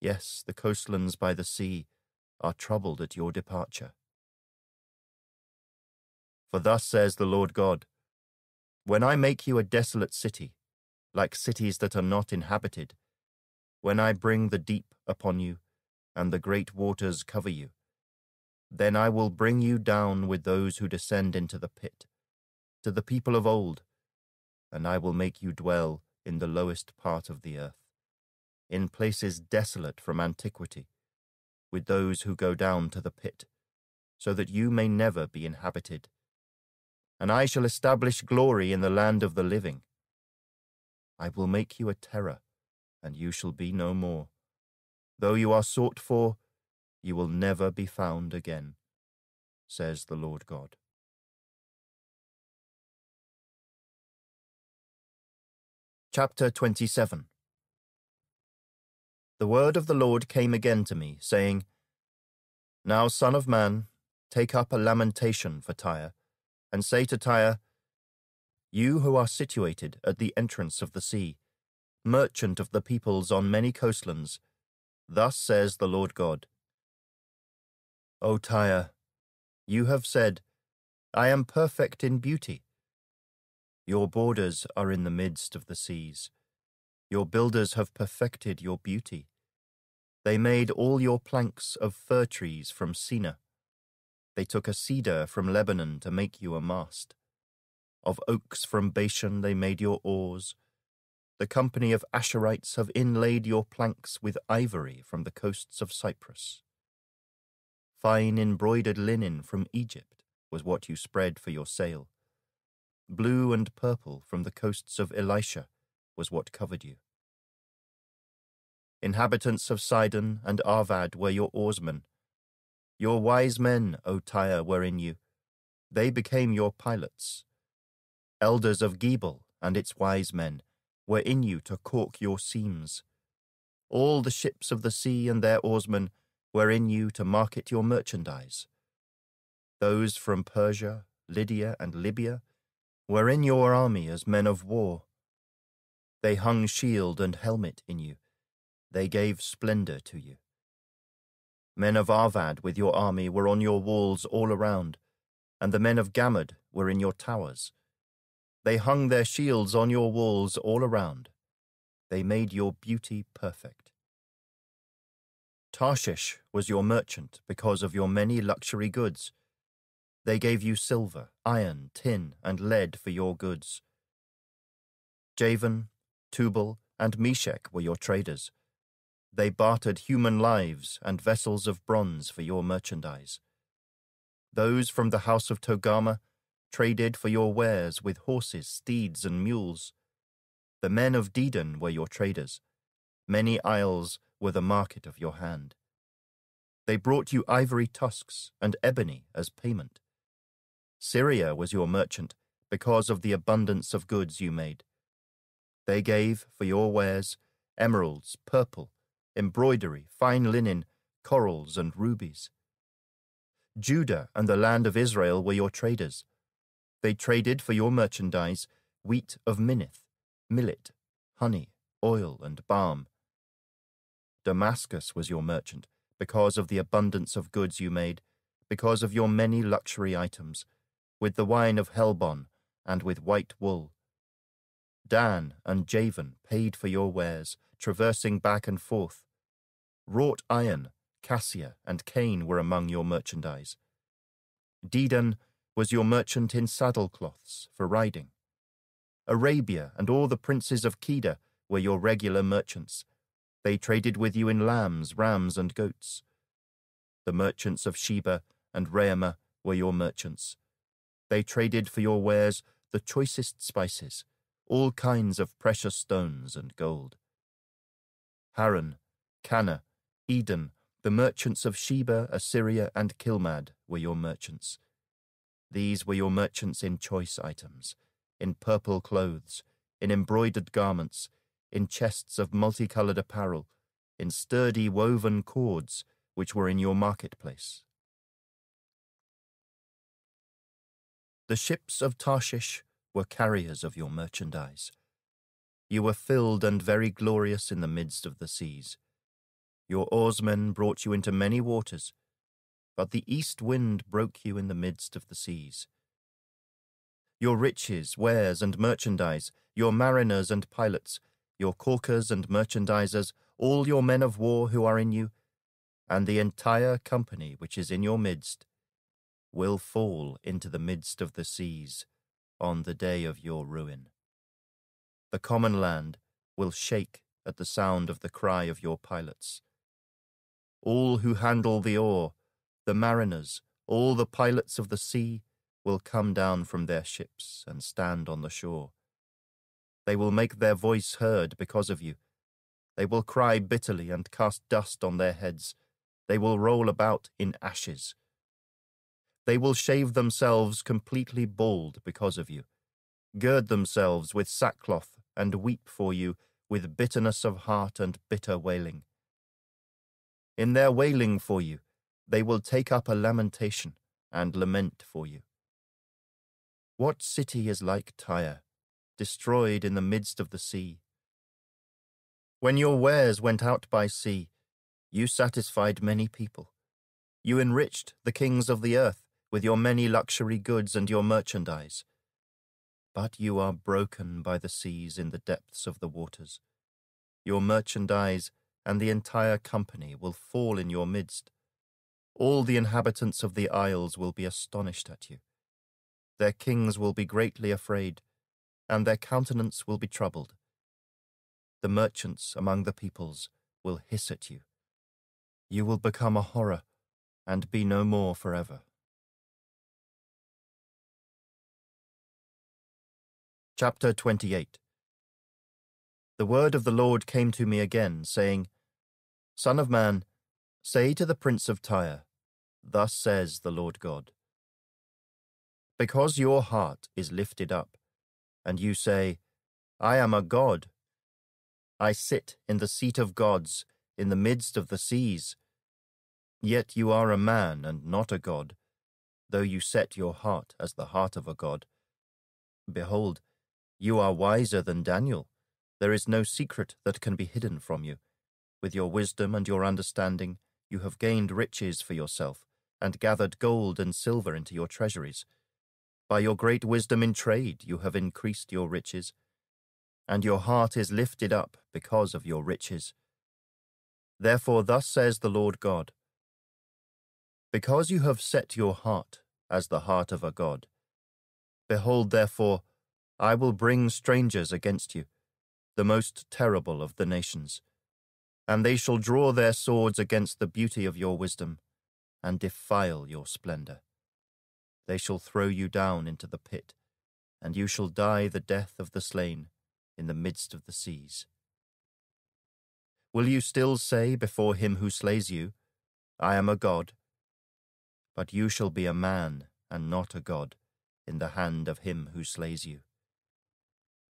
Yes, the coastlands by the sea are troubled at your departure. For thus says the Lord God, When I make you a desolate city, like cities that are not inhabited, when I bring the deep upon you, and the great waters cover you. Then I will bring you down with those who descend into the pit, to the people of old, and I will make you dwell in the lowest part of the earth, in places desolate from antiquity, with those who go down to the pit, so that you may never be inhabited. And I shall establish glory in the land of the living I will make you a terror, and you shall be no more. Though you are sought for, you will never be found again, says the Lord God. Chapter 27 The word of the Lord came again to me, saying, Now, son of man, take up a lamentation for Tyre, and say to Tyre, you who are situated at the entrance of the sea, merchant of the peoples on many coastlands, thus says the Lord God. O Tyre, you have said, I am perfect in beauty. Your borders are in the midst of the seas. Your builders have perfected your beauty. They made all your planks of fir trees from Senir. They took a cedar from Lebanon to make you a mast. Of oaks from Bashan they made your oars. The company of Ashurites have inlaid your planks with ivory from the coasts of Cyprus. Fine embroidered linen from Egypt was what you spread for your sail. Blue and purple from the coasts of Elishah was what covered you. Inhabitants of Sidon and Arvad were your oarsmen, Your wise men, O Tyre, were in you. They became your pilots. Elders of Gebal and its wise men were in you to caulk your seams. All the ships of the sea and their oarsmen were in you to market your merchandise. Those from Persia, Lydia, and Libya were in your army as men of war. They hung shield and helmet in you. They gave splendor to you. Men of Arvad with your army were on your walls all around, and the men of Gammad were in your towers. They hung their shields on your walls all around. They made your beauty perfect. Tarshish was your merchant because of your many luxury goods. They gave you silver, iron, tin, and lead for your goods. Javan, Tubal, and Meshech were your traders. They bartered human lives and vessels of bronze for your merchandise. Those from the house of Togarmah traded for your wares with horses, steeds, and mules. The men of Dedan were your traders. Many isles were the market of your hand. They brought you ivory tusks and ebony as payment. Syria was your merchant because of the abundance of goods you made. They gave for your wares emeralds, purple, embroidery, fine linen, corals, and rubies. Judah and the land of Israel were your traders. They traded for your merchandise wheat of Minnith, millet, honey, oil, and balm. Damascus was your merchant because of the abundance of goods you made, because of your many luxury items with the wine of Helbon, and with white wool. Dan and Javan paid for your wares, traversing back and forth. Wrought iron, cassia, and cane were among your merchandise. Dedan was your merchant in saddlecloths for riding. Arabia and all the princes of Kedar were your regular merchants. They traded with you in lambs, rams, and goats. The merchants of Sheba and Raamah were your merchants. They traded for your wares the choicest spices, all kinds of precious stones and gold. Haran, Canneh, Eden, the merchants of Sheba, Assyria, and Chilmad were your merchants. These were your merchants in choice items, in purple clothes, in embroidered garments, in chests of multicolored apparel, in sturdy woven cords which were in your marketplace. The ships of Tarshish were carriers of your merchandise. You were filled and very glorious in the midst of the seas. Your oarsmen brought you into many waters, but the east wind broke you in the midst of the seas. Your riches, wares, and merchandise, your mariners and pilots, your caulkers and merchandisers, all your men of war who are in you, and the entire company which is in your midst, will fall into the midst of the seas on the day of your ruin. The common land will shake at the sound of the cry of your pilots. All who handle the oar, the mariners, all the pilots of the sea, will come down from their ships and stand on the shore. They will make their voice heard because of you. They will cry bitterly and cast dust on their heads. They will roll about in ashes. They will shave themselves completely bald because of you, gird themselves with sackcloth, and weep for you with bitterness of heart and bitter wailing. In their wailing for you, they will take up a lamentation and lament for you. What city is like Tyre, destroyed in the midst of the sea? When your wares went out by sea, you satisfied many people. You enriched the kings of the earth with your many luxury goods and your merchandise. But you are broken by the seas in the depths of the waters. Your merchandise and the entire company will fall in your midst. All the inhabitants of the isles will be astonished at you. Their kings will be greatly afraid, and their countenance will be troubled. The merchants among the peoples will hiss at you. You will become a horror and be no more forever. Chapter 28 The word of the Lord came to me again, saying, Son of man, say to the prince of Tyre, Thus says the Lord God. Because your heart is lifted up, and you say, I am a god. I sit in the seat of gods, in the midst of the seas. Yet you are a man and not a god, though you set your heart as the heart of a god. Behold, you are wiser than Daniel. There is no secret that can be hidden from you. With your wisdom and your understanding, you have gained riches for yourself, and gathered gold and silver into your treasuries. By your great wisdom in trade, you have increased your riches, and your heart is lifted up because of your riches. Therefore, thus says the Lord God Because you have set your heart as the heart of a God, behold, therefore, I will bring strangers against you, the most terrible of the nations, and they shall draw their swords against the beauty of your wisdom, and defile your splendor. They shall throw you down into the pit, and you shall die the death of the slain in the midst of the seas. Will you still say before him who slays you, I am a god? But you shall be a man and not a god in the hand of him who slays you.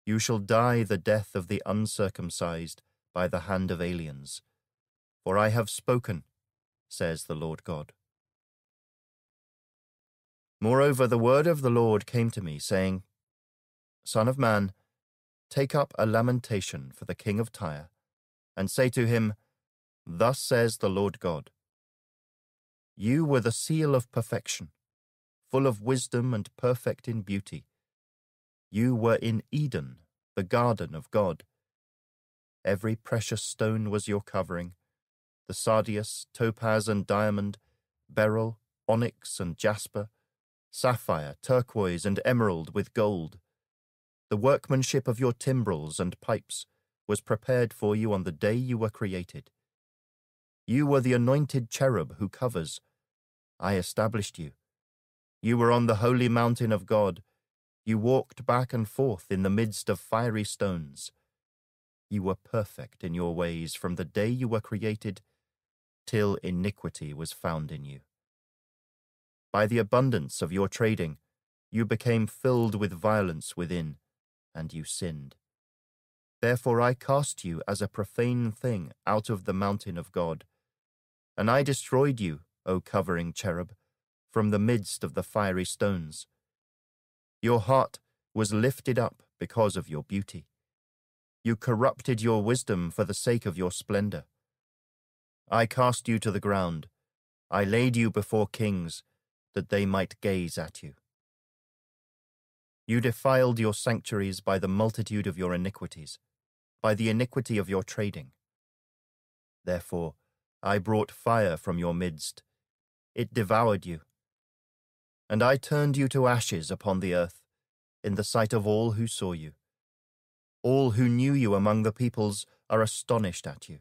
You shall die the death of the uncircumcised by the hand of aliens. For I have spoken, says the Lord God. Moreover, the word of the Lord came to me, saying, Son of man, take up a lamentation for the king of Tyre, and say to him, Thus says the Lord God You were the seal of perfection, full of wisdom and perfect in beauty. You were in Eden, the garden of God. Every precious stone was your covering the sardius, topaz, and diamond, beryl, onyx, and jasper, sapphire, turquoise, and emerald with gold. The workmanship of your timbrels and pipes was prepared for you on the day you were created. You were the anointed cherub who covers. I established you. You were on the holy mountain of God. You walked back and forth in the midst of fiery stones. You were perfect in your ways from the day you were created till iniquity was found in you. By the abundance of your trading, you became filled with violence within, and you sinned. Therefore I cast you as a profane thing out of the mountain of God, and I destroyed you, O covering cherub, from the midst of the fiery stones. Your heart was lifted up because of your beauty. You corrupted your wisdom for the sake of your splendor. I cast you to the ground. I laid you before kings, that they might gaze at you. You defiled your sanctuaries by the multitude of your iniquities, by the iniquity of your trading. Therefore, I brought fire from your midst. It devoured you and I turned you to ashes upon the earth, in the sight of all who saw you. All who knew you among the peoples are astonished at you.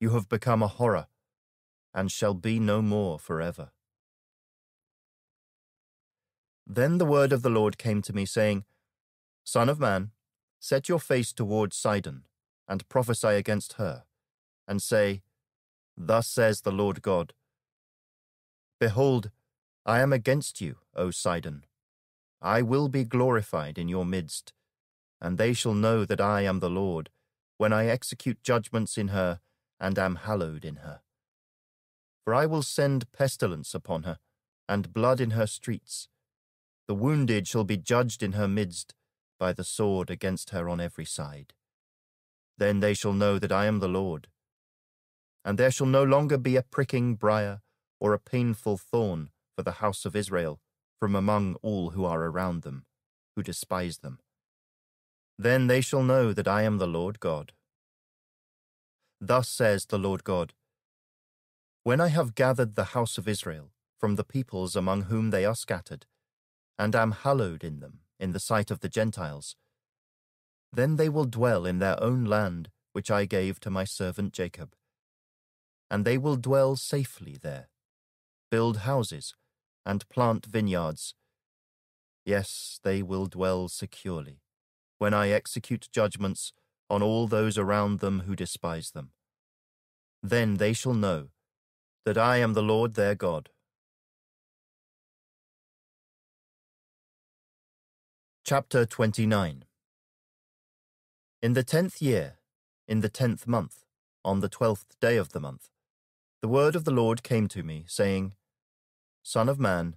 You have become a horror, and shall be no more forever. Then the word of the Lord came to me, saying, Son of man, set your face towards Sidon, and prophesy against her, and say, Thus says the Lord God Behold, I am against you, O Sidon. I will be glorified in your midst, and they shall know that I am the Lord, when I execute judgments in her, and am hallowed in her. For I will send pestilence upon her, and blood in her streets. The wounded shall be judged in her midst, by the sword against her on every side. Then they shall know that I am the Lord. And there shall no longer be a pricking briar, or a painful thorn, for the house of Israel from among all who are around them, who despise them. Then they shall know that I am the Lord God. Thus says the Lord God When I have gathered the house of Israel from the peoples among whom they are scattered, and am hallowed in them in the sight of the Gentiles, then they will dwell in their own land which I gave to my servant Jacob. And they will dwell safely there, build houses, and plant vineyards. Yes, they will dwell securely, when I execute judgments on all those around them who despise them. Then they shall know that I am the Lord their God. Chapter 29 In the tenth year, in the tenth month, on the twelfth day of the month, the word of the Lord came to me, saying, Son of man,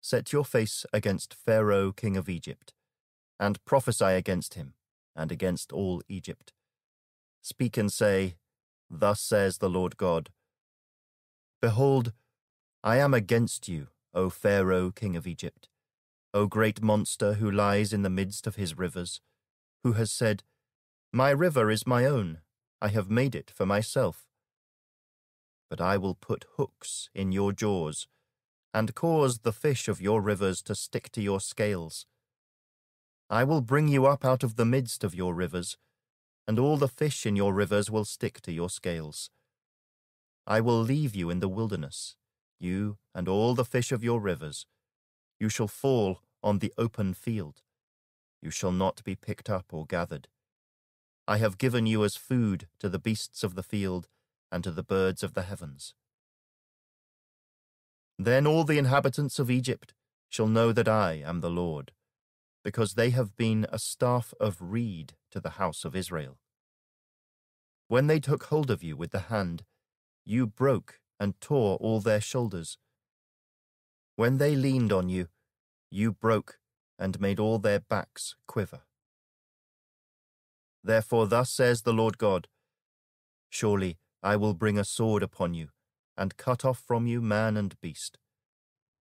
set your face against Pharaoh king of Egypt, and prophesy against him, and against all Egypt. Speak and say, Thus says the Lord God, Behold, I am against you, O Pharaoh king of Egypt O great monster who lies in the midst of his rivers, who has said, My river is my own, I have made it for myself. But I will put hooks in your jaws, and cause the fish of your rivers to stick to your scales. I will bring you up out of the midst of your rivers, and all the fish in your rivers will stick to your scales. I will leave you in the wilderness, you and all the fish of your rivers. You shall fall on the open field. You shall not be picked up or gathered. I have given you as food to the beasts of the field and to the birds of the heavens. Then all the inhabitants of Egypt shall know that I am the Lord, because they have been a staff of reed to the house of Israel. When they took hold of you with the hand, you broke and tore all their shoulders. When they leaned on you, you broke and made all their backs quiver. Therefore, thus says the Lord God Surely I will bring a sword upon you, and cut off from you man and beast.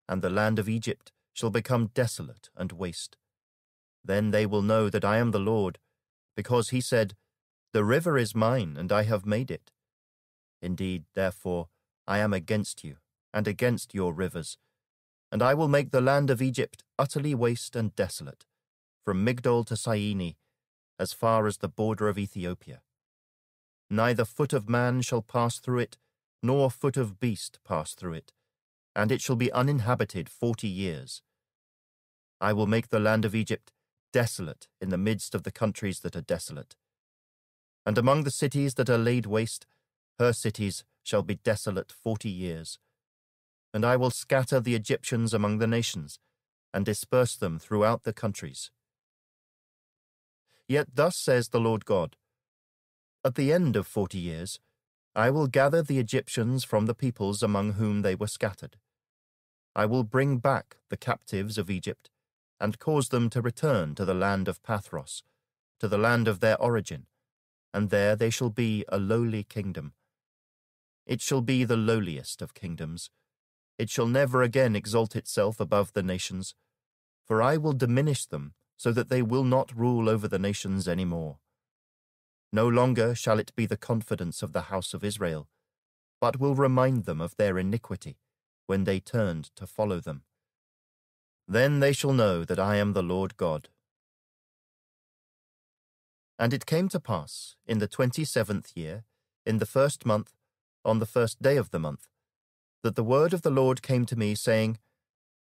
And the land of Egypt shall become desolate and waste. Then they will know that I am the Lord, because he said, The river is mine, and I have made it. Indeed, therefore, I am against you, and against your rivers, and I will make the land of Egypt utterly waste and desolate, from Migdol to Syene, as far as the border of Ethiopia. Neither foot of man shall pass through it, nor foot of beast pass through it, and it shall be uninhabited forty years. I will make the land of Egypt desolate in the midst of the countries that are desolate. And among the cities that are laid waste, her cities shall be desolate forty years and I will scatter the Egyptians among the nations, and disperse them throughout the countries. Yet thus says the Lord God At the end of forty years, I will gather the Egyptians from the peoples among whom they were scattered. I will bring back the captives of Egypt, and cause them to return to the land of Pathros, to the land of their origin, and there they shall be a lowly kingdom. It shall be the lowliest of kingdoms it shall never again exalt itself above the nations, for I will diminish them so that they will not rule over the nations any more. No longer shall it be the confidence of the house of Israel, but will remind them of their iniquity when they turned to follow them. Then they shall know that I am the Lord God. And it came to pass, in the twenty seventh year, in the first month, on the first day of the month, that the word of the Lord came to me, saying,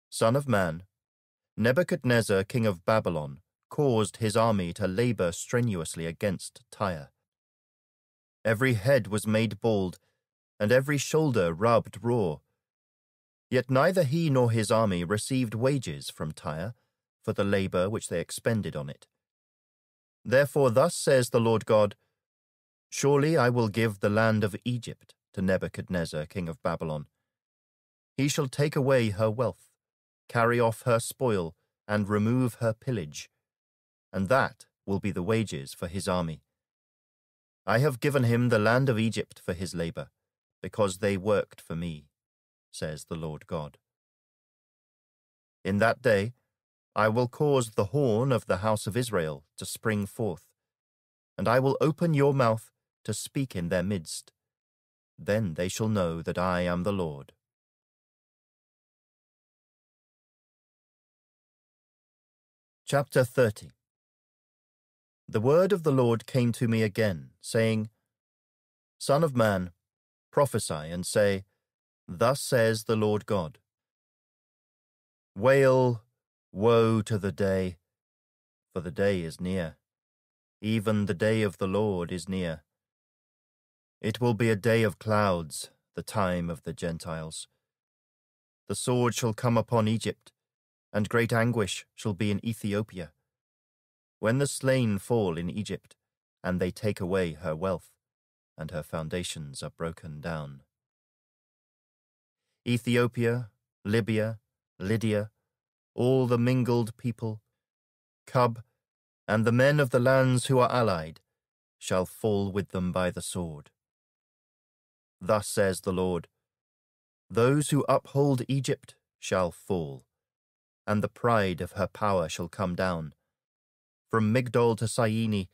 Son of man, Nebuchadnezzar king of Babylon caused his army to labor strenuously against Tyre. Every head was made bald, and every shoulder rubbed raw. Yet neither he nor his army received wages from Tyre for the labor which they expended on it. Therefore, thus says the Lord God Surely I will give the land of Egypt to Nebuchadnezzar, king of Babylon. He shall take away her wealth, carry off her spoil, and remove her pillage, and that will be the wages for his army. I have given him the land of Egypt for his labor, because they worked for me, says the Lord God. In that day I will cause the horn of the house of Israel to spring forth, and I will open your mouth to speak in their midst. Then they shall know that I am the Lord. Chapter 30 The word of the Lord came to me again, saying, Son of man, prophesy and say, Thus says the Lord God. Wail, woe to the day, for the day is near, even the day of the Lord is near. It will be a day of clouds, the time of the Gentiles. The sword shall come upon Egypt, and great anguish shall be in Ethiopia. When the slain fall in Egypt, and they take away her wealth, and her foundations are broken down. Ethiopia, Libya, Lydia, all the mingled people, Chub, and the men of the lands who are allied, shall fall with them by the sword. Thus says the Lord Those who uphold Egypt shall fall, and the pride of her power shall come down. From Migdol to Syene,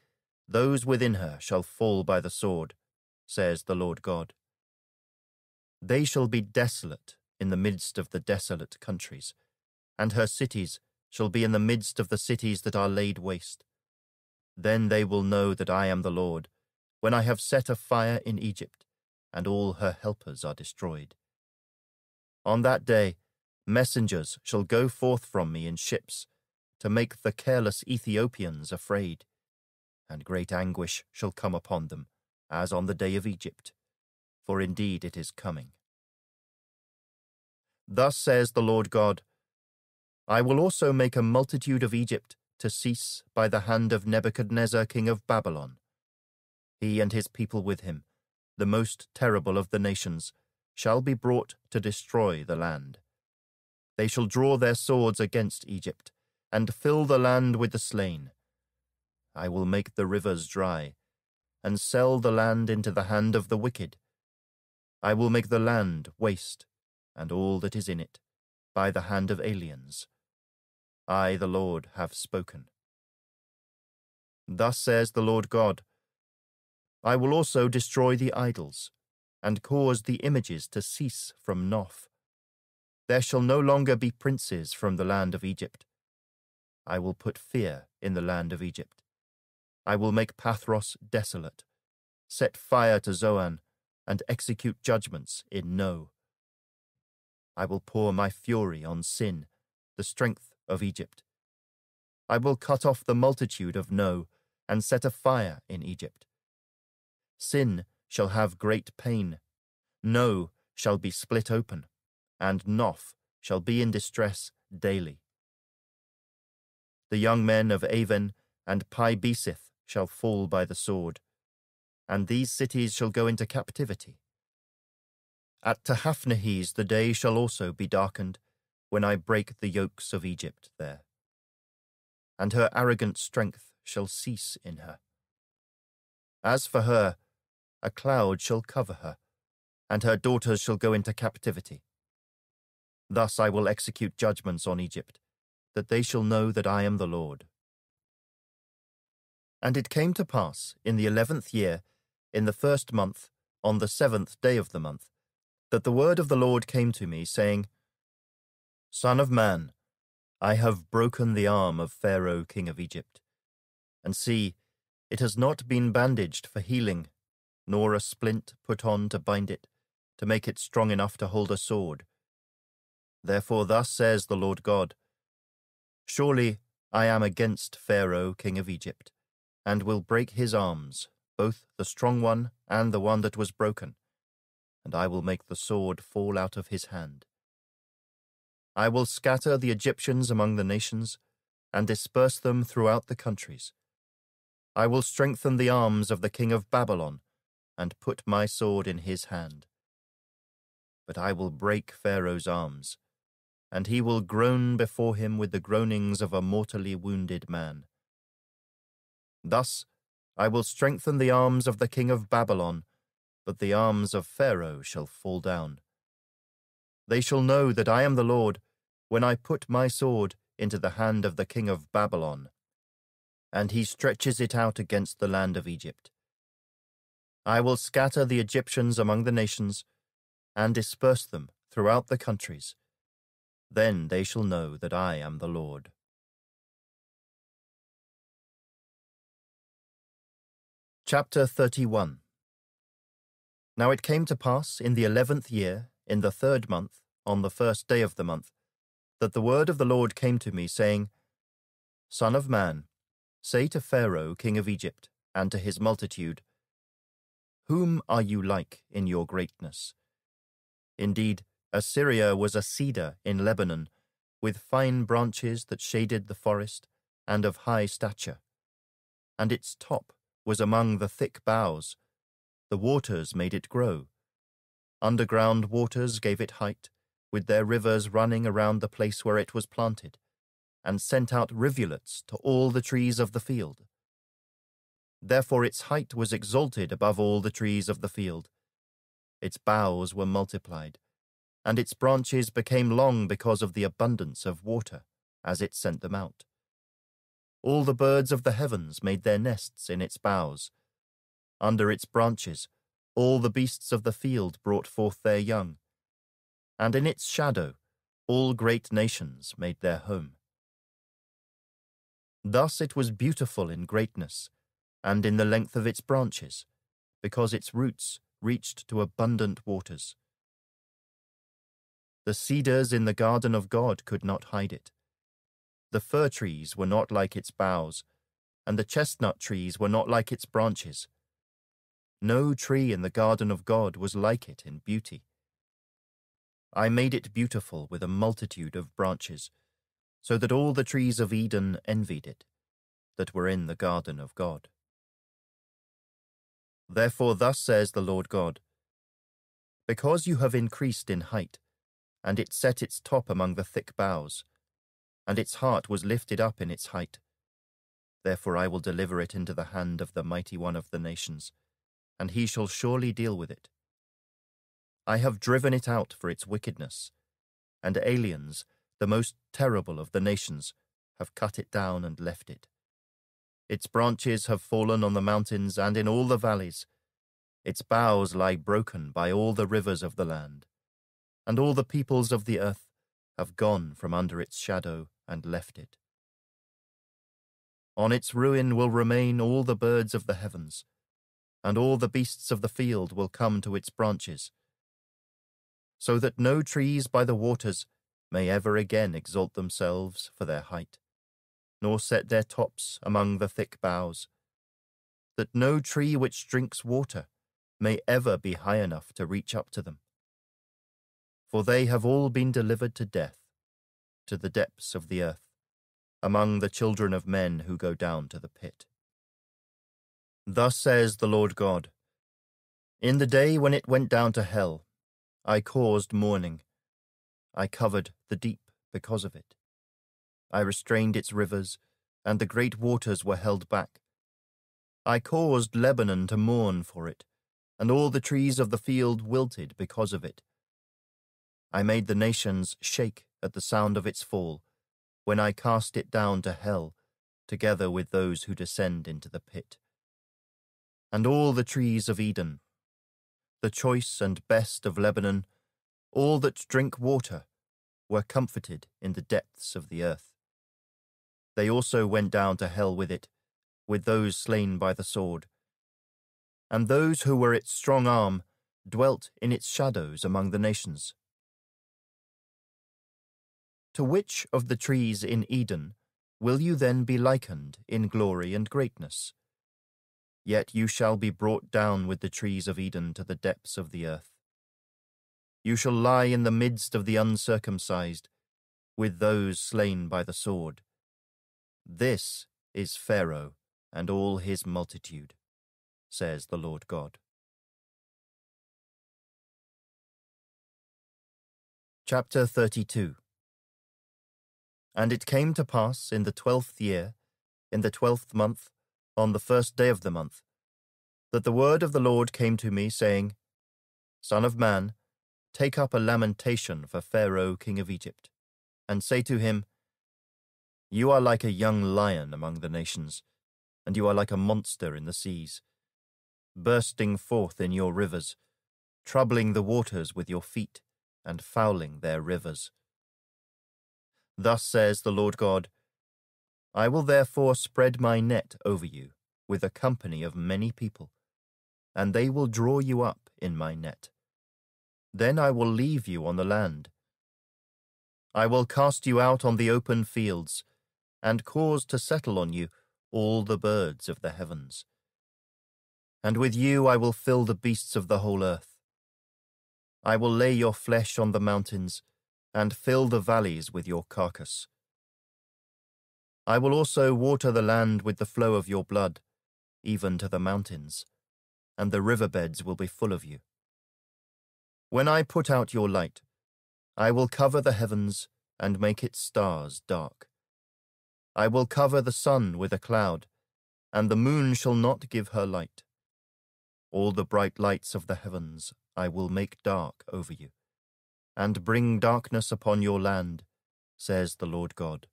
those within her shall fall by the sword, says the Lord God. They shall be desolate in the midst of the desolate countries, and her cities shall be in the midst of the cities that are laid waste. Then they will know that I am the Lord, when I have set a fire in Egypt, and all her helpers are destroyed. On that day, messengers shall go forth from me in ships, to make the careless Ethiopians afraid, and great anguish shall come upon them, as on the day of Egypt, for indeed it is coming. Thus says the Lord God I will also make a multitude of Egypt to cease by the hand of Nebuchadnezzar king of Babylon. He and his people with him, the most terrible of the nations, shall be brought to destroy the land. They shall draw their swords against Egypt, and fill the land with the slain. I will make the rivers dry, and sell the land into the hand of the wicked. I will make the land waste, and all that is in it, by the hand of aliens. I, the Lord, have spoken. Thus says the Lord God I will also destroy the idols, and cause the images to cease from Noph. There shall no longer be princes from the land of Egypt. I will put fear in the land of Egypt. I will make Pathros desolate, set fire to Zoan, and execute judgments in No. I will pour my fury on Sin, the strength of Egypt. I will cut off the multitude of No, and set a fire in Egypt. Sin shall have great pain. No shall be split open, and Noph shall be in distress daily. The young men of Aven and Pi Beseth shall fall by the sword, and these cities shall go into captivity. At Tehaphnehes the day shall also be darkened, when I break the yokes of Egypt there. And her arrogant strength shall cease in her. As for her, a cloud shall cover her, and her daughters shall go into captivity. Thus I will execute judgments on Egypt, that they shall know that I am the Lord. And it came to pass, in the eleventh year, in the first month, on the seventh day of the month, that the word of the Lord came to me, saying, Son of man, I have broken the arm of Pharaoh king of Egypt. And see, it has not been bandaged for healing, nor a splint put on to bind it, to make it strong enough to hold a sword. Therefore thus says the Lord God, Surely I am against Pharaoh king of Egypt, and will break his arms, both the strong one and the one that was broken, and I will make the sword fall out of his hand. I will scatter the Egyptians among the nations, and disperse them throughout the countries. I will strengthen the arms of the king of Babylon, and put my sword in his hand. But I will break Pharaoh's arms, and he will groan before him with the groanings of a mortally wounded man. Thus I will strengthen the arms of the king of Babylon, but the arms of Pharaoh shall fall down. They shall know that I am the Lord, when I put my sword into the hand of the king of Babylon, and he stretches it out against the land of Egypt. I will scatter the Egyptians among the nations, and disperse them throughout the countries. Then they shall know that I am the Lord. Chapter 31 Now it came to pass in the eleventh year, in the third month, on the first day of the month, that the word of the Lord came to me, saying, Son of man, say to Pharaoh king of Egypt, and to his multitude, Whom are you like in your greatness, Indeed, Assyria was a cedar in Lebanon, with fine branches that shaded the forest, and of high stature. And its top was among the thick boughs. The waters made it grow. Underground waters gave it height, with their rivers running around the place where it was planted, and sent out rivulets to all the trees of the field. Therefore its height was exalted above all the trees of the field. Its boughs were multiplied, and its branches became long because of the abundance of water, as it sent them out. All the birds of the heavens made their nests in its boughs. Under its branches, all the beasts of the field brought forth their young. And in its shadow, all great nations made their home. Thus it was beautiful in greatness, and in the length of its branches, because its roots reached to abundant waters. The cedars in the garden of God could not hide it. The fir trees were not like its boughs, and the chestnut trees were not like its branches. No tree in the garden of God was like it in beauty. I made it beautiful with a multitude of branches, so that all the trees of Eden envied it, that were in the garden of God. Therefore, thus says the Lord God Because you have increased in height, and it set its top among the thick boughs, and its heart was lifted up in its height. Therefore I will deliver it into the hand of the mighty one of the nations, and he shall surely deal with it. I have driven it out for its wickedness, and aliens the most terrible of the nations, have cut it down and left it. Its branches have fallen on the mountains and in all the valleys. Its boughs lie broken by all the rivers of the land, and all the peoples of the earth have gone from under its shadow and left it. On its ruin will remain all the birds of the heavens, and all the beasts of the field will come to its branches, so that no trees by the waters may ever again exalt themselves for their height, nor set their tops among the thick boughs, that no tree which drinks water may ever be high enough to reach up to them. For they have all been delivered to death, to the depths of the earth, among the children of men who go down to the pit. Thus says the Lord God In the day when it went down to hell, I caused mourning I covered the deep because of it. I restrained its rivers, and the great waters were held back. I caused Lebanon to mourn for it, and all the trees of the field wilted because of it. I made the nations shake at the sound of its fall, when I cast it down to hell, together with those who descend into the pit. And all the trees of Eden, the choice and best of Lebanon, all that drink water, were comforted in the depths of the earth. They also went down to hell with it, with those slain by the sword. And those who were its strong arm dwelt in its shadows among the nations. To which of the trees in Eden will you then be likened in glory and greatness? Yet you shall be brought down with the trees of Eden to the depths of the earth. You shall lie in the midst of the uncircumcised, with those slain by the sword. This is Pharaoh and all his multitude, says the Lord God. Chapter 32 And it came to pass in the twelfth year, in the twelfth month, on the first day of the month, that the word of the Lord came to me, saying, Son of man, take up a lamentation for Pharaoh king of Egypt, and say to him, You are like a young lion among the nations, and you are like a monster in the seas, bursting forth in your rivers, troubling the waters with your feet, and fouling their rivers. Thus says the Lord God, I will therefore spread my net over you with a company of many people, and they will draw you up in my net then I will leave you on the land. I will cast you out on the open fields, and cause to settle on you all the birds of the heavens. And with you I will fill the beasts of the whole earth. I will lay your flesh on the mountains, and fill the valleys with your carcass. I will also water the land with the flow of your blood, even to the mountains, and the river beds will be full of you. When I put out your light, I will cover the heavens and make its stars dark. I will cover the sun with a cloud, and the moon shall not give her light. All the bright lights of the heavens I will make dark over you, and bring darkness upon your land, says the Lord God.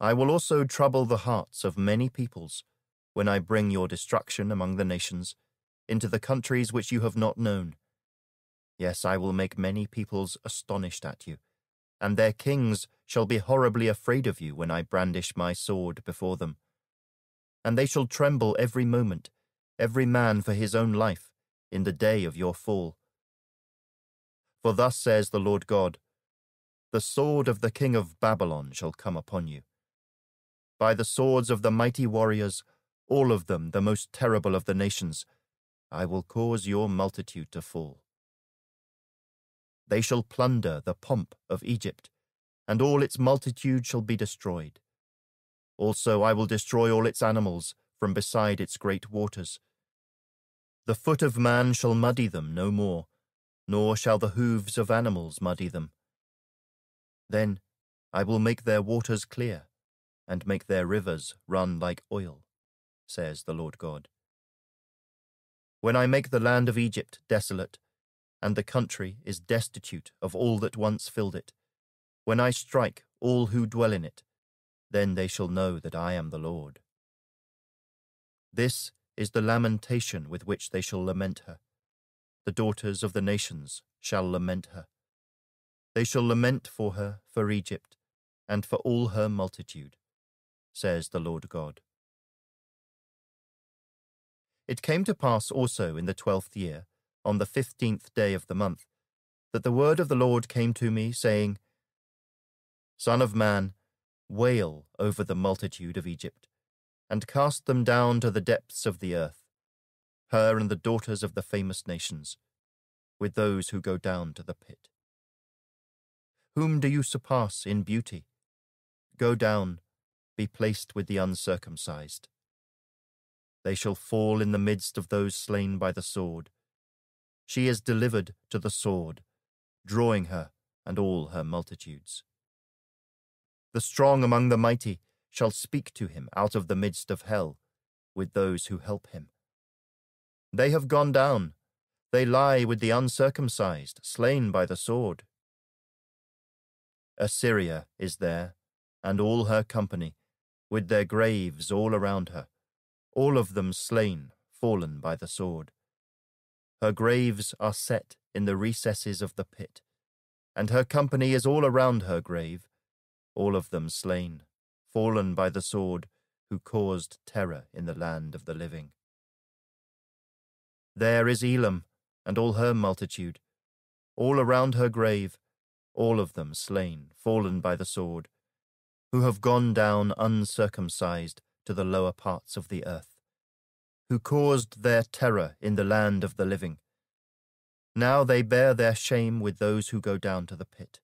I will also trouble the hearts of many peoples when I bring your destruction among the nations into the countries which you have not known. Yes, I will make many peoples astonished at you, and their kings shall be horribly afraid of you when I brandish my sword before them. And they shall tremble every moment, every man for his own life, in the day of your fall. For thus says the Lord God, The sword of the king of Babylon shall come upon you by the swords of the mighty warriors, all of them the most terrible of the nations, I will cause your multitude to fall. They shall plunder the pomp of Egypt, and all its multitude shall be destroyed. Also I will destroy all its animals from beside its great waters. The foot of man shall muddy them no more, nor shall the hoofs of animals muddy them. Then I will make their waters clear, and make their rivers run like oil, says the Lord God. When I make the land of Egypt desolate, and the country is destitute of all that once filled it, when I strike all who dwell in it, then they shall know that I am the Lord. This is the lamentation with which they shall lament her. The daughters of the nations shall lament her. They shall lament for her for Egypt, and for all her multitude says the Lord God. It came to pass also in the twelfth year, on the fifteenth day of the month, that the word of the Lord came to me, saying, Son of man, wail over the multitude of Egypt, and cast them down to the depths of the earth, her and the daughters of the famous nations, with those who go down to the pit. Whom do you surpass in beauty? Go down, be placed with the uncircumcised. They shall fall in the midst of those slain by the sword. She is delivered to the sword, drawing her and all her multitudes. The strong among the mighty shall speak to him out of the midst of hell, with those who help him. They have gone down, they lie with the uncircumcised, slain by the sword. Assyria is there, and all her company, with their graves all around her, all of them slain, fallen by the sword. Her graves are set in the recesses of the pit, and her company is all around her grave, all of them slain, fallen by the sword, who caused terror in the land of the living. There is Elam, and all her multitude, all around her grave, all of them slain, fallen by the sword, who have gone down uncircumcised to the lower parts of the earth, who caused their terror in the land of the living. Now they bear their shame with those who go down to the pit.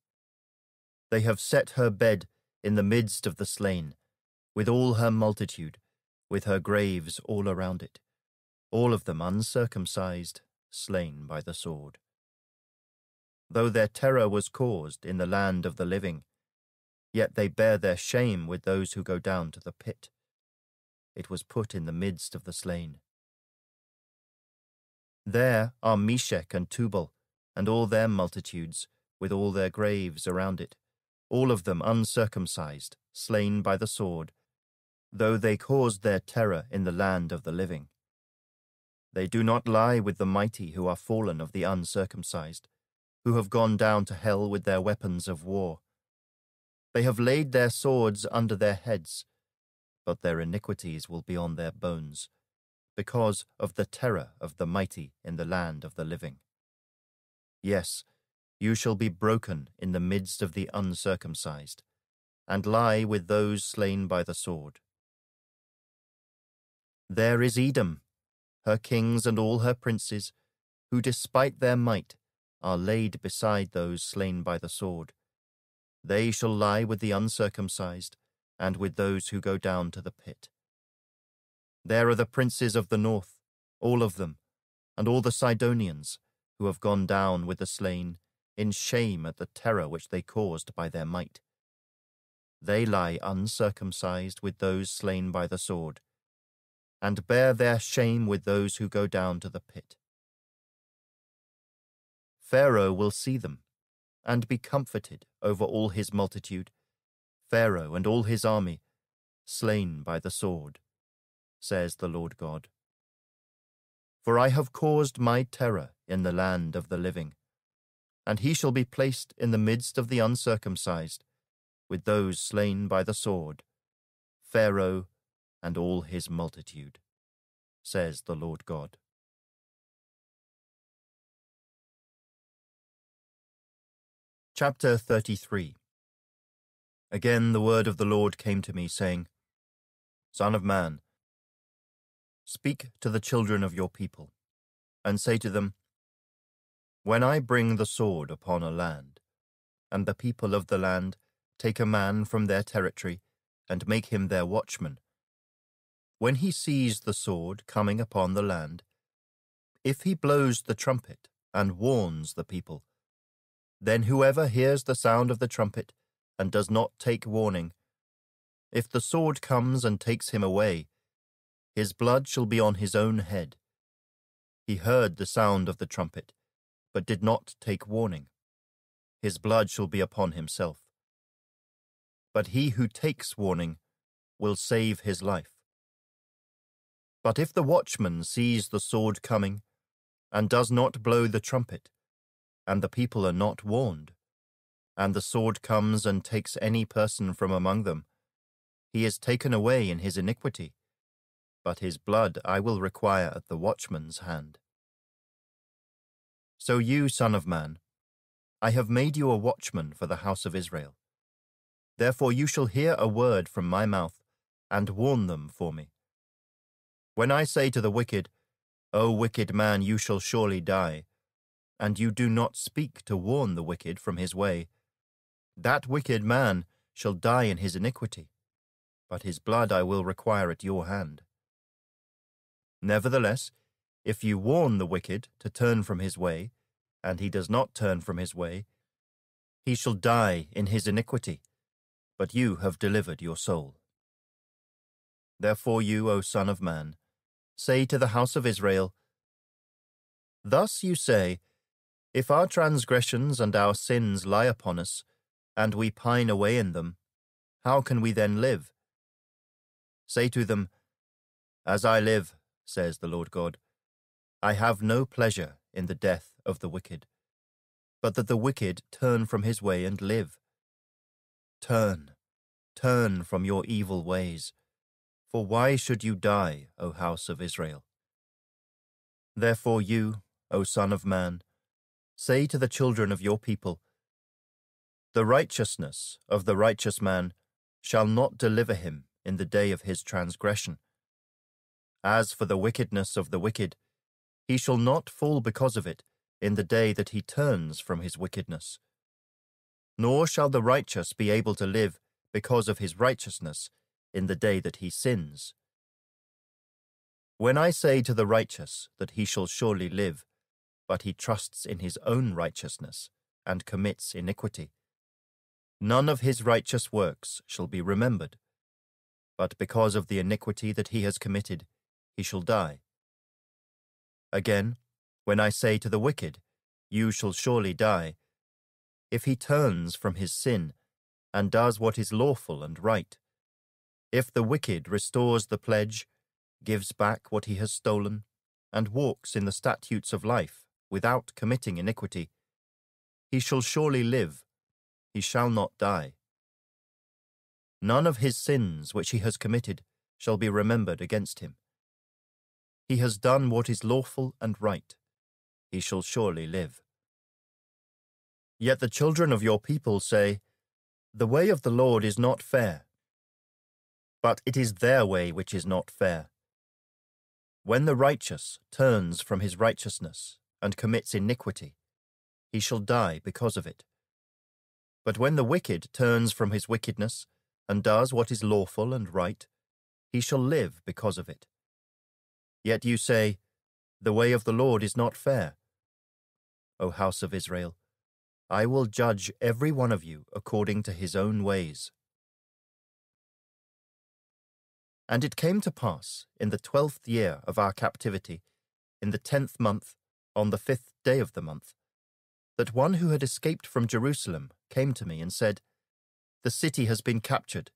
They have set her bed in the midst of the slain, with all her multitude, with her graves all around it, all of them uncircumcised, slain by the sword. Though their terror was caused in the land of the living, yet they bear their shame with those who go down to the pit. It was put in the midst of the slain. There are Meshech and Tubal, and all their multitudes, with all their graves around it, all of them uncircumcised, slain by the sword, though they caused their terror in the land of the living. They do not lie with the mighty who are fallen of the uncircumcised, who have gone down to hell with their weapons of war. They have laid their swords under their heads, but their iniquities will be on their bones, because of the terror of the mighty in the land of the living. Yes, you shall be broken in the midst of the uncircumcised, and lie with those slain by the sword. There is Edom, her kings and all her princes, who despite their might are laid beside those slain by the sword. They shall lie with the uncircumcised and with those who go down to the pit. There are the princes of the north, all of them, and all the Sidonians, who have gone down with the slain, in shame at the terror which they caused by their might. They lie uncircumcised with those slain by the sword, and bear their shame with those who go down to the pit. Pharaoh will see them, and be comforted over all his multitude, Pharaoh and all his army, slain by the sword, says the Lord God. For I have caused my terror in the land of the living, and he shall be placed in the midst of the uncircumcised, with those slain by the sword, Pharaoh and all his multitude, says the Lord God. Chapter 33 Again the word of the Lord came to me, saying, Son of man, speak to the children of your people, and say to them, When I bring the sword upon a land, and the people of the land take a man from their territory, and make him their watchman, when he sees the sword coming upon the land, if he blows the trumpet and warns the people, then whoever hears the sound of the trumpet and does not take warning, if the sword comes and takes him away, his blood shall be on his own head. He heard the sound of the trumpet, but did not take warning. His blood shall be upon himself. But he who takes warning will save his life. But if the watchman sees the sword coming, and does not blow the trumpet, and the people are not warned, and the sword comes and takes any person from among them, he is taken away in his iniquity, but his blood I will require at the watchman's hand. So you, Son of Man, I have made you a watchman for the house of Israel. Therefore you shall hear a word from my mouth, and warn them for me. When I say to the wicked, O wicked man, you shall surely die, and you do not speak to warn the wicked from his way. That wicked man shall die in his iniquity, but his blood I will require at your hand. Nevertheless, if you warn the wicked to turn from his way, and he does not turn from his way, he shall die in his iniquity, but you have delivered your soul. Therefore you, O Son of Man, say to the house of Israel, Thus you say, if our transgressions and our sins lie upon us, and we pine away in them, how can we then live? Say to them, As I live, says the Lord God, I have no pleasure in the death of the wicked, but that the wicked turn from his way and live. Turn, turn from your evil ways, for why should you die, O house of Israel? Therefore you, O Son of Man, Say to the children of your people, The righteousness of the righteous man shall not deliver him in the day of his transgression. As for the wickedness of the wicked, he shall not fall because of it in the day that he turns from his wickedness. Nor shall the righteous be able to live because of his righteousness in the day that he sins. When I say to the righteous that he shall surely live, but he trusts in his own righteousness and commits iniquity. None of his righteous works shall be remembered, but because of the iniquity that he has committed, he shall die. Again, when I say to the wicked, You shall surely die, if he turns from his sin and does what is lawful and right, if the wicked restores the pledge, gives back what he has stolen, and walks in the statutes of life, without committing iniquity, he shall surely live, he shall not die. None of his sins which he has committed shall be remembered against him. He has done what is lawful and right, he shall surely live. Yet the children of your people say, The way of the Lord is not fair. But it is their way which is not fair. When the righteous turns from his righteousness and commits iniquity, he shall die because of it. But when the wicked turns from his wickedness and does what is lawful and right, he shall live because of it. Yet you say, The way of the Lord is not fair. O house of Israel, I will judge every one of you according to his own ways. And it came to pass, in the twelfth year of our captivity, in the tenth month, on the fifth day of the month, that one who had escaped from Jerusalem came to me and said, The city has been captured.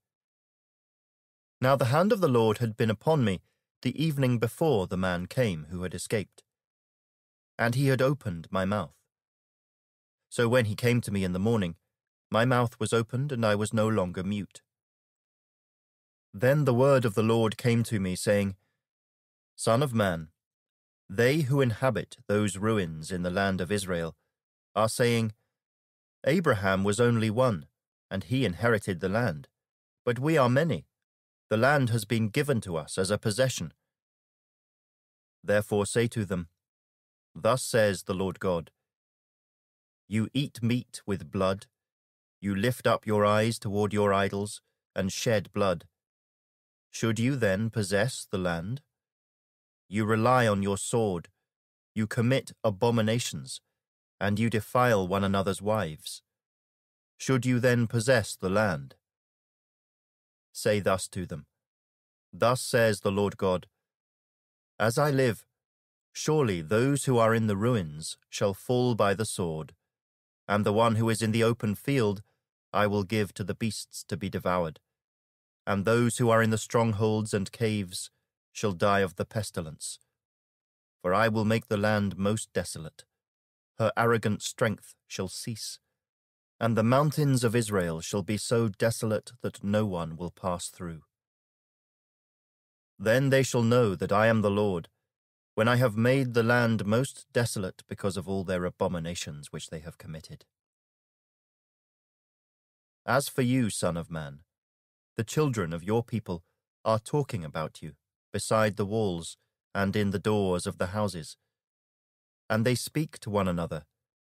Now the hand of the Lord had been upon me the evening before the man came who had escaped. And he had opened my mouth. So when he came to me in the morning, my mouth was opened and I was no longer mute. Then the word of the Lord came to me, saying, Son of man, they who inhabit those ruins in the land of Israel are saying, Abraham was only one, and he inherited the land. But we are many. The land has been given to us as a possession. Therefore say to them, Thus says the Lord God You eat meat with blood, you lift up your eyes toward your idols, and shed blood. Should you then possess the land? You rely on your sword, you commit abominations and you defile one another's wives. Should you then possess the land? Say thus to them Thus says the Lord God As I live, surely those who are in the ruins shall fall by the sword, and the one who is in the open field I will give to the beasts to be devoured, and those who are in the strongholds and caves shall die of the pestilence. For I will make the land most desolate her arrogant strength shall cease, and the mountains of Israel shall be so desolate that no one will pass through. Then they shall know that I am the Lord, when I have made the land most desolate because of all their abominations which they have committed. As for you, Son of Man, the children of your people are talking about you beside the walls and in the doors of the houses and they speak to one another,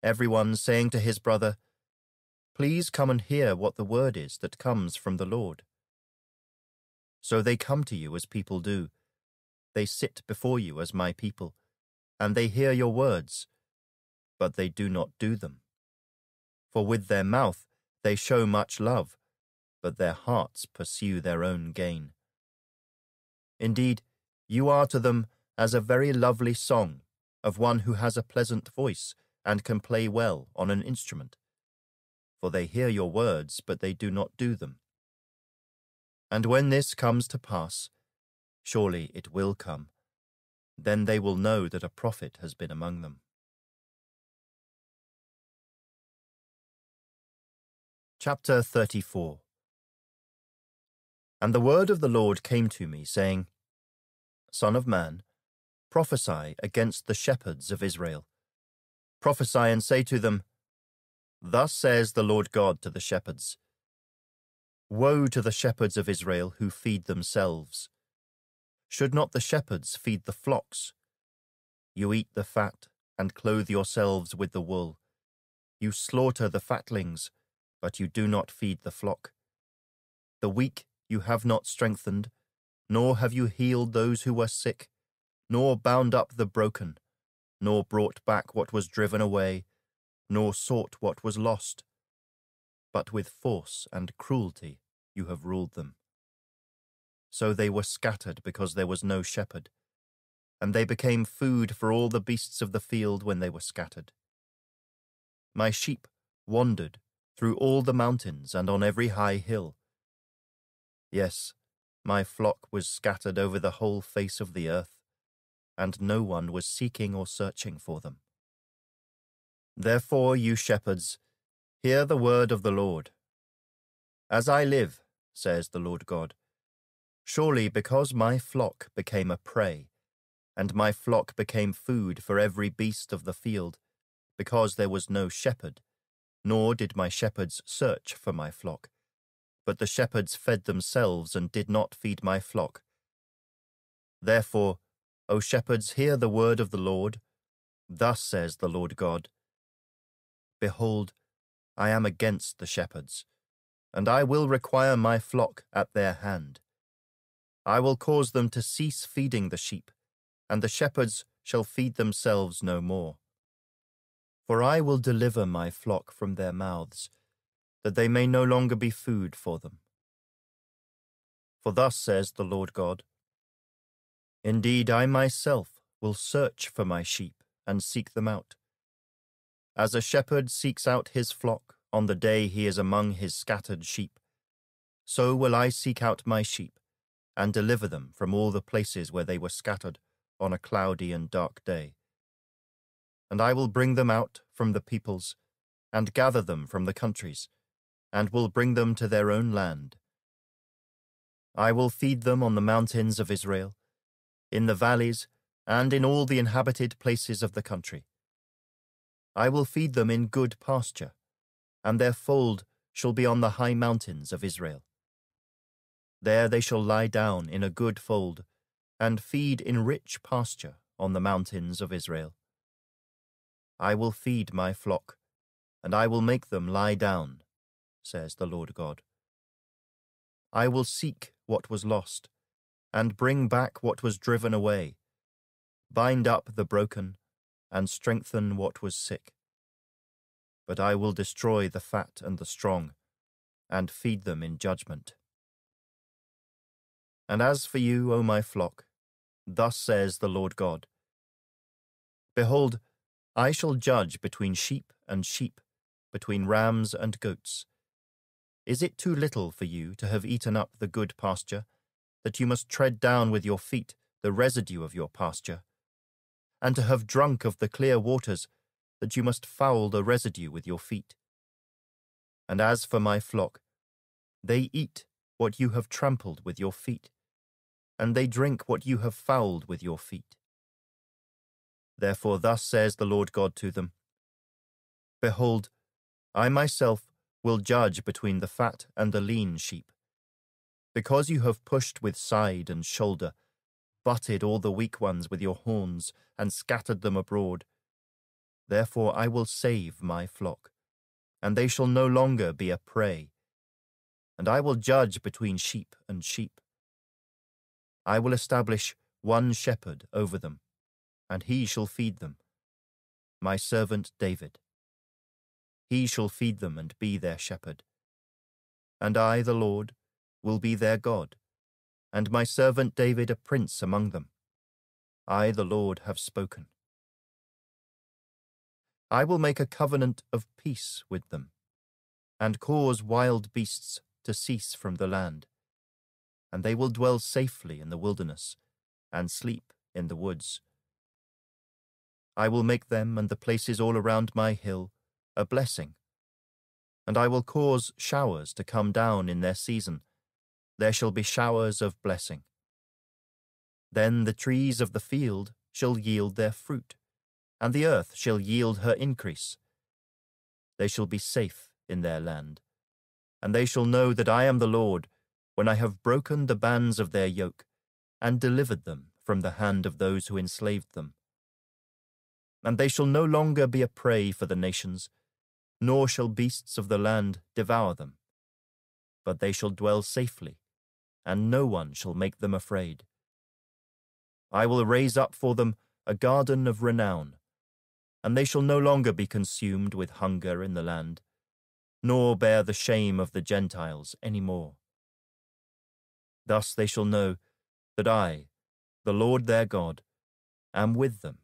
everyone saying to his brother, Please come and hear what the word is that comes from the Lord. So they come to you as people do. They sit before you as my people, and they hear your words, but they do not do them. For with their mouth they show much love, but their hearts pursue their own gain. Indeed, you are to them as a very lovely song of one who has a pleasant voice and can play well on an instrument. For they hear your words, but they do not do them. And when this comes to pass, surely it will come, then they will know that a prophet has been among them. Chapter 34 And the word of the Lord came to me, saying, Son of man, prophesy against the shepherds of Israel. Prophesy and say to them, Thus says the Lord God to the shepherds Woe to the shepherds of Israel who feed themselves. Should not the shepherds feed the flocks? You eat the fat and clothe yourselves with the wool. You slaughter the fatlings, but you do not feed the flock. The weak you have not strengthened, nor have you healed those who were sick nor bound up the broken, nor brought back what was driven away, nor sought what was lost. But with force and cruelty you have ruled them. So they were scattered because there was no shepherd, and they became food for all the beasts of the field when they were scattered. My sheep wandered through all the mountains and on every high hill. Yes, my flock was scattered over the whole face of the earth and no one was seeking or searching for them. Therefore, you shepherds, hear the word of the Lord. As I live, says the Lord God, surely because my flock became a prey, and my flock became food for every beast of the field, because there was no shepherd, nor did my shepherds search for my flock, but the shepherds fed themselves and did not feed my flock. Therefore, O shepherds, hear the word of the Lord. Thus says the Lord God Behold, I am against the shepherds, and I will require my flock at their hand. I will cause them to cease feeding the sheep, and the shepherds shall feed themselves no more. For I will deliver my flock from their mouths, that they may no longer be food for them. For thus says the Lord God Indeed, I myself will search for my sheep and seek them out. As a shepherd seeks out his flock on the day he is among his scattered sheep, so will I seek out my sheep and deliver them from all the places where they were scattered on a cloudy and dark day. And I will bring them out from the peoples, and gather them from the countries, and will bring them to their own land. I will feed them on the mountains of Israel, in the valleys, and in all the inhabited places of the country. I will feed them in good pasture, and their fold shall be on the high mountains of Israel. There they shall lie down in a good fold, and feed in rich pasture on the mountains of Israel. I will feed my flock, and I will make them lie down, says the Lord God. I will seek what was lost, and bring back what was driven away, bind up the broken, and strengthen what was sick. But I will destroy the fat and the strong, and feed them in judgment. And as for you, O my flock, Thus says the Lord God Behold, I shall judge between sheep and sheep, between rams and goats. Is it too little for you to have eaten up the good pasture, that you must tread down with your feet the residue of your pasture, and to have drunk of the clear waters, that you must foul the residue with your feet? And as for my flock, they eat what you have trampled with your feet and they drink what you have fouled with your feet. Therefore, thus says the Lord God to them Behold, I myself will judge between the fat and the lean sheep. Because you have pushed with side and shoulder, butted all the weak ones with your horns, and scattered them abroad, therefore I will save my flock, and they shall no longer be a prey. And I will judge between sheep and sheep I will establish one shepherd over them, and he shall feed them, my servant David. He shall feed them and be their shepherd. And I, the Lord, will be their God, and my servant David a prince among them. I, the Lord, have spoken. I will make a covenant of peace with them, and cause wild beasts to cease from the land and they will dwell safely in the wilderness, and sleep in the woods. I will make them and the places all around my hill a blessing, and I will cause showers to come down in their season. There shall be showers of blessing. Then the trees of the field shall yield their fruit, and the earth shall yield her increase. They shall be safe in their land, and they shall know that I am the Lord when I have broken the bands of their yoke, and delivered them from the hand of those who enslaved them. And they shall no longer be a prey for the nations, nor shall beasts of the land devour them. But they shall dwell safely, and no one shall make them afraid. I will raise up for them a garden of renown, and they shall no longer be consumed with hunger in the land, nor bear the shame of the Gentiles any more. Thus they shall know that I, the Lord their God, am with them,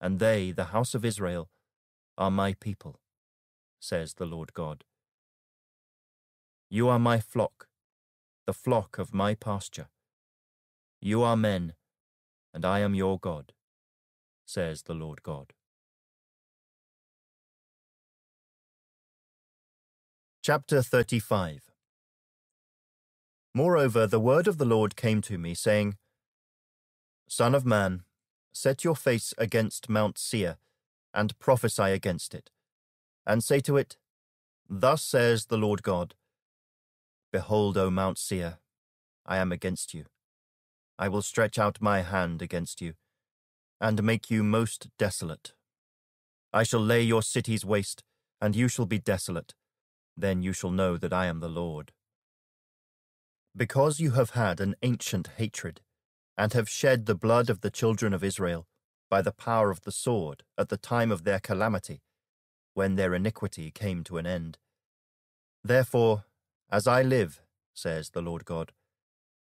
and they, the house of Israel, are my people, says the Lord God. You are my flock, the flock of my pasture. You are men, and I am your God, says the Lord God. Chapter 35 Moreover, the word of the Lord came to me, saying, Son of man, set your face against Mount Seir, and prophesy against it, and say to it, Thus says the Lord God, Behold, O Mount Seir, I am against you. I will stretch out my hand against you, and make you most desolate. I shall lay your cities waste, and you shall be desolate. Then you shall know that I am the Lord. Because you have had an ancient hatred, and have shed the blood of the children of Israel by the power of the sword at the time of their calamity, when their iniquity came to an end. Therefore, as I live, says the Lord God,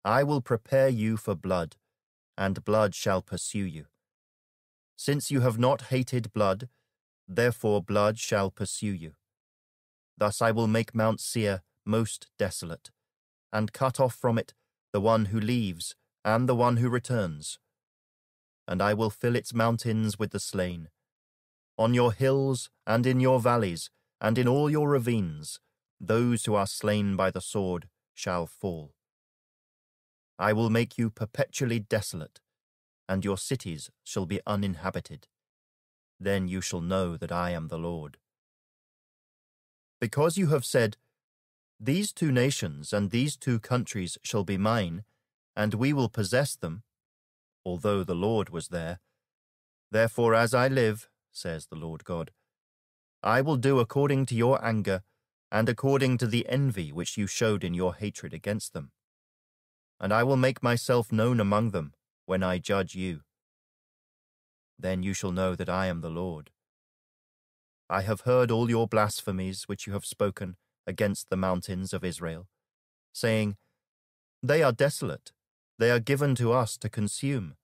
I will prepare you for blood, and blood shall pursue you. Since you have not hated blood, therefore blood shall pursue you. Thus I will make Mount Seir most desolate, and cut off from it the one who leaves and the one who returns. And I will fill its mountains with the slain. On your hills and in your valleys and in all your ravines, those who are slain by the sword shall fall. I will make you perpetually desolate, and your cities shall be uninhabited. Then you shall know that I am the Lord. Because you have said, These two nations and these two countries shall be mine, and we will possess them, although the Lord was there. Therefore, as I live, says the Lord God, I will do according to your anger and according to the envy which you showed in your hatred against them. And I will make myself known among them when I judge you. Then you shall know that I am the Lord. I have heard all your blasphemies which you have spoken against the mountains of Israel, saying, They are desolate, they are given to us to consume.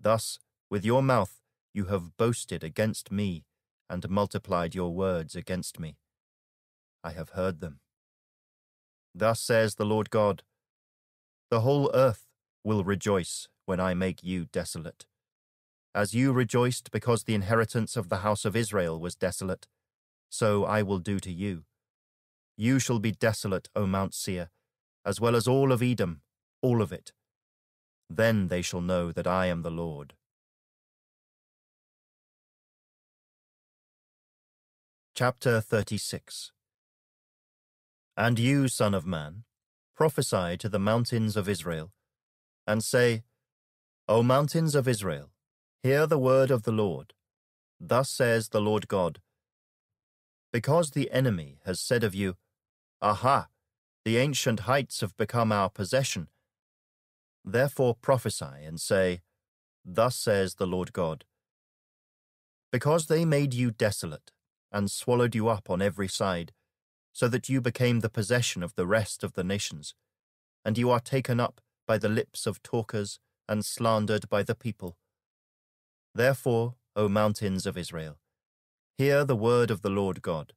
Thus, with your mouth, you have boasted against me and multiplied your words against me. I have heard them. Thus says the Lord God The whole earth will rejoice when I make you desolate. As you rejoiced because the inheritance of the house of Israel was desolate, so I will do to you. You shall be desolate, O Mount Seir, as well as all of Edom, all of it. Then they shall know that I am the Lord. Chapter 36 And you, Son of Man, prophesy to the mountains of Israel, and say, O mountains of Israel, Hear the word of the Lord. Thus says the Lord God Because the enemy has said of you, Aha, the ancient heights have become our possession. Therefore prophesy and say, Thus says the Lord God. Because they made you desolate and swallowed you up on every side, so that you became the possession of the rest of the nations, and you are taken up by the lips of talkers and slandered by the people. Therefore, O mountains of Israel, hear the word of the Lord God.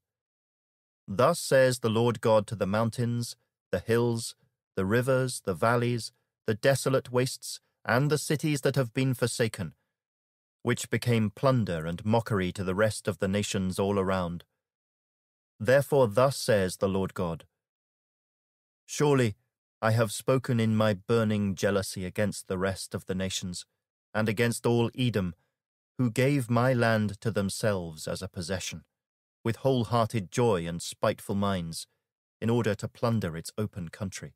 Thus says the Lord God to the mountains, the hills, the rivers, the valleys, the desolate wastes, and the cities that have been forsaken, which became plunder and mockery to the rest of the nations all around. Therefore, thus says the Lord God Surely I have spoken in my burning jealousy against the rest of the nations, and against all Edom who gave my land to themselves as a possession, with wholehearted joy and spiteful minds, in order to plunder its open country.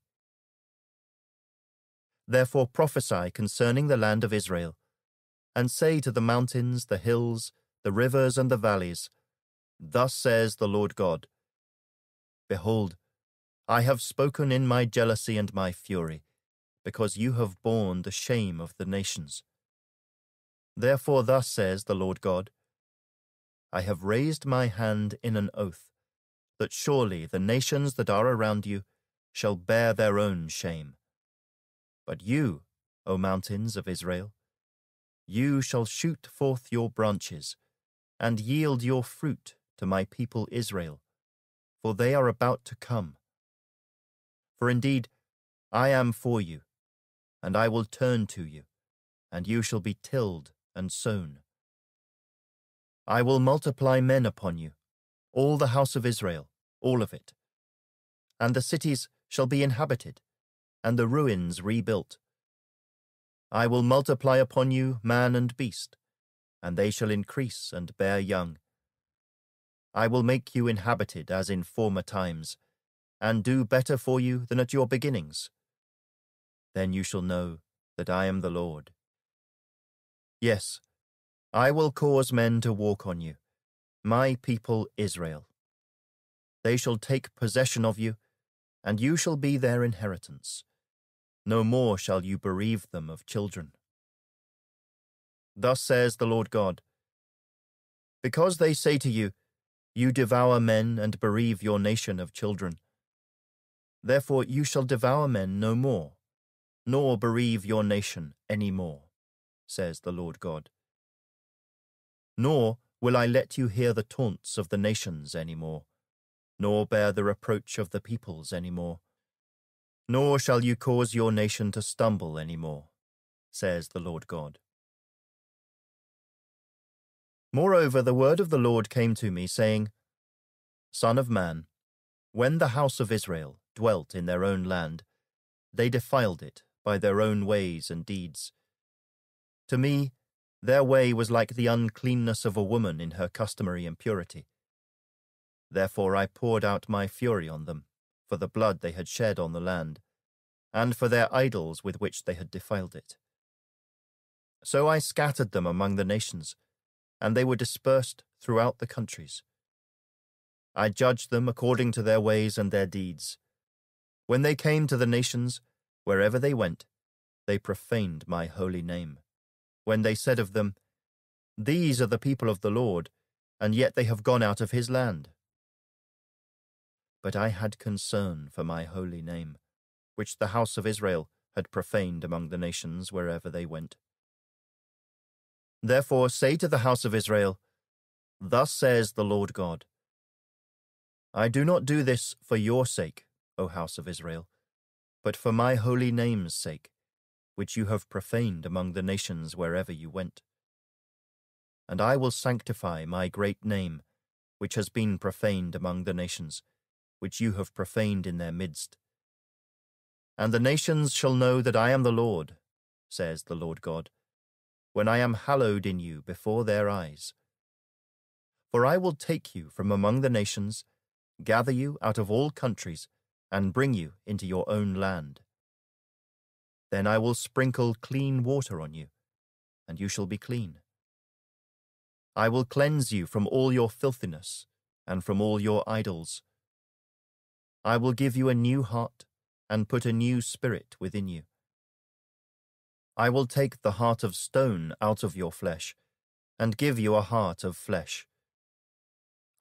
Therefore prophesy concerning the land of Israel, and say to the mountains, the hills, the rivers, and the valleys, Thus says the Lord God Behold, I have spoken in my jealousy and my fury, because you have borne the shame of the nations. Therefore, thus says the Lord God I have raised my hand in an oath, that surely the nations that are around you shall bear their own shame. But you, O mountains of Israel, you shall shoot forth your branches, and yield your fruit to my people Israel, for they are about to come. For indeed, I am for you, and I will turn to you, and you shall be tilled and sown. I will multiply men upon you, all the house of Israel, all of it. And the cities shall be inhabited, and the ruins rebuilt. I will multiply upon you man and beast, and they shall increase and bear young. I will make you inhabited as in former times, and do better for you than at your beginnings. Then you shall know that I am the Lord. Yes, I will cause men to walk on you, my people Israel. They shall take possession of you, and you shall be their inheritance. No more shall you bereave them of children. Thus says the Lord God Because they say to you, You devour men and bereave your nation of children. Therefore you shall devour men no more, nor bereave your nation any more, says the Lord God. Nor will I let you hear the taunts of the nations any more, nor bear the reproach of the peoples any more. Nor shall you cause your nation to stumble any more, says the Lord God. Moreover, the word of the Lord came to me, saying, Son of man, when the house of Israel dwelt in their own land, they defiled it by their own ways and deeds. To me, their way was like the uncleanness of a woman in her customary impurity. Therefore I poured out my fury on them, for the blood they had shed on the land, and for their idols with which they had defiled it. So I scattered them among the nations, and they were dispersed throughout the countries. I judged them according to their ways and their deeds. When they came to the nations, wherever they went, they profaned my holy name. When they said of them, These are the people of the Lord, and yet they have gone out of his land. But I had concern for my holy name, which the house of Israel had profaned among the nations wherever they went. Therefore say to the house of Israel, Thus says the Lord God I do not do this for your sake, O house of Israel, but for my holy name's sake, which you have profaned among the nations wherever you went. And I will sanctify my great name, which has been profaned among the nations, which you have profaned in their midst. And the nations shall know that I am the Lord, says the Lord God when I am hallowed in you before their eyes. For I will take you from among the nations, gather you out of all countries, and bring you into your own land. Then I will sprinkle clean water on you, and you shall be clean. I will cleanse you from all your filthiness and from all your idols. I will give you a new heart and put a new spirit within you. I will take the heart of stone out of your flesh, and give you a heart of flesh.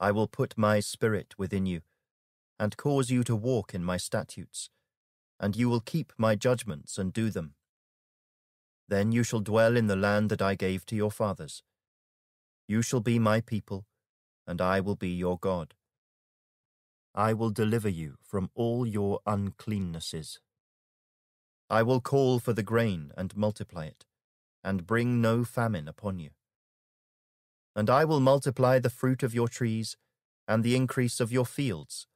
I will put my spirit within you, and cause you to walk in my statutes, and you will keep my judgments and do them. Then you shall dwell in the land that I gave to your fathers. You shall be my people, and I will be your God. I will deliver you from all your uncleannesses. I will call for the grain and multiply it, and bring no famine upon you. And I will multiply the fruit of your trees and the increase of your fields,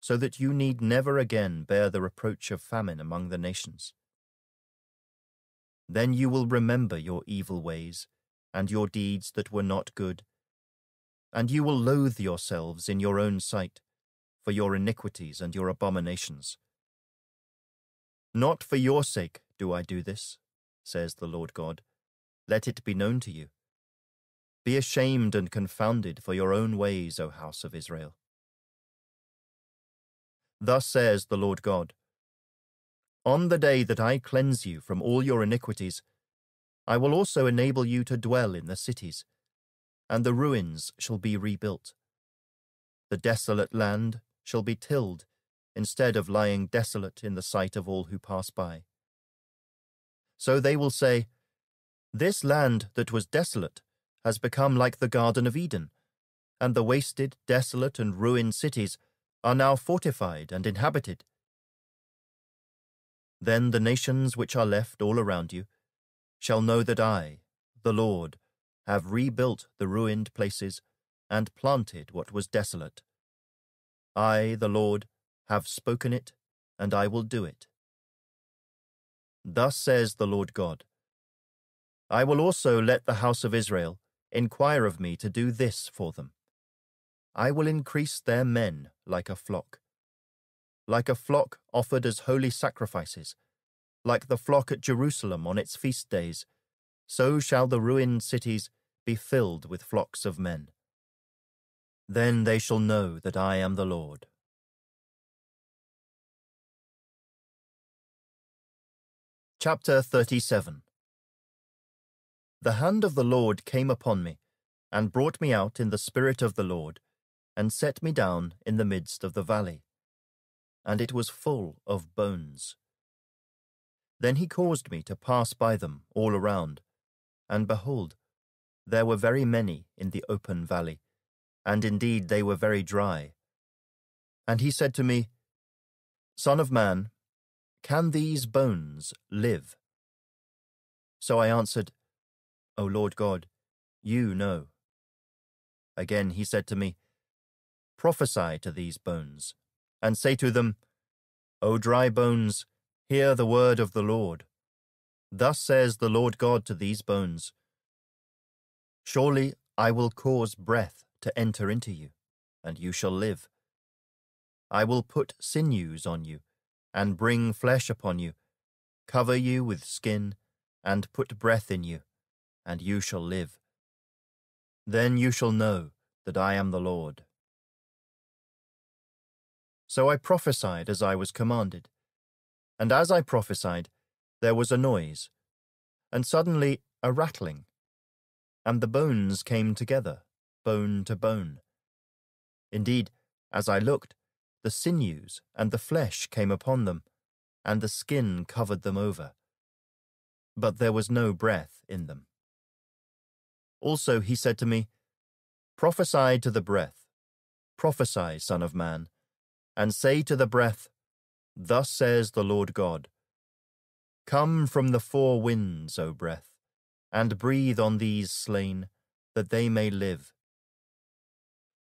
so that you need never again bear the reproach of famine among the nations. Then you will remember your evil ways and your deeds that were not good, and you will loathe yourselves in your own sight for your iniquities and your abominations. Not for your sake do I do this, says the Lord God. Let it be known to you. Be ashamed and confounded for your own ways, O house of Israel. Thus says the Lord God On the day that I cleanse you from all your iniquities, I will also enable you to dwell in the cities, and the ruins shall be rebuilt. The desolate land shall be tilled instead of lying desolate in the sight of all who pass by. So they will say, This land that was desolate has become like the Garden of Eden, and the wasted, desolate, and ruined cities are now fortified and inhabited. Then the nations which are left all around you shall know that I, the Lord, have rebuilt the ruined places and planted what was desolate. I, the Lord, have spoken it, and I will do it. Thus says the Lord God I will also let the house of Israel inquire of me to do this for them. I will increase their men like a flock, like a flock offered as holy sacrifices, like the flock at Jerusalem on its feast days, so shall the ruined cities be filled with flocks of men. Then they shall know that I am the Lord. Chapter 37 The hand of the Lord came upon me, and brought me out in the spirit of the Lord, and set me down in the midst of the valley. And it was full of bones. Then he caused me to pass by them all around, and behold, there were very many in the open valley, and indeed they were very dry. And he said to me, Son of man, can these bones live? So I answered, O Lord God, you know. Again he said to me, Prophesy to these bones, and say to them, O dry bones, hear the word of the Lord. Thus says the Lord God to these bones Surely I will cause breath to enter into you, and you shall live. I will put sinews on you, and bring flesh upon you, cover you with skin, and put breath in you, and you shall live. Then you shall know that I am the Lord. So I prophesied as I was commanded. And as I prophesied, there was a noise, and suddenly a rattling, and the bones came together, bone to bone. Indeed, as I looked, the sinews and the flesh came upon them, and the skin covered them over. But there was no breath in them. Also he said to me, Prophesy to the breath, prophesy, Son of Man, and say to the breath, Thus says the Lord God Come from the four winds, O breath, and breathe on these slain, that they may live.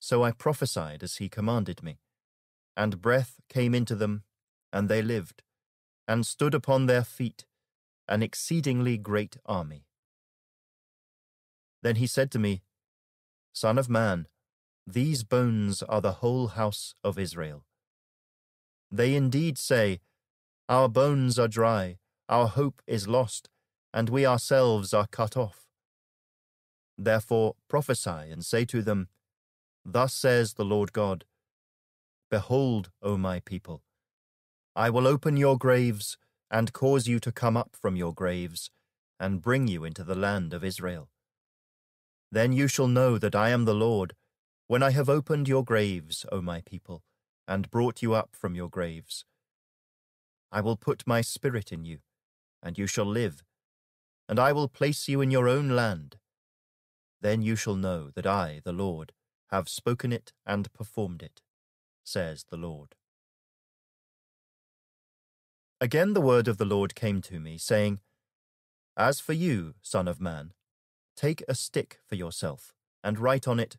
So I prophesied as he commanded me, and breath came into them, and they lived, and stood upon their feet, an exceedingly great army. Then he said to me, Son of man, these bones are the whole house of Israel. They indeed say, Our bones are dry, our hope is lost, and we ourselves are cut off. Therefore prophesy and say to them, Thus says the Lord God, Behold, O my people, I will open your graves and cause you to come up from your graves, and bring you into the land of Israel. Then you shall know that I am the Lord, when I have opened your graves, O my people, and brought you up from your graves. I will put my spirit in you, and you shall live, and I will place you in your own land. Then you shall know that I, the Lord, have spoken it and performed it, says the Lord. Again the word of the Lord came to me, saying, As for you, Son of Man, take a stick for yourself, and write on it,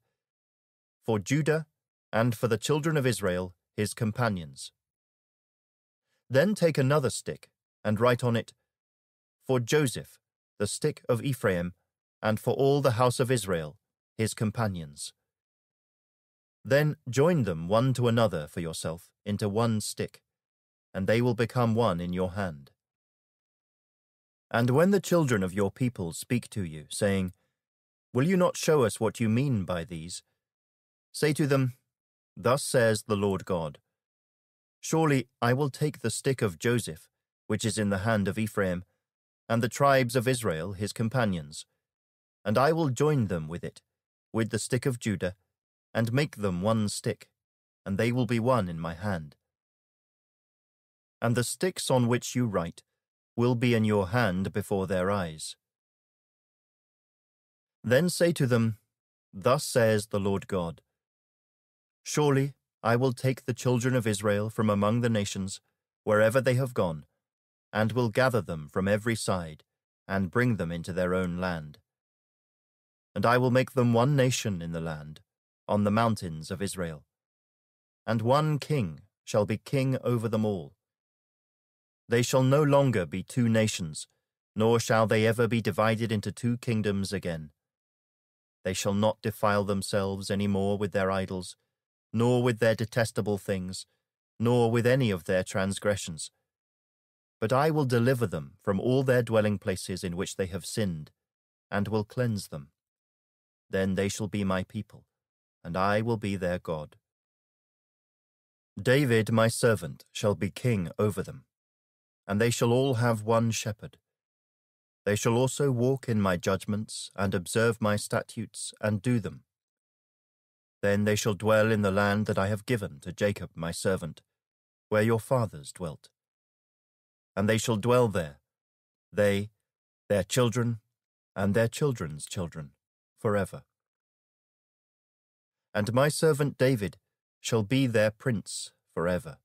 For Judah and for the children of Israel, his companions. Then take another stick, and write on it, For Joseph, the stick of Ephraim, and for all the house of Israel, his companions. Then join them one to another for yourself into one stick, and they will become one in your hand. And when the children of your people speak to you, saying, Will you not show us what you mean by these? Say to them, Thus says the Lord God Surely I will take the stick of Joseph, which is in the hand of Ephraim, and the tribes of Israel his companions, and I will join them with it, with the stick of Judah, and make them one stick, and they will be one in my hand. And the sticks on which you write will be in your hand before their eyes. Then say to them, Thus says the Lord God Surely I will take the children of Israel from among the nations, wherever they have gone, and will gather them from every side, and bring them into their own land. And I will make them one nation in the land, on the mountains of Israel. And one king shall be king over them all. They shall no longer be two nations, nor shall they ever be divided into two kingdoms again. They shall not defile themselves any more with their idols, nor with their detestable things, nor with any of their transgressions. But I will deliver them from all their dwelling places in which they have sinned, and will cleanse them. Then they shall be my people, and I will be their God. David my servant shall be king over them, and they shall all have one shepherd. They shall also walk in my judgments, and observe my statutes, and do them. Then they shall dwell in the land that I have given to Jacob my servant, where your fathers dwelt. And they shall dwell there, they, their children, and their children's children, forever. And my servant David shall be their prince forever.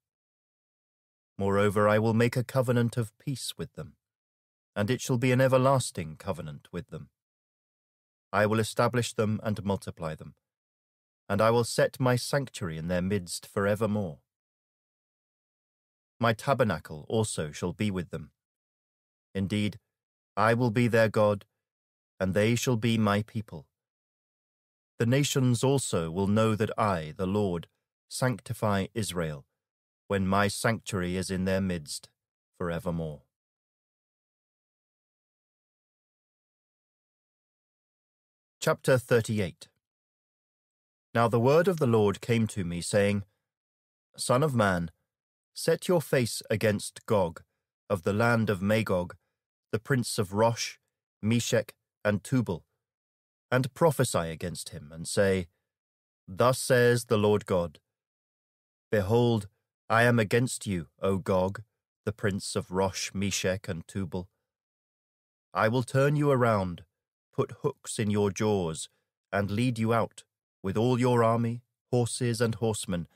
Moreover, I will make a covenant of peace with them, and it shall be an everlasting covenant with them. I will establish them and multiply them, and I will set my sanctuary in their midst for evermore. My tabernacle also shall be with them. Indeed, I will be their God, and they shall be my people. The nations also will know that I, the Lord, sanctify Israel, when my sanctuary is in their midst for evermore. Chapter 38 Now the word of the Lord came to me, saying, Son of man, set your face against Gog, of the land of Magog, the prince of Rosh, Meshech, and Tubal, and prophesy against him, and say, Thus says the Lord God, Behold, I am against you, O Gog, the prince of Rosh, Meshech, and Tubal. I will turn you around, put hooks in your jaws, and lead you out, with all your army, horses and horsemen,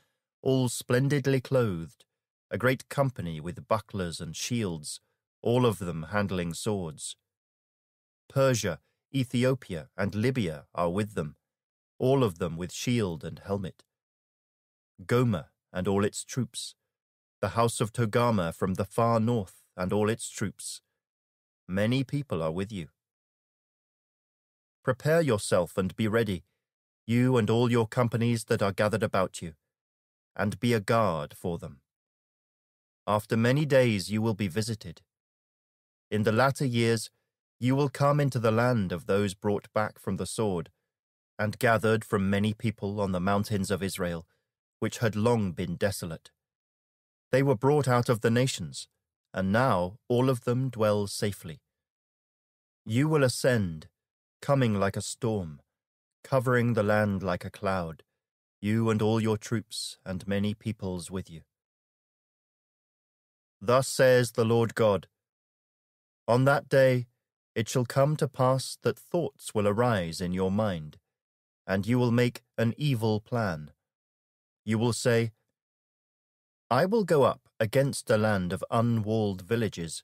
all splendidly clothed, a great company with bucklers and shields, all of them handling swords. Persia, Ethiopia, and Libya are with them, all of them with shield and helmet. Gomer and all its troops, the house of Togarmah from the far north and all its troops. Many people are with you. Prepare yourself and be ready, you and all your companies that are gathered about you, and be a guard for them. After many days you will be visited. In the latter years you will come into the land of those brought back from the sword, and gathered from many people on the mountains of Israel, which had long been desolate. They were brought out of the nations, and now all of them dwell safely. You will ascend, coming like a storm, covering the land like a cloud, you and all your troops and many peoples with you. Thus says the Lord God On that day it shall come to pass that thoughts will arise in your mind, and you will make an evil plan you will say, I will go up against a land of unwalled villages.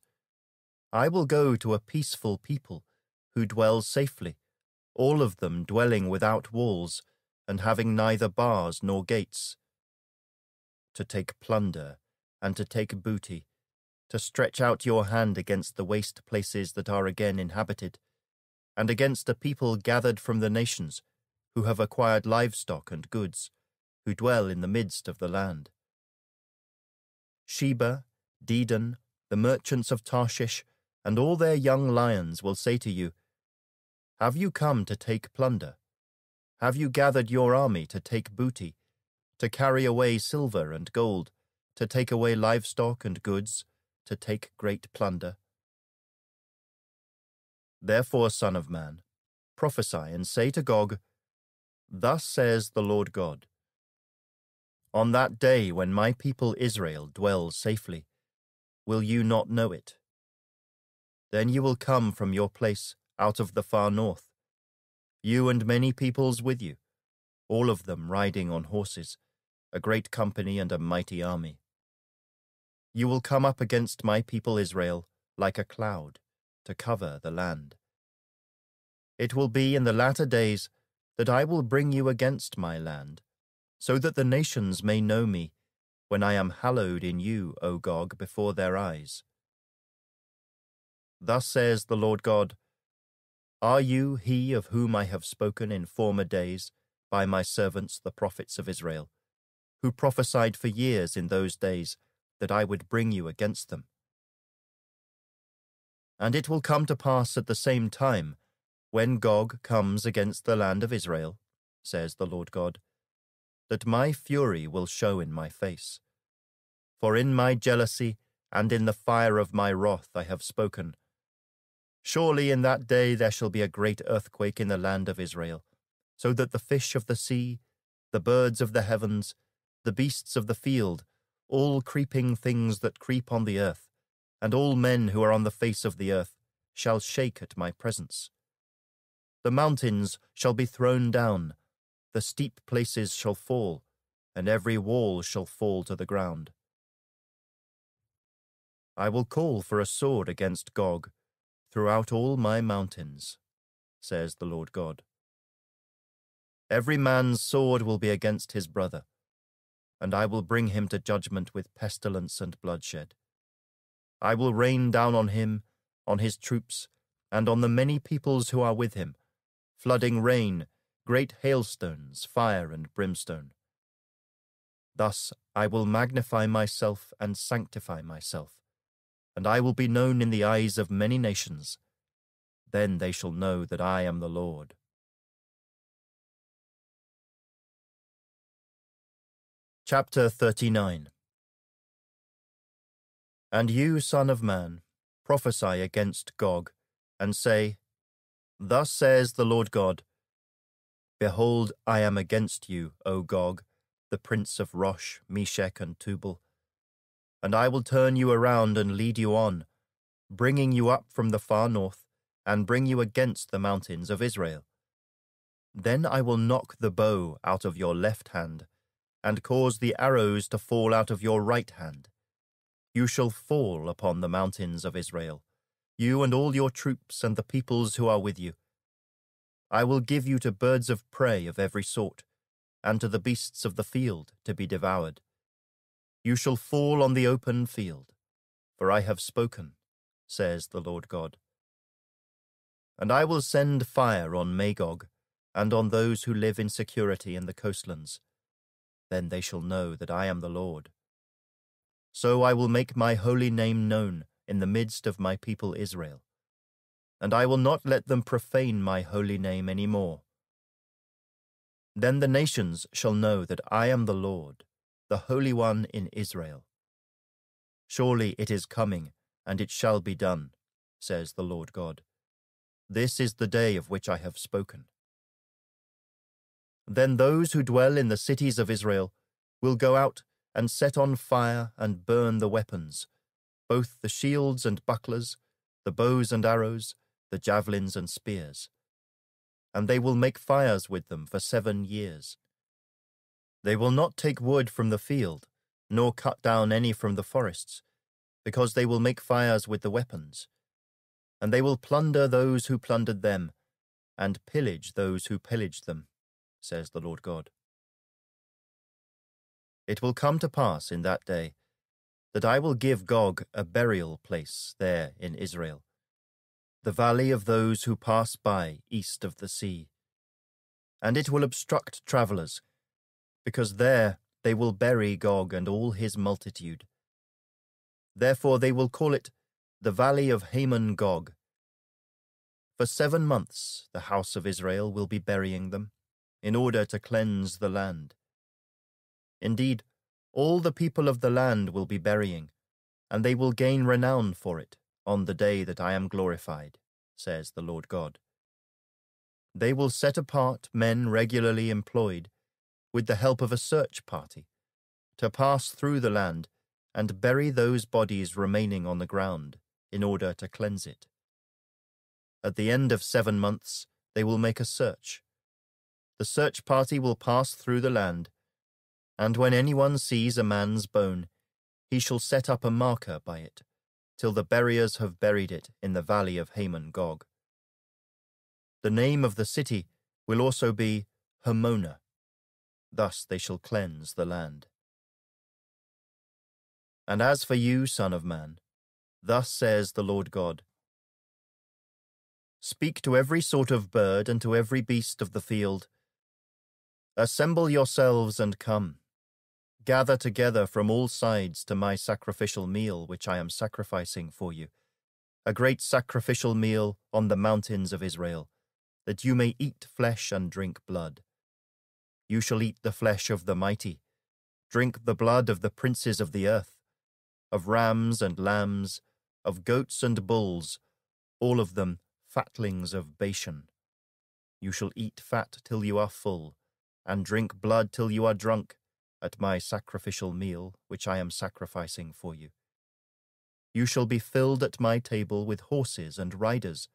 I will go to a peaceful people who dwell safely, all of them dwelling without walls and having neither bars nor gates. To take plunder and to take booty, to stretch out your hand against the waste places that are again inhabited, and against a people gathered from the nations, who have acquired livestock and goods who dwell in the midst of the land. Sheba, Dedan, the merchants of Tarshish, and all their young lions will say to you, Have you come to take plunder? Have you gathered your army to take booty, to carry away silver and gold, to take away livestock and goods, to take great plunder? Therefore, Son of Man, prophesy and say to Gog, Thus says the Lord God, on that day when my people Israel dwells safely, will you not know it? Then you will come from your place out of the far north, you and many peoples with you, all of them riding on horses, a great company and a mighty army. You will come up against my people Israel like a cloud to cover the land. It will be in the latter days that I will bring you against my land so that the nations may know me, when I am hallowed in you, O Gog, before their eyes. Thus says the Lord God, Are you he of whom I have spoken in former days by my servants the prophets of Israel, who prophesied for years in those days that I would bring you against them? And it will come to pass at the same time when Gog comes against the land of Israel, says the Lord God, that my fury will show in my face. For in my jealousy and in the fire of my wrath I have spoken. Surely in that day there shall be a great earthquake in the land of Israel, so that the fish of the sea, the birds of the heavens, the beasts of the field, all creeping things that creep on the earth, and all men who are on the face of the earth, shall shake at my presence. The mountains shall be thrown down, the steep places shall fall, and every wall shall fall to the ground. I will call for a sword against Gog throughout all my mountains, says the Lord God. Every man's sword will be against his brother, and I will bring him to judgment with pestilence and bloodshed. I will rain down on him, on his troops, and on the many peoples who are with him, flooding rain, great hailstones, fire and brimstone. Thus I will magnify myself and sanctify myself, and I will be known in the eyes of many nations. Then they shall know that I am the Lord. Chapter 39 And you, son of man, prophesy against Gog, and say, Thus says the Lord God, Behold, I am against you, O Gog, the prince of Rosh, Meshech, and Tubal. And I will turn you around and lead you on, bringing you up from the far north, and bring you against the mountains of Israel. Then I will knock the bow out of your left hand, and cause the arrows to fall out of your right hand. You shall fall upon the mountains of Israel, you and all your troops and the peoples who are with you. I will give you to birds of prey of every sort, and to the beasts of the field to be devoured. You shall fall on the open field, for I have spoken, says the Lord God. And I will send fire on Magog, and on those who live in security in the coastlands then they shall know that I am the Lord. So I will make my holy name known in the midst of my people Israel, and I will not let them profane my holy name any more. Then the nations shall know that I am the Lord, the Holy One in Israel. Surely it is coming, and it shall be done, says the Lord God. This is the day of which I have spoken. Then those who dwell in the cities of Israel will go out and set on fire and burn the weapons, both the shields and bucklers, the bows and arrows, the javelins and spears. And they will make fires with them for seven years. They will not take wood from the field, nor cut down any from the forests, because they will make fires with the weapons. And they will plunder those who plundered them, and pillage those who pillaged them says the Lord God. It will come to pass in that day that I will give Gog a burial place there in Israel, the valley of those who pass by east of the sea. And it will obstruct travellers, because there they will bury Gog and all his multitude. Therefore they will call it the valley of Hamon Gog. For seven months the house of Israel will be burying them in order to cleanse the land. Indeed, all the people of the land will be burying, and they will gain renown for it on the day that I am glorified, says the Lord God. They will set apart men regularly employed, with the help of a search party, to pass through the land and bury those bodies remaining on the ground, in order to cleanse it. At the end of seven months, they will make a search the search party will pass through the land, and when anyone sees a man's bone, he shall set up a marker by it, till the buriers have buried it in the valley of Hamon Gog. The name of the city will also be Hamonah. Thus they shall cleanse the land. And as for you, Son of Man, thus says the Lord God Speak to every sort of bird and to every beast of the field Assemble yourselves and come. Gather together from all sides to my sacrificial meal which I am sacrificing for you, a great sacrificial meal on the mountains of Israel, that you may eat flesh and drink blood. You shall eat the flesh of the mighty, drink the blood of the princes of the earth, of rams and lambs, of goats and bulls, all of them fatlings of Bashan. You shall eat fat till you are full, and drink blood till you are drunk, at my sacrificial meal which I am sacrificing for you. You shall be filled at my table with horses and riders,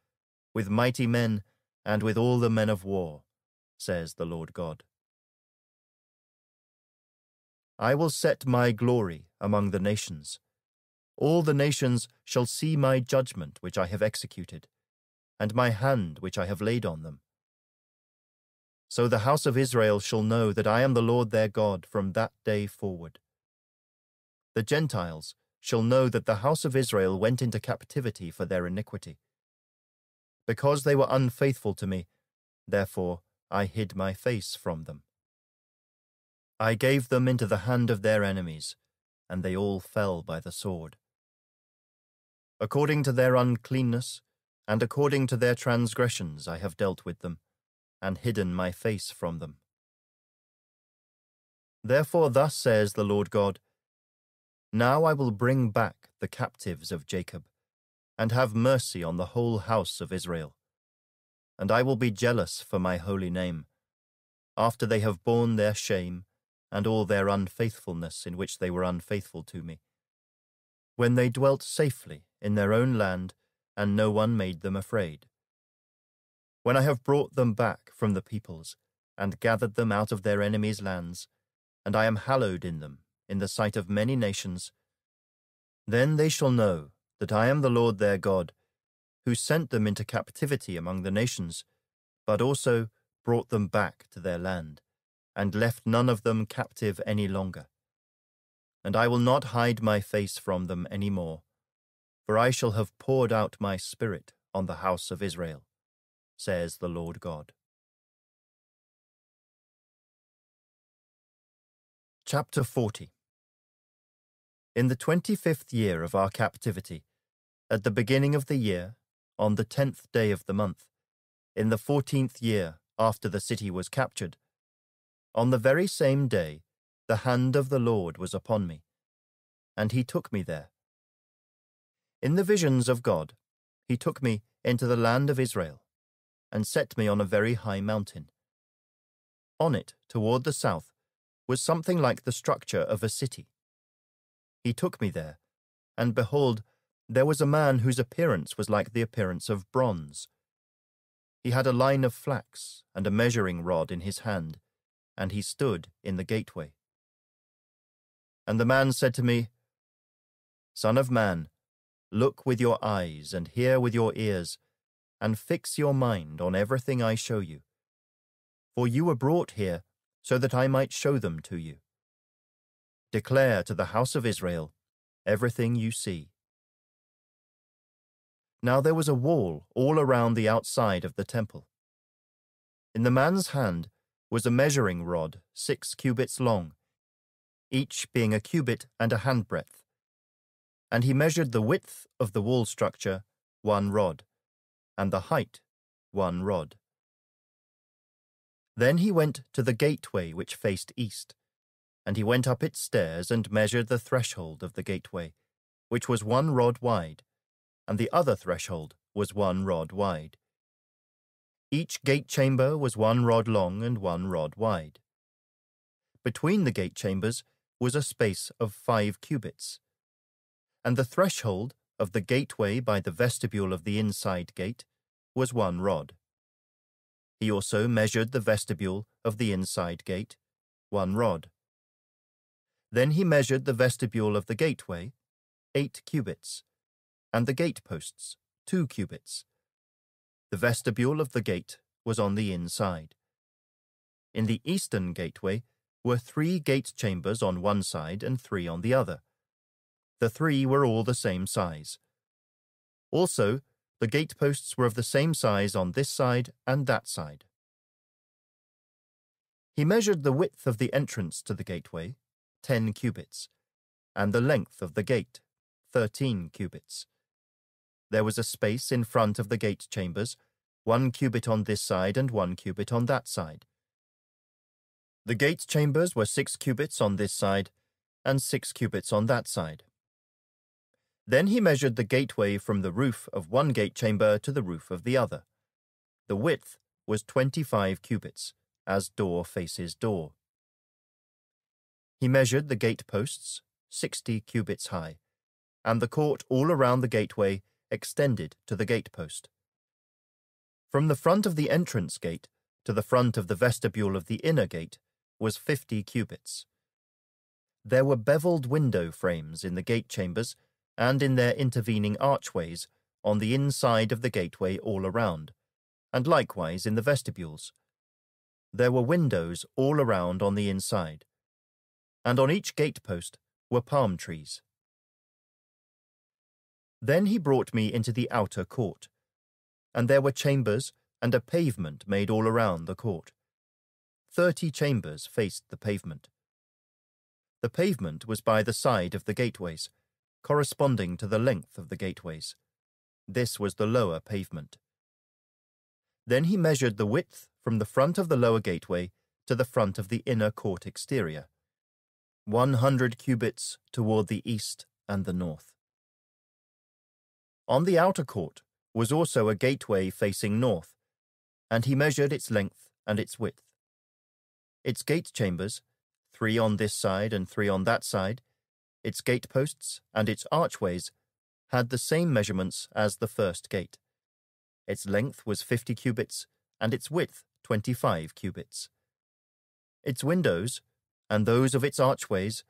with mighty men, and with all the men of war, says the Lord God. I will set my glory among the nations. All the nations shall see my judgment which I have executed, and my hand which I have laid on them. So the house of Israel shall know that I am the Lord their God from that day forward. The Gentiles shall know that the house of Israel went into captivity for their iniquity. Because they were unfaithful to me, therefore I hid my face from them. I gave them into the hand of their enemies, and they all fell by the sword. According to their uncleanness, and according to their transgressions I have dealt with them, and hidden my face from them. Therefore thus says the Lord God, Now I will bring back the captives of Jacob, and have mercy on the whole house of Israel. And I will be jealous for my holy name, after they have borne their shame and all their unfaithfulness in which they were unfaithful to me. When they dwelt safely in their own land, and no one made them afraid. When I have brought them back from the peoples, and gathered them out of their enemies' lands, and I am hallowed in them in the sight of many nations, then they shall know that I am the Lord their God, who sent them into captivity among the nations, but also brought them back to their land, and left none of them captive any longer. And I will not hide my face from them any more, for I shall have poured out my Spirit on the house of Israel, says the Lord God. Chapter 40 In the twenty fifth year of our captivity, at the beginning of the year, on the tenth day of the month, in the fourteenth year after the city was captured, on the very same day the hand of the Lord was upon me, and he took me there. In the visions of God, he took me into the land of Israel, and set me on a very high mountain. On it, toward the south, was something like the structure of a city. He took me there, and behold, there was a man whose appearance was like the appearance of bronze. He had a line of flax and a measuring rod in his hand, and he stood in the gateway. And the man said to me, Son of man, look with your eyes and hear with your ears, and fix your mind on everything I show you. For you were brought here so that I might show them to you. Declare to the house of Israel everything you see. Now there was a wall all around the outside of the temple. In the man's hand was a measuring rod six cubits long, each being a cubit and a handbreadth. And he measured the width of the wall structure one rod, and the height one rod. Then he went to the gateway which faced east, and he went up its stairs and measured the threshold of the gateway, which was one rod wide and the other threshold was one rod wide. Each gate chamber was one rod long and one rod wide. Between the gate chambers was a space of five cubits, and the threshold of the gateway by the vestibule of the inside gate was one rod. He also measured the vestibule of the inside gate, one rod. Then he measured the vestibule of the gateway, eight cubits, and the gate posts, two cubits. The vestibule of the gate was on the inside. In the eastern gateway were three gate chambers on one side and three on the other. The three were all the same size. Also, the gate posts were of the same size on this side and that side. He measured the width of the entrance to the gateway, ten cubits, and the length of the gate, thirteen cubits. There was a space in front of the gate chambers, one cubit on this side and one cubit on that side. The gate chambers were six cubits on this side and six cubits on that side. Then he measured the gateway from the roof of one gate chamber to the roof of the other. The width was twenty-five cubits, as door faces door. He measured the gate posts, sixty cubits high, and the court all around the gateway extended to the gate post. From the front of the entrance gate to the front of the vestibule of the inner gate was fifty cubits. There were beveled window frames in the gate chambers and in their intervening archways on the inside of the gateway all around, and likewise in the vestibules. There were windows all around on the inside, and on each gate post were palm trees. Then he brought me into the outer court, and there were chambers and a pavement made all around the court. Thirty chambers faced the pavement. The pavement was by the side of the gateways, corresponding to the length of the gateways. This was the lower pavement. Then he measured the width from the front of the lower gateway to the front of the inner court exterior, one hundred cubits toward the east and the north. On the outer court was also a gateway facing north, and he measured its length and its width. Its gate chambers, three on this side and three on that side, its gateposts, and its archways had the same measurements as the first gate. Its length was fifty cubits, and its width twenty-five cubits. Its windows, and those of its archways,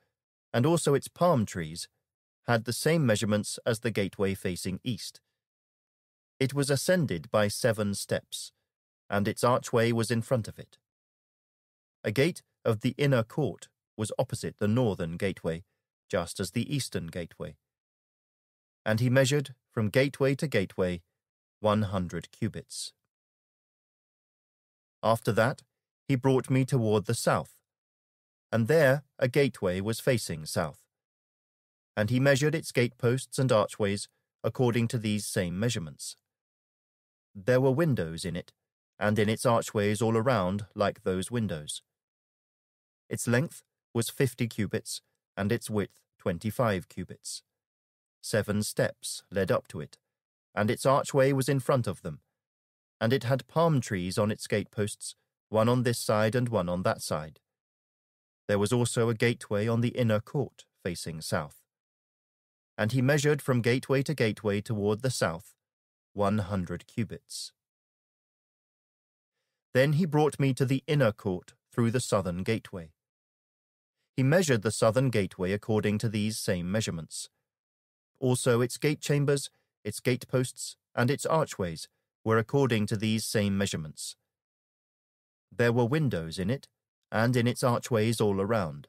and also its palm trees, had the same measurements as the gateway facing east. It was ascended by seven steps, and its archway was in front of it. A gate of the inner court was opposite the northern gateway, just as the eastern gateway. And he measured from gateway to gateway one hundred cubits. After that, he brought me toward the south, and there a gateway was facing south. And he measured its gateposts and archways according to these same measurements. There were windows in it, and in its archways all around like those windows. Its length was fifty cubits, and its width twenty-five cubits. Seven steps led up to it, and its archway was in front of them, and it had palm trees on its gateposts, one on this side and one on that side. There was also a gateway on the inner court, facing south. And he measured from gateway to gateway toward the south, one hundred cubits. Then he brought me to the inner court through the southern gateway. He measured the southern gateway according to these same measurements. Also its gate chambers, its gateposts, and its archways were according to these same measurements. There were windows in it, and in its archways all around.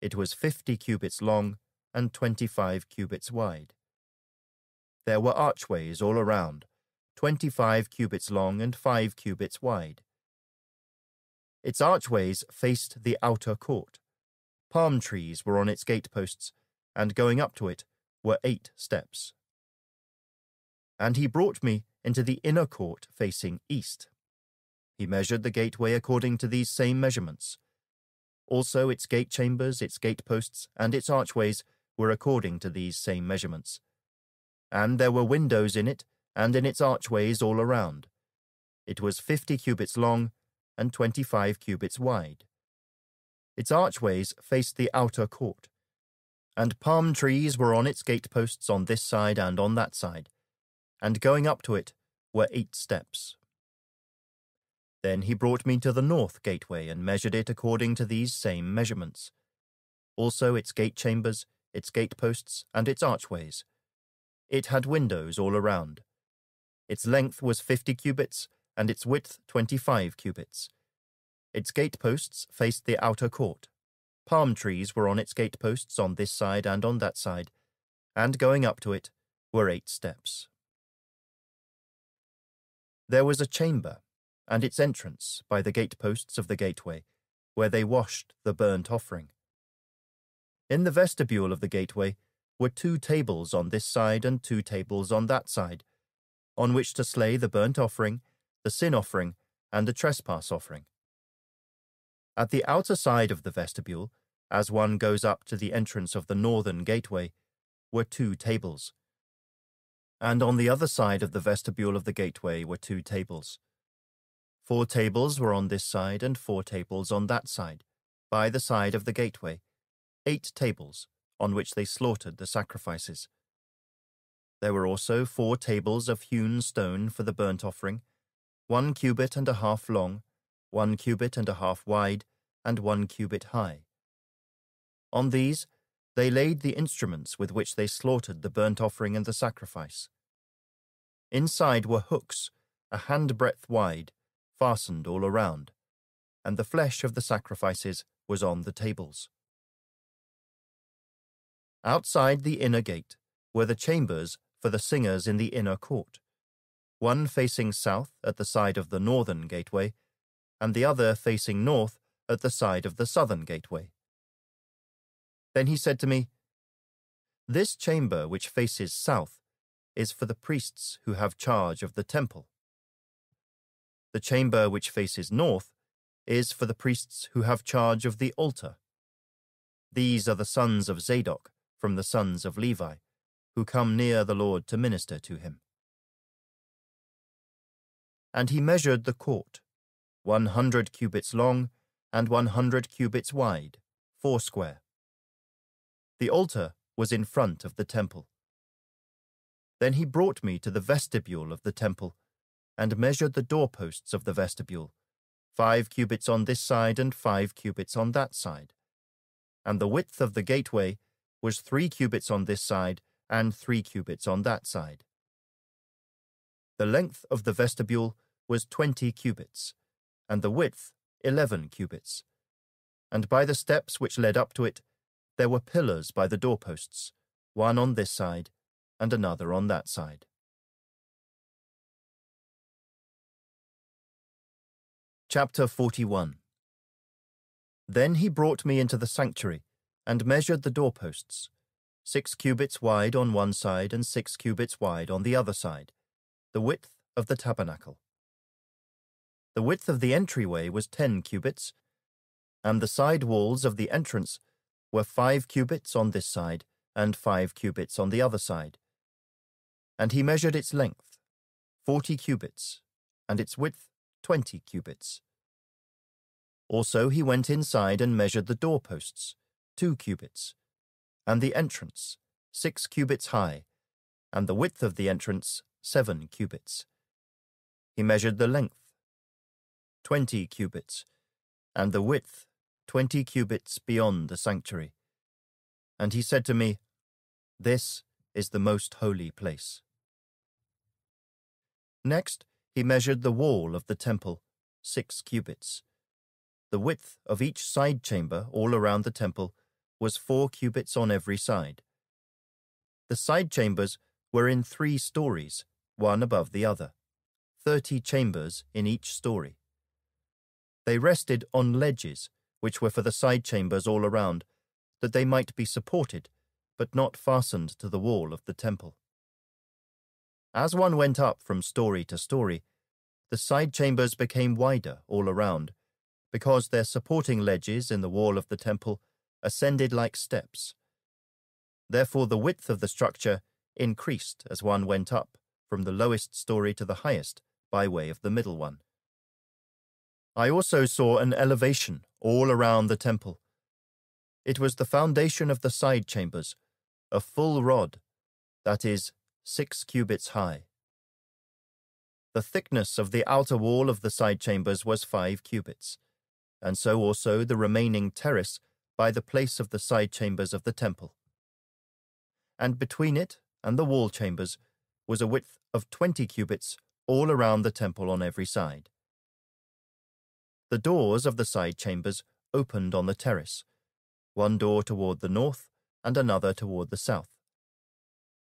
It was fifty cubits long and twenty-five cubits wide. There were archways all around, twenty-five cubits long and five cubits wide. Its archways faced the outer court. Palm trees were on its gateposts, and going up to it were eight steps. And he brought me into the inner court facing east. He measured the gateway according to these same measurements. Also, its gate chambers, its gateposts, and its archways were according to these same measurements. And there were windows in it, and in its archways all around. It was fifty cubits long and twenty-five cubits wide. Its archways faced the outer court, and palm trees were on its gateposts on this side and on that side, and going up to it were eight steps. Then he brought me to the north gateway and measured it according to these same measurements. Also its gate chambers, its gateposts, and its archways. It had windows all around. Its length was fifty cubits, and its width twenty-five cubits its gateposts faced the outer court. Palm trees were on its gateposts on this side and on that side, and going up to it were eight steps. There was a chamber, and its entrance by the gateposts of the gateway, where they washed the burnt offering. In the vestibule of the gateway were two tables on this side and two tables on that side, on which to slay the burnt offering, the sin offering, and the trespass offering. At the outer side of the vestibule, as one goes up to the entrance of the northern gateway, were two tables. And on the other side of the vestibule of the gateway were two tables. Four tables were on this side and four tables on that side, by the side of the gateway, eight tables on which they slaughtered the sacrifices. There were also four tables of hewn stone for the burnt offering, one cubit and a half long, one cubit and a half wide, and one cubit high. On these they laid the instruments with which they slaughtered the burnt offering and the sacrifice. Inside were hooks, a handbreadth wide, fastened all around, and the flesh of the sacrifices was on the tables. Outside the inner gate were the chambers for the singers in the inner court, one facing south at the side of the northern gateway, and the other facing north at the side of the southern gateway. Then he said to me, This chamber which faces south is for the priests who have charge of the temple. The chamber which faces north is for the priests who have charge of the altar. These are the sons of Zadok from the sons of Levi, who come near the Lord to minister to him. And he measured the court, one hundred cubits long and one hundred cubits wide, foursquare. The altar was in front of the temple. Then he brought me to the vestibule of the temple, and measured the doorposts of the vestibule, five cubits on this side and five cubits on that side. And the width of the gateway was three cubits on this side and three cubits on that side. The length of the vestibule was twenty cubits, and the width eleven cubits. And by the steps which led up to it, there were pillars by the doorposts, one on this side and another on that side. Chapter 41 Then he brought me into the sanctuary, and measured the doorposts, six cubits wide on one side and six cubits wide on the other side, the width of the tabernacle. The width of the entryway was ten cubits, and the side walls of the entrance were five cubits on this side and five cubits on the other side. And he measured its length, forty cubits, and its width, twenty cubits. Also he went inside and measured the doorposts, two cubits, and the entrance, six cubits high, and the width of the entrance, seven cubits. He measured the length, twenty cubits, and the width, twenty cubits beyond the sanctuary. And he said to me, This is the most holy place. Next, he measured the wall of the temple, six cubits. The width of each side chamber all around the temple was four cubits on every side. The side chambers were in three stories, one above the other, thirty chambers in each story. They rested on ledges, which were for the side chambers all around, that they might be supported, but not fastened to the wall of the temple. As one went up from story to story, the side chambers became wider all around, because their supporting ledges in the wall of the temple ascended like steps. Therefore, the width of the structure increased as one went up from the lowest story to the highest by way of the middle one. I also saw an elevation all around the temple. It was the foundation of the side chambers, a full rod, that is, six cubits high. The thickness of the outer wall of the side chambers was five cubits, and so also the remaining terrace by the place of the side chambers of the temple. And between it and the wall chambers was a width of twenty cubits all around the temple on every side. The doors of the side chambers opened on the terrace, one door toward the north and another toward the south.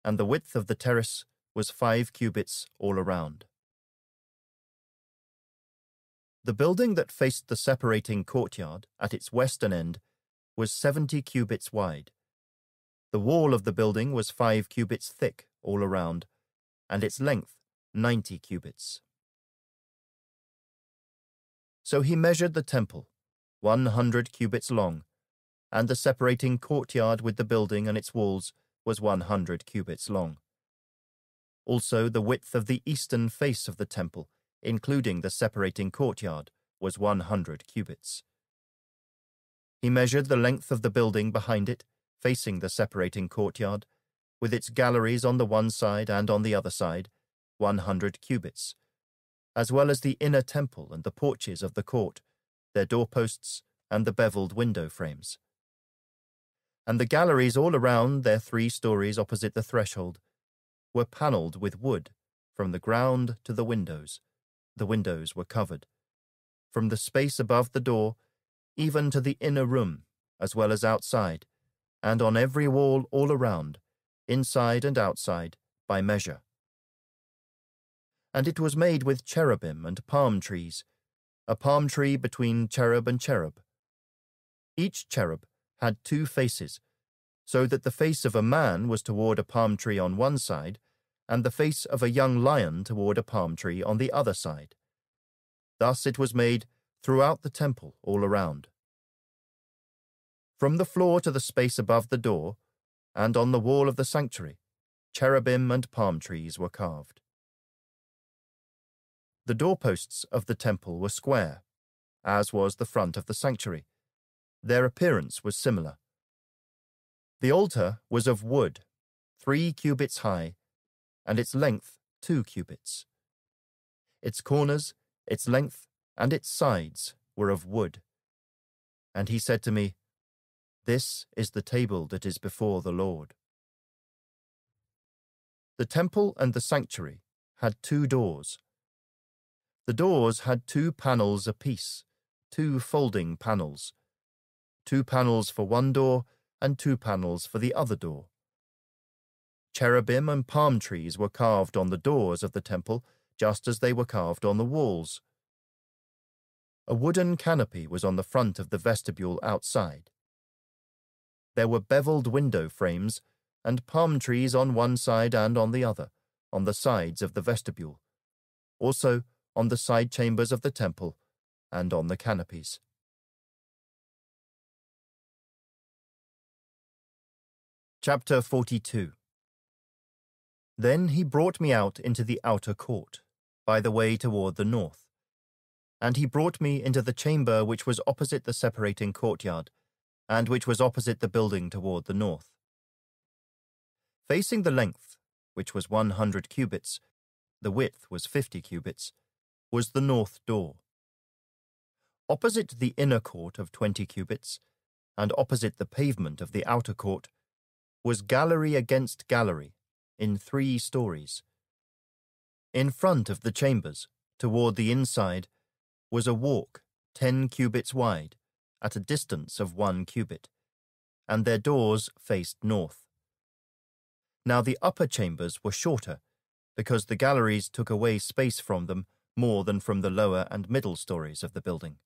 And the width of the terrace was five cubits all around. The building that faced the separating courtyard at its western end was seventy cubits wide. The wall of the building was five cubits thick all around, and its length ninety cubits. So he measured the temple, one hundred cubits long, and the separating courtyard with the building and its walls was one hundred cubits long. Also the width of the eastern face of the temple, including the separating courtyard, was one hundred cubits. He measured the length of the building behind it, facing the separating courtyard, with its galleries on the one side and on the other side, one hundred cubits, as well as the inner temple and the porches of the court, their doorposts, and the beveled window frames. And the galleries all around their three stories opposite the threshold were panelled with wood, from the ground to the windows. The windows were covered. From the space above the door, even to the inner room, as well as outside, and on every wall all around, inside and outside, by measure. And it was made with cherubim and palm trees, a palm tree between cherub and cherub. Each cherub had two faces, so that the face of a man was toward a palm tree on one side, and the face of a young lion toward a palm tree on the other side. Thus it was made throughout the temple all around. From the floor to the space above the door, and on the wall of the sanctuary, cherubim and palm trees were carved. The doorposts of the temple were square, as was the front of the sanctuary. Their appearance was similar. The altar was of wood, three cubits high, and its length two cubits. Its corners, its length, and its sides were of wood. And he said to me, This is the table that is before the Lord. The temple and the sanctuary had two doors. The doors had two panels apiece, two folding panels, two panels for one door and two panels for the other door. Cherubim and palm trees were carved on the doors of the temple just as they were carved on the walls. A wooden canopy was on the front of the vestibule outside. There were beveled window frames and palm trees on one side and on the other, on the sides of the vestibule. Also, on the side chambers of the temple, and on the canopies. Chapter 42 Then he brought me out into the outer court, by the way toward the north. And he brought me into the chamber which was opposite the separating courtyard, and which was opposite the building toward the north. Facing the length, which was one hundred cubits, the width was fifty cubits, was the north door. Opposite the inner court of twenty cubits, and opposite the pavement of the outer court, was gallery against gallery, in three stories. In front of the chambers, toward the inside, was a walk ten cubits wide, at a distance of one cubit, and their doors faced north. Now the upper chambers were shorter, because the galleries took away space from them more than from the lower and middle stories of the building.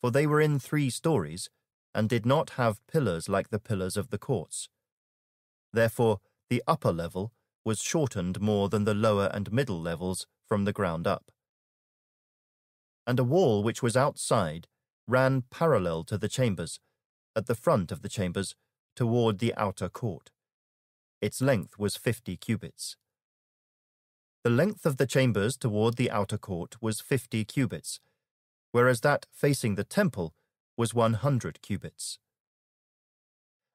For they were in three stories, and did not have pillars like the pillars of the courts. Therefore, the upper level was shortened more than the lower and middle levels from the ground up. And a wall which was outside ran parallel to the chambers, at the front of the chambers, toward the outer court. Its length was fifty cubits. The length of the chambers toward the outer court was fifty cubits, whereas that facing the temple was one hundred cubits.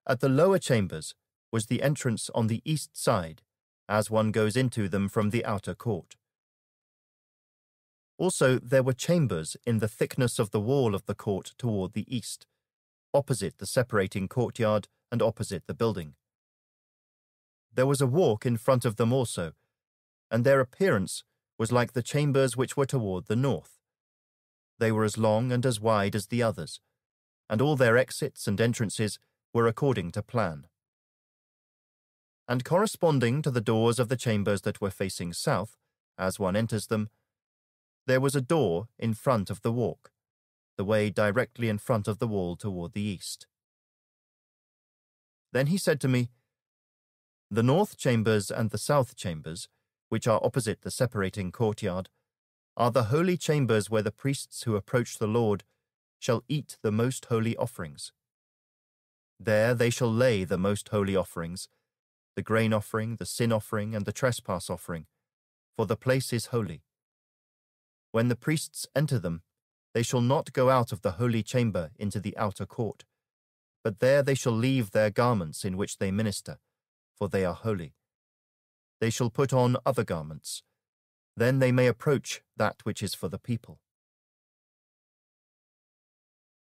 At the lower chambers was the entrance on the east side, as one goes into them from the outer court. Also, there were chambers in the thickness of the wall of the court toward the east, opposite the separating courtyard and opposite the building. There was a walk in front of them also, and their appearance was like the chambers which were toward the north. They were as long and as wide as the others, and all their exits and entrances were according to plan. And corresponding to the doors of the chambers that were facing south, as one enters them, there was a door in front of the walk, the way directly in front of the wall toward the east. Then he said to me, The north chambers and the south chambers which are opposite the separating courtyard, are the holy chambers where the priests who approach the Lord shall eat the most holy offerings. There they shall lay the most holy offerings, the grain offering, the sin offering, and the trespass offering, for the place is holy. When the priests enter them, they shall not go out of the holy chamber into the outer court, but there they shall leave their garments in which they minister, for they are holy. They shall put on other garments. Then they may approach that which is for the people.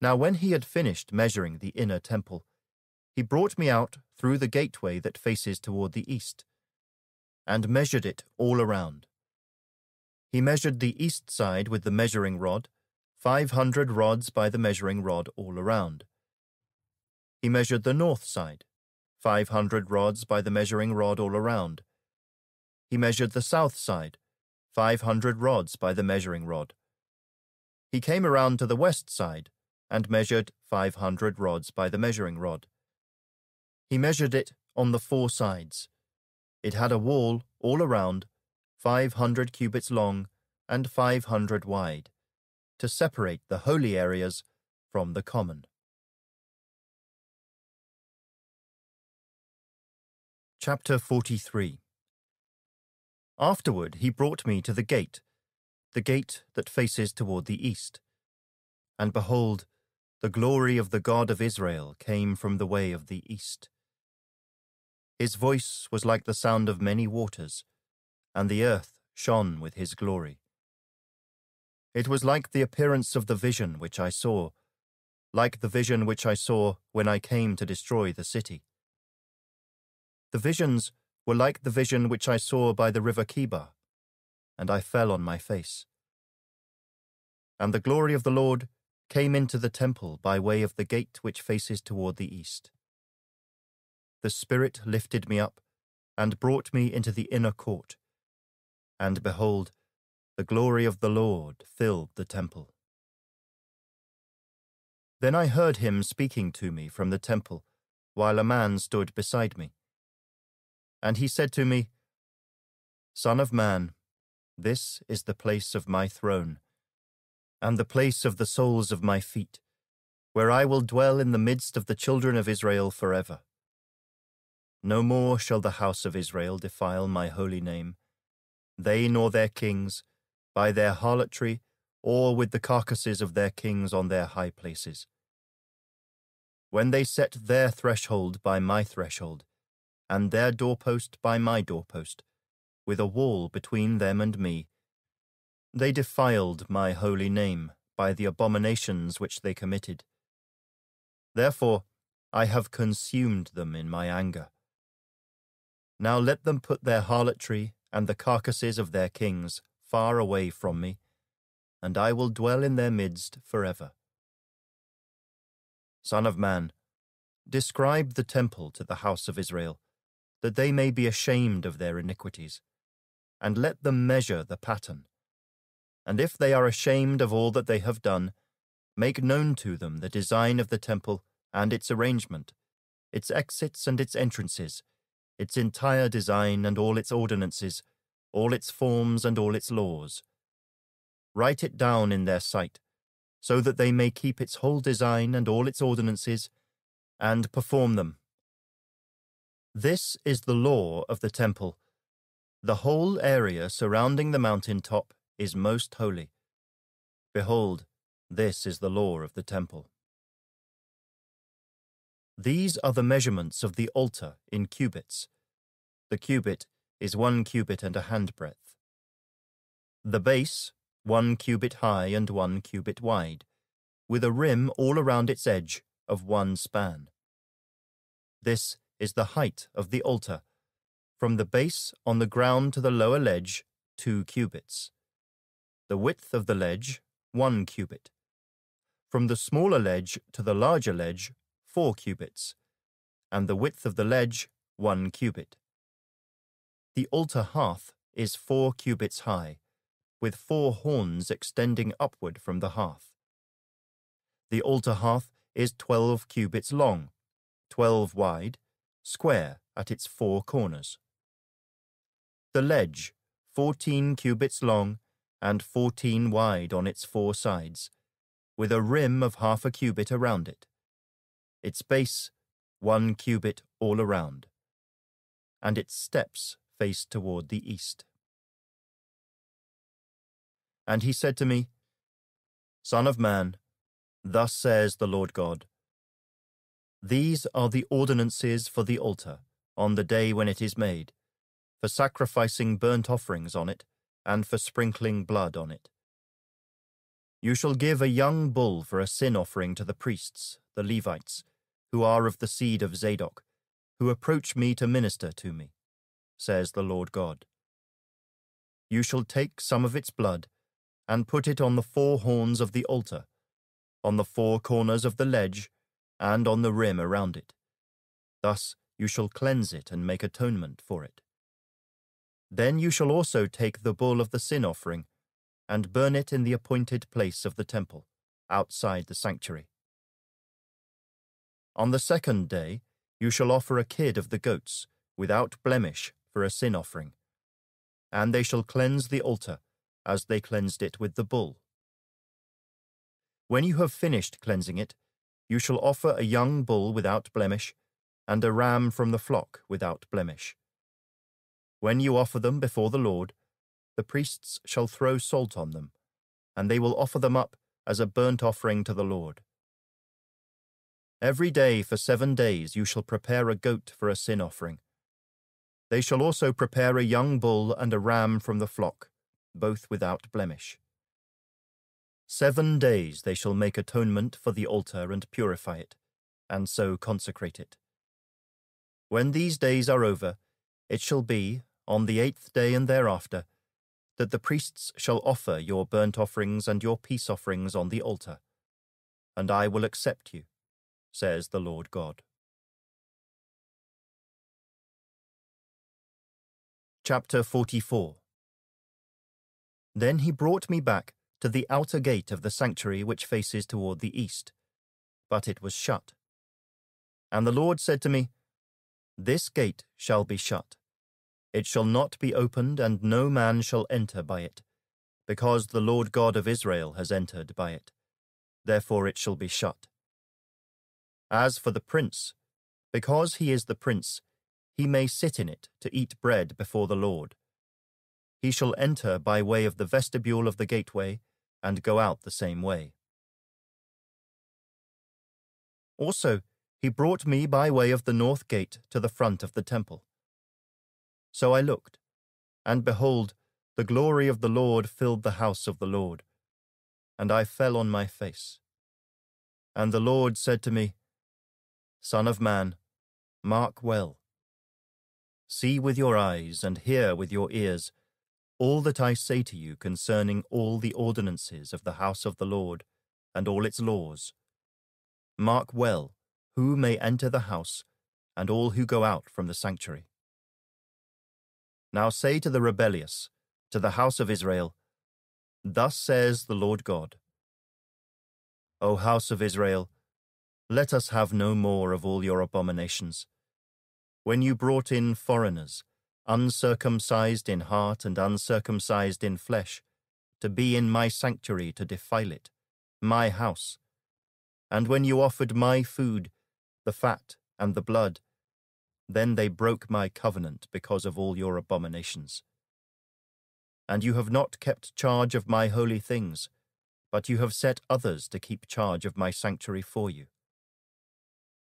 Now when he had finished measuring the inner temple, he brought me out through the gateway that faces toward the east, and measured it all around. He measured the east side with the measuring rod, five hundred rods by the measuring rod all around. He measured the north side, five hundred rods by the measuring rod all around. He measured the south side, five hundred rods by the measuring rod. He came around to the west side and measured five hundred rods by the measuring rod. He measured it on the four sides. It had a wall all around, five hundred cubits long and five hundred wide, to separate the holy areas from the common. Chapter 43 Afterward he brought me to the gate, the gate that faces toward the east. And behold, the glory of the God of Israel came from the way of the east. His voice was like the sound of many waters, and the earth shone with his glory. It was like the appearance of the vision which I saw, like the vision which I saw when I came to destroy the city. The visions were like the vision which I saw by the river Chebar, and I fell on my face. And the glory of the Lord came into the temple by way of the gate which faces toward the east. The Spirit lifted me up and brought me into the inner court, and behold, the glory of the Lord filled the temple. Then I heard him speaking to me from the temple, while a man stood beside me. And he said to me, Son of man, this is the place of my throne, and the place of the soles of my feet, where I will dwell in the midst of the children of Israel forever. No more shall the house of Israel defile my holy name, they nor their kings, by their harlotry, or with the carcasses of their kings on their high places. When they set their threshold by my threshold, and their doorpost by my doorpost, with a wall between them and me. They defiled my holy name by the abominations which they committed. Therefore I have consumed them in my anger. Now let them put their harlotry and the carcasses of their kings far away from me, and I will dwell in their midst forever. Son of man, describe the temple to the house of Israel that they may be ashamed of their iniquities, and let them measure the pattern. And if they are ashamed of all that they have done, make known to them the design of the temple and its arrangement, its exits and its entrances, its entire design and all its ordinances, all its forms and all its laws. Write it down in their sight, so that they may keep its whole design and all its ordinances, and perform them this is the law of the temple. The whole area surrounding the mountain top is most holy. Behold, this is the law of the temple. These are the measurements of the altar in cubits. The cubit is one cubit and a handbreadth. The base, one cubit high and one cubit wide, with a rim all around its edge of one span. This is the height of the altar, from the base on the ground to the lower ledge, two cubits. The width of the ledge, one cubit. From the smaller ledge to the larger ledge, four cubits. And the width of the ledge, one cubit. The altar hearth is four cubits high, with four horns extending upward from the hearth. The altar hearth is twelve cubits long, twelve wide, square at its four corners. The ledge, fourteen cubits long and fourteen wide on its four sides, with a rim of half a cubit around it. Its base one cubit all around, and its steps faced toward the east. And he said to me, Son of man, thus says the Lord God, These are the ordinances for the altar on the day when it is made, for sacrificing burnt offerings on it, and for sprinkling blood on it. You shall give a young bull for a sin offering to the priests, the Levites, who are of the seed of Zadok, who approach me to minister to me, says the Lord God. You shall take some of its blood, and put it on the four horns of the altar, on the four corners of the ledge, and on the rim around it. Thus you shall cleanse it and make atonement for it. Then you shall also take the bull of the sin offering, and burn it in the appointed place of the temple, outside the sanctuary. On the second day you shall offer a kid of the goats, without blemish, for a sin offering. And they shall cleanse the altar, as they cleansed it with the bull. When you have finished cleansing it, you shall offer a young bull without blemish, and a ram from the flock without blemish. When you offer them before the Lord, the priests shall throw salt on them, and they will offer them up as a burnt offering to the Lord. Every day for seven days you shall prepare a goat for a sin offering. They shall also prepare a young bull and a ram from the flock, both without blemish. Seven days they shall make atonement for the altar and purify it, and so consecrate it. When these days are over, it shall be, on the eighth day and thereafter, that the priests shall offer your burnt offerings and your peace offerings on the altar, and I will accept you, says the Lord God. Chapter 44 Then he brought me back to the outer gate of the sanctuary which faces toward the east, but it was shut. And the Lord said to me, this gate shall be shut. It shall not be opened, and no man shall enter by it, because the Lord God of Israel has entered by it. Therefore it shall be shut. As for the prince, because he is the prince, he may sit in it to eat bread before the Lord. He shall enter by way of the vestibule of the gateway, and go out the same way. Also, he brought me by way of the north gate to the front of the temple. So I looked, and behold, the glory of the Lord filled the house of the Lord. And I fell on my face. And the Lord said to me, Son of man, mark well. See with your eyes and hear with your ears all that I say to you concerning all the ordinances of the house of the Lord and all its laws. Mark well who may enter the house, and all who go out from the sanctuary. Now say to the rebellious, to the house of Israel, Thus says the Lord God O house of Israel, let us have no more of all your abominations. When you brought in foreigners, uncircumcised in heart and uncircumcised in flesh, to be in my sanctuary to defile it, my house, and when you offered my food, the fat, and the blood. Then they broke my covenant because of all your abominations. And you have not kept charge of my holy things, but you have set others to keep charge of my sanctuary for you.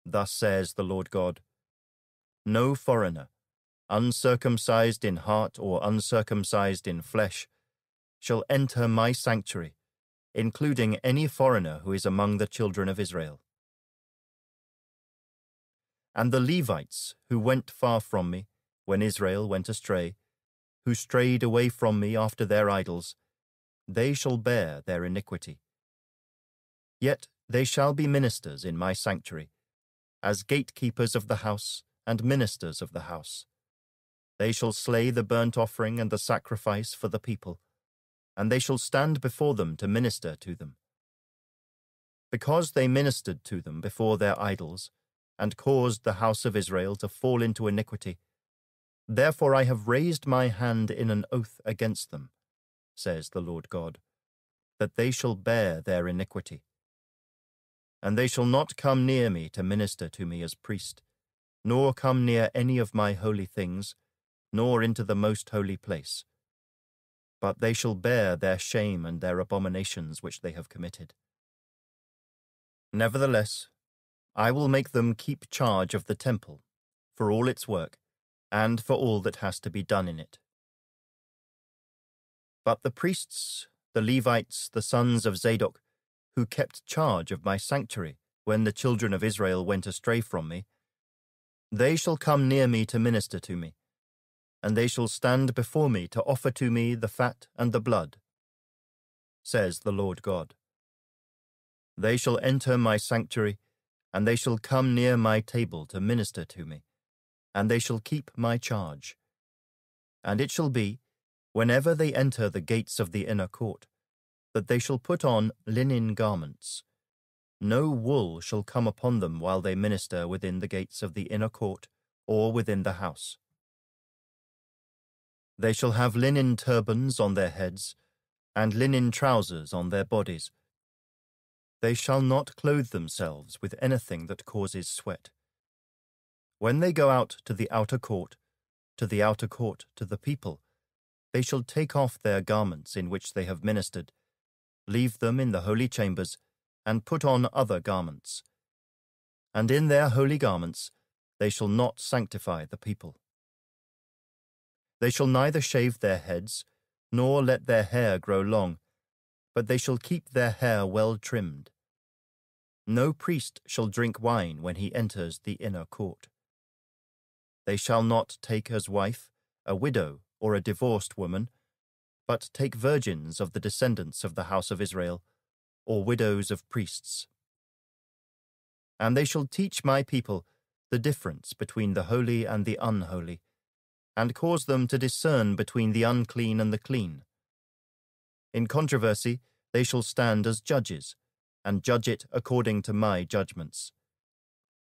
Thus says the Lord God No foreigner, uncircumcised in heart or uncircumcised in flesh, shall enter my sanctuary, including any foreigner who is among the children of Israel and the Levites, who went far from me, when Israel went astray, who strayed away from me after their idols, they shall bear their iniquity. Yet they shall be ministers in my sanctuary, as gatekeepers of the house and ministers of the house. They shall slay the burnt offering and the sacrifice for the people, and they shall stand before them to minister to them. Because they ministered to them before their idols, and caused the house of Israel to fall into iniquity. Therefore I have raised my hand in an oath against them, says the Lord God, that they shall bear their iniquity. And they shall not come near me to minister to me as priest, nor come near any of my holy things, nor into the most holy place. But they shall bear their shame and their abominations which they have committed. Nevertheless, I will make them keep charge of the temple, for all its work, and for all that has to be done in it. But the priests, the Levites, the sons of Zadok, who kept charge of my sanctuary when the children of Israel went astray from me, they shall come near me to minister to me, and they shall stand before me to offer to me the fat and the blood, says the Lord God. They shall enter my sanctuary, and they shall come near my table to minister to me and they shall keep my charge. And it shall be, whenever they enter the gates of the inner court, that they shall put on linen garments. No wool shall come upon them while they minister within the gates of the inner court or within the house. They shall have linen turbans on their heads, and linen trousers on their bodies. They shall not clothe themselves with anything that causes sweat. When they go out to the outer court, to the outer court to the people, they shall take off their garments in which they have ministered, leave them in the holy chambers, and put on other garments. And in their holy garments they shall not sanctify the people. They shall neither shave their heads, nor let their hair grow long, but they shall keep their hair well trimmed. No priest shall drink wine when he enters the inner court. They shall not take as wife a widow or a divorced woman, but take virgins of the descendants of the house of Israel, or widows of priests. And they shall teach my people the difference between the holy and the unholy, and cause them to discern between the unclean and the clean. In controversy they shall stand as judges, and judge it according to my judgments.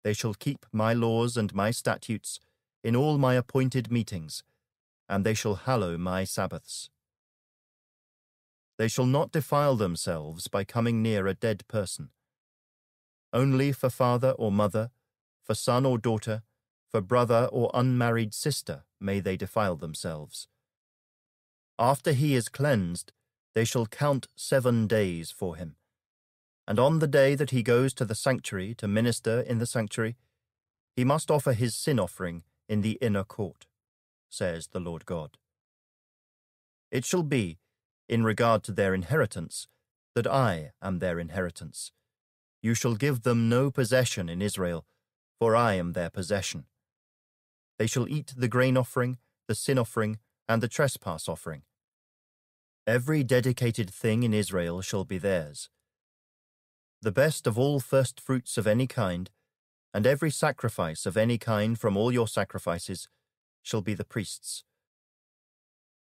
They shall keep my laws and my statutes, in all my appointed meetings, and they shall hallow my Sabbaths. They shall not defile themselves by coming near a dead person. Only for father or mother, for son or daughter, for brother or unmarried sister may they defile themselves. After he is cleansed, they shall count seven days for him. And on the day that he goes to the sanctuary to minister in the sanctuary, he must offer his sin offering in the inner court, says the Lord God. It shall be, in regard to their inheritance, that I am their inheritance. You shall give them no possession in Israel, for I am their possession. They shall eat the grain offering, the sin offering, and the trespass offering. Every dedicated thing in Israel shall be theirs. The best of all first fruits of any kind, and every sacrifice of any kind from all your sacrifices shall be the priest's.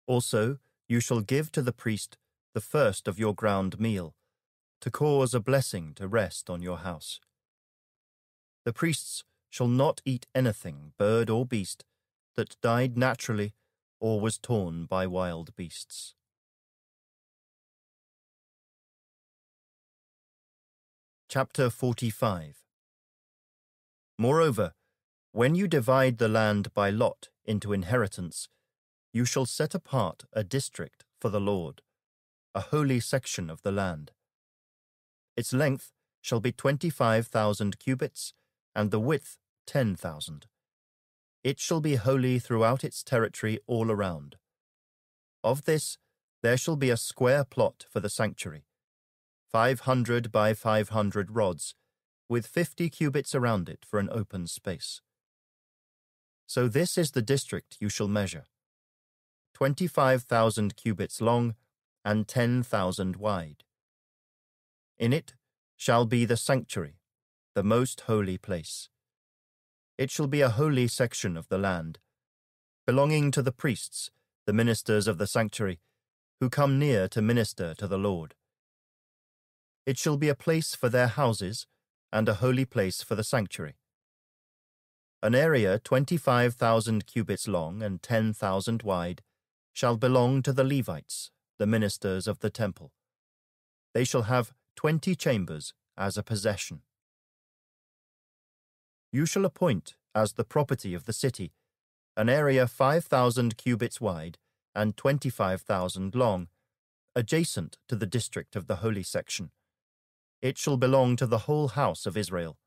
Also, you shall give to the priest the first of your ground meal, to cause a blessing to rest on your house. The priests shall not eat anything, bird or beast, that died naturally or was torn by wild beasts. Chapter 45 Moreover, when you divide the land by lot into inheritance, you shall set apart a district for the Lord, a holy section of the land. Its length shall be twenty-five thousand cubits, and the width ten thousand. It shall be holy throughout its territory all around. Of this there shall be a square plot for the sanctuary, five hundred by five hundred rods, with fifty cubits around it for an open space. So this is the district you shall measure twenty-five thousand cubits long and ten thousand wide. In it shall be the sanctuary, the most holy place. It shall be a holy section of the land, belonging to the priests, the ministers of the sanctuary, who come near to minister to the Lord. It shall be a place for their houses, and a holy place for the sanctuary. An area 25,000 cubits long and 10,000 wide shall belong to the Levites, the ministers of the temple. They shall have twenty chambers as a possession. You shall appoint as the property of the city an area 5,000 cubits wide and 25,000 long, adjacent to the district of the holy section. It shall belong to the whole house of Israel.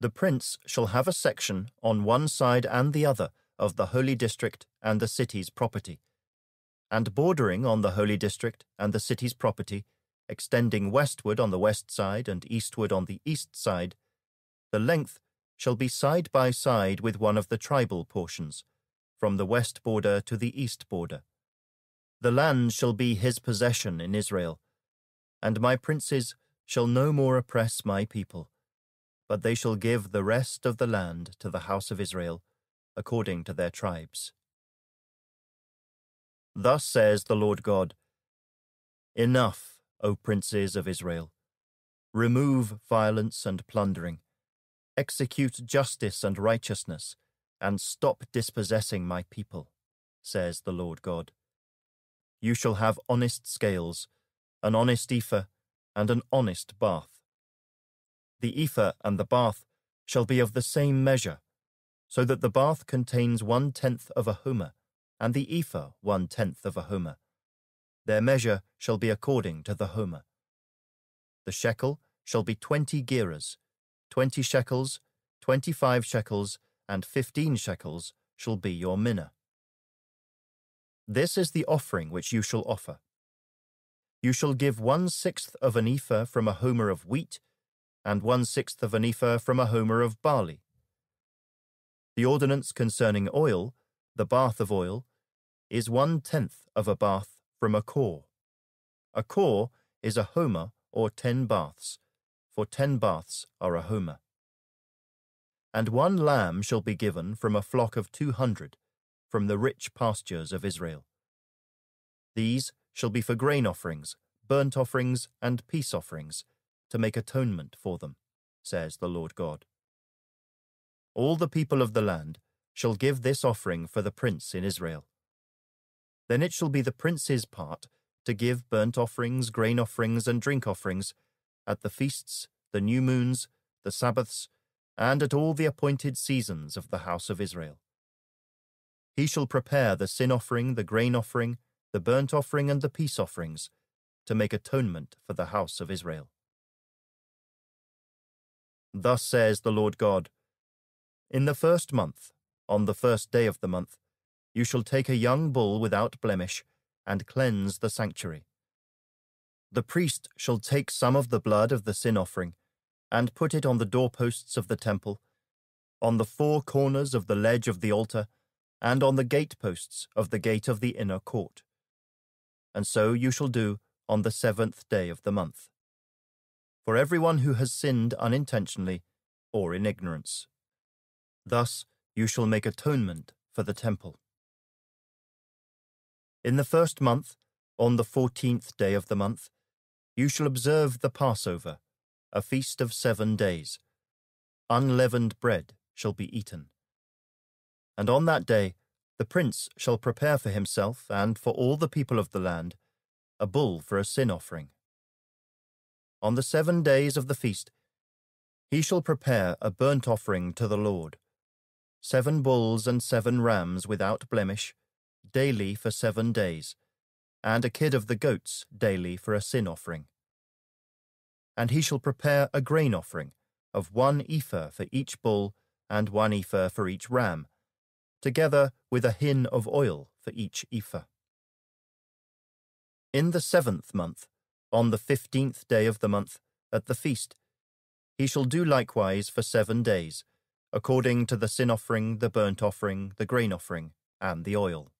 The prince shall have a section on one side and the other of the holy district and the city's property, and bordering on the holy district and the city's property, extending westward on the west side and eastward on the east side, the length shall be side by side with one of the tribal portions, from the west border to the east border. The land shall be his possession in Israel, and my princes shall no more oppress my people, but they shall give the rest of the land to the house of Israel, according to their tribes. Thus says the Lord God Enough, O princes of Israel. Remove violence and plundering. Execute justice and righteousness, and stop dispossessing my people, says the Lord God. You shall have honest scales, an honest ephah, and an honest bath. The ephah and the bath shall be of the same measure, so that the bath contains one tenth of a homer, and the ephah one tenth of a homer. Their measure shall be according to the homer. The shekel shall be twenty gerahs, twenty shekels, twenty five shekels, and fifteen shekels shall be your mina. This is the offering which you shall offer. You shall give one sixth of an ephah from a homer of wheat, and one sixth of an ephah from a homer of barley. The ordinance concerning oil, the bath of oil, is one tenth of a bath from a kor. A kor is a homer or ten baths, for ten baths are a homer. And one lamb shall be given from a flock of two hundred, from the rich pastures of Israel. These shall be for grain offerings, burnt offerings, and peace offerings, to make atonement for them, says the Lord God. All the people of the land shall give this offering for the prince in Israel. Then it shall be the prince's part to give burnt offerings, grain offerings, and drink offerings at the feasts, the new moons, the Sabbaths, and at all the appointed seasons of the house of Israel. He shall prepare the sin offering, the grain offering, the burnt offering, and the peace offerings, to make atonement for the house of Israel. Thus says the Lord God In the first month, on the first day of the month, you shall take a young bull without blemish, and cleanse the sanctuary. The priest shall take some of the blood of the sin offering, and put it on the doorposts of the temple, on the four corners of the ledge of the altar, and on the gateposts of the gate of the inner court. And so you shall do on the seventh day of the month. For everyone who has sinned unintentionally or in ignorance. Thus you shall make atonement for the temple. In the first month, on the fourteenth day of the month, you shall observe the Passover, a feast of seven days. Unleavened bread shall be eaten. And on that day the prince shall prepare for himself and for all the people of the land a bull for a sin offering. On the seven days of the feast he shall prepare a burnt offering to the Lord, seven bulls and seven rams without blemish, daily for seven days and a kid of the goats daily for a sin offering. And he shall prepare a grain offering of one ephah for each bull and one ephah for each ram, together with a hin of oil for each ephah. In the seventh month, on the fifteenth day of the month, at the feast, he shall do likewise for seven days, according to the sin offering, the burnt offering, the grain offering, and the oil.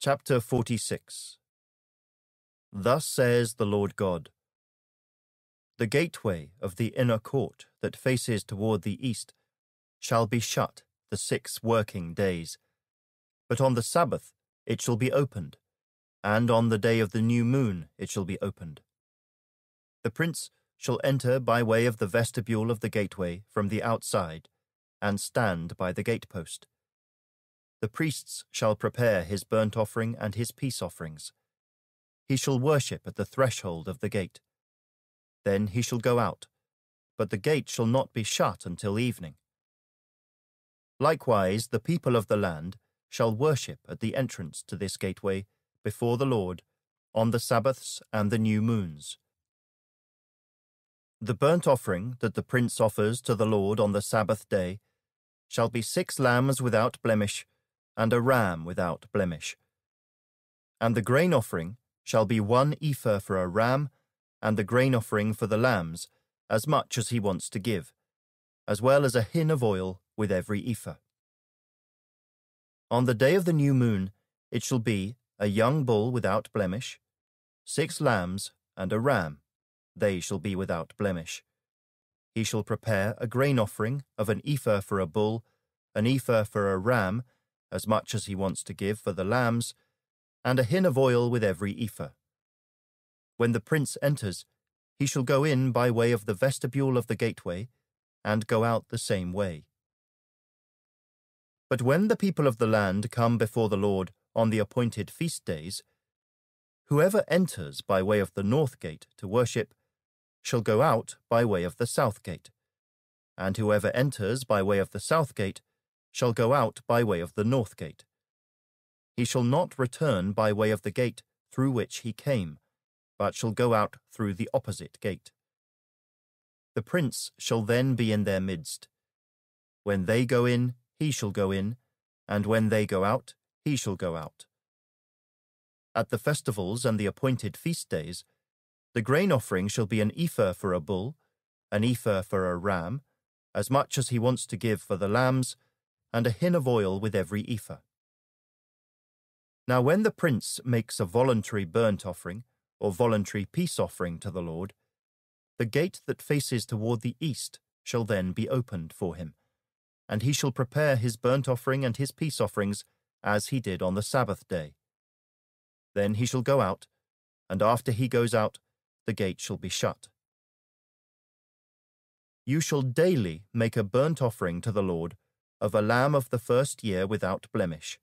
Chapter 46 Thus says the Lord God The gateway of the inner court that faces toward the east shall be shut the six working days, but on the Sabbath it shall be opened, and on the day of the new moon it shall be opened. The prince shall enter by way of the vestibule of the gateway from the outside, and stand by the gatepost. The priests shall prepare his burnt offering and his peace offerings. He shall worship at the threshold of the gate. Then he shall go out, but the gate shall not be shut until evening. Likewise, the people of the land shall worship at the entrance to this gateway before the Lord on the Sabbaths and the new moons. The burnt offering that the prince offers to the Lord on the Sabbath day shall be six lambs without blemish, and a ram without blemish. And the grain offering shall be one ephah for a ram, and the grain offering for the lambs, as much as he wants to give, as well as a hin of oil with every ephah. On the day of the new moon it shall be a young bull without blemish, six lambs, and a ram, they shall be without blemish. He shall prepare a grain offering of an ephah for a bull, an ephah for a ram, as much as he wants to give for the lambs, and a hin of oil with every ephah. When the prince enters, he shall go in by way of the vestibule of the gateway, and go out the same way. But when the people of the land come before the Lord on the appointed feast days, whoever enters by way of the north gate to worship shall go out by way of the south gate, and whoever enters by way of the south gate shall go out by way of the north gate. He shall not return by way of the gate through which he came, but shall go out through the opposite gate. The prince shall then be in their midst. When they go in, he shall go in, and when they go out, he shall go out. At the festivals and the appointed feast days, the grain offering shall be an ephah for a bull, an ephah for a ram, as much as he wants to give for the lambs, and a hin of oil with every ephah. Now when the prince makes a voluntary burnt offering, or voluntary peace offering to the Lord, the gate that faces toward the east shall then be opened for him, and he shall prepare his burnt offering and his peace offerings as he did on the Sabbath day. Then he shall go out, and after he goes out, the gate shall be shut. You shall daily make a burnt offering to the Lord of a lamb of the first year without blemish.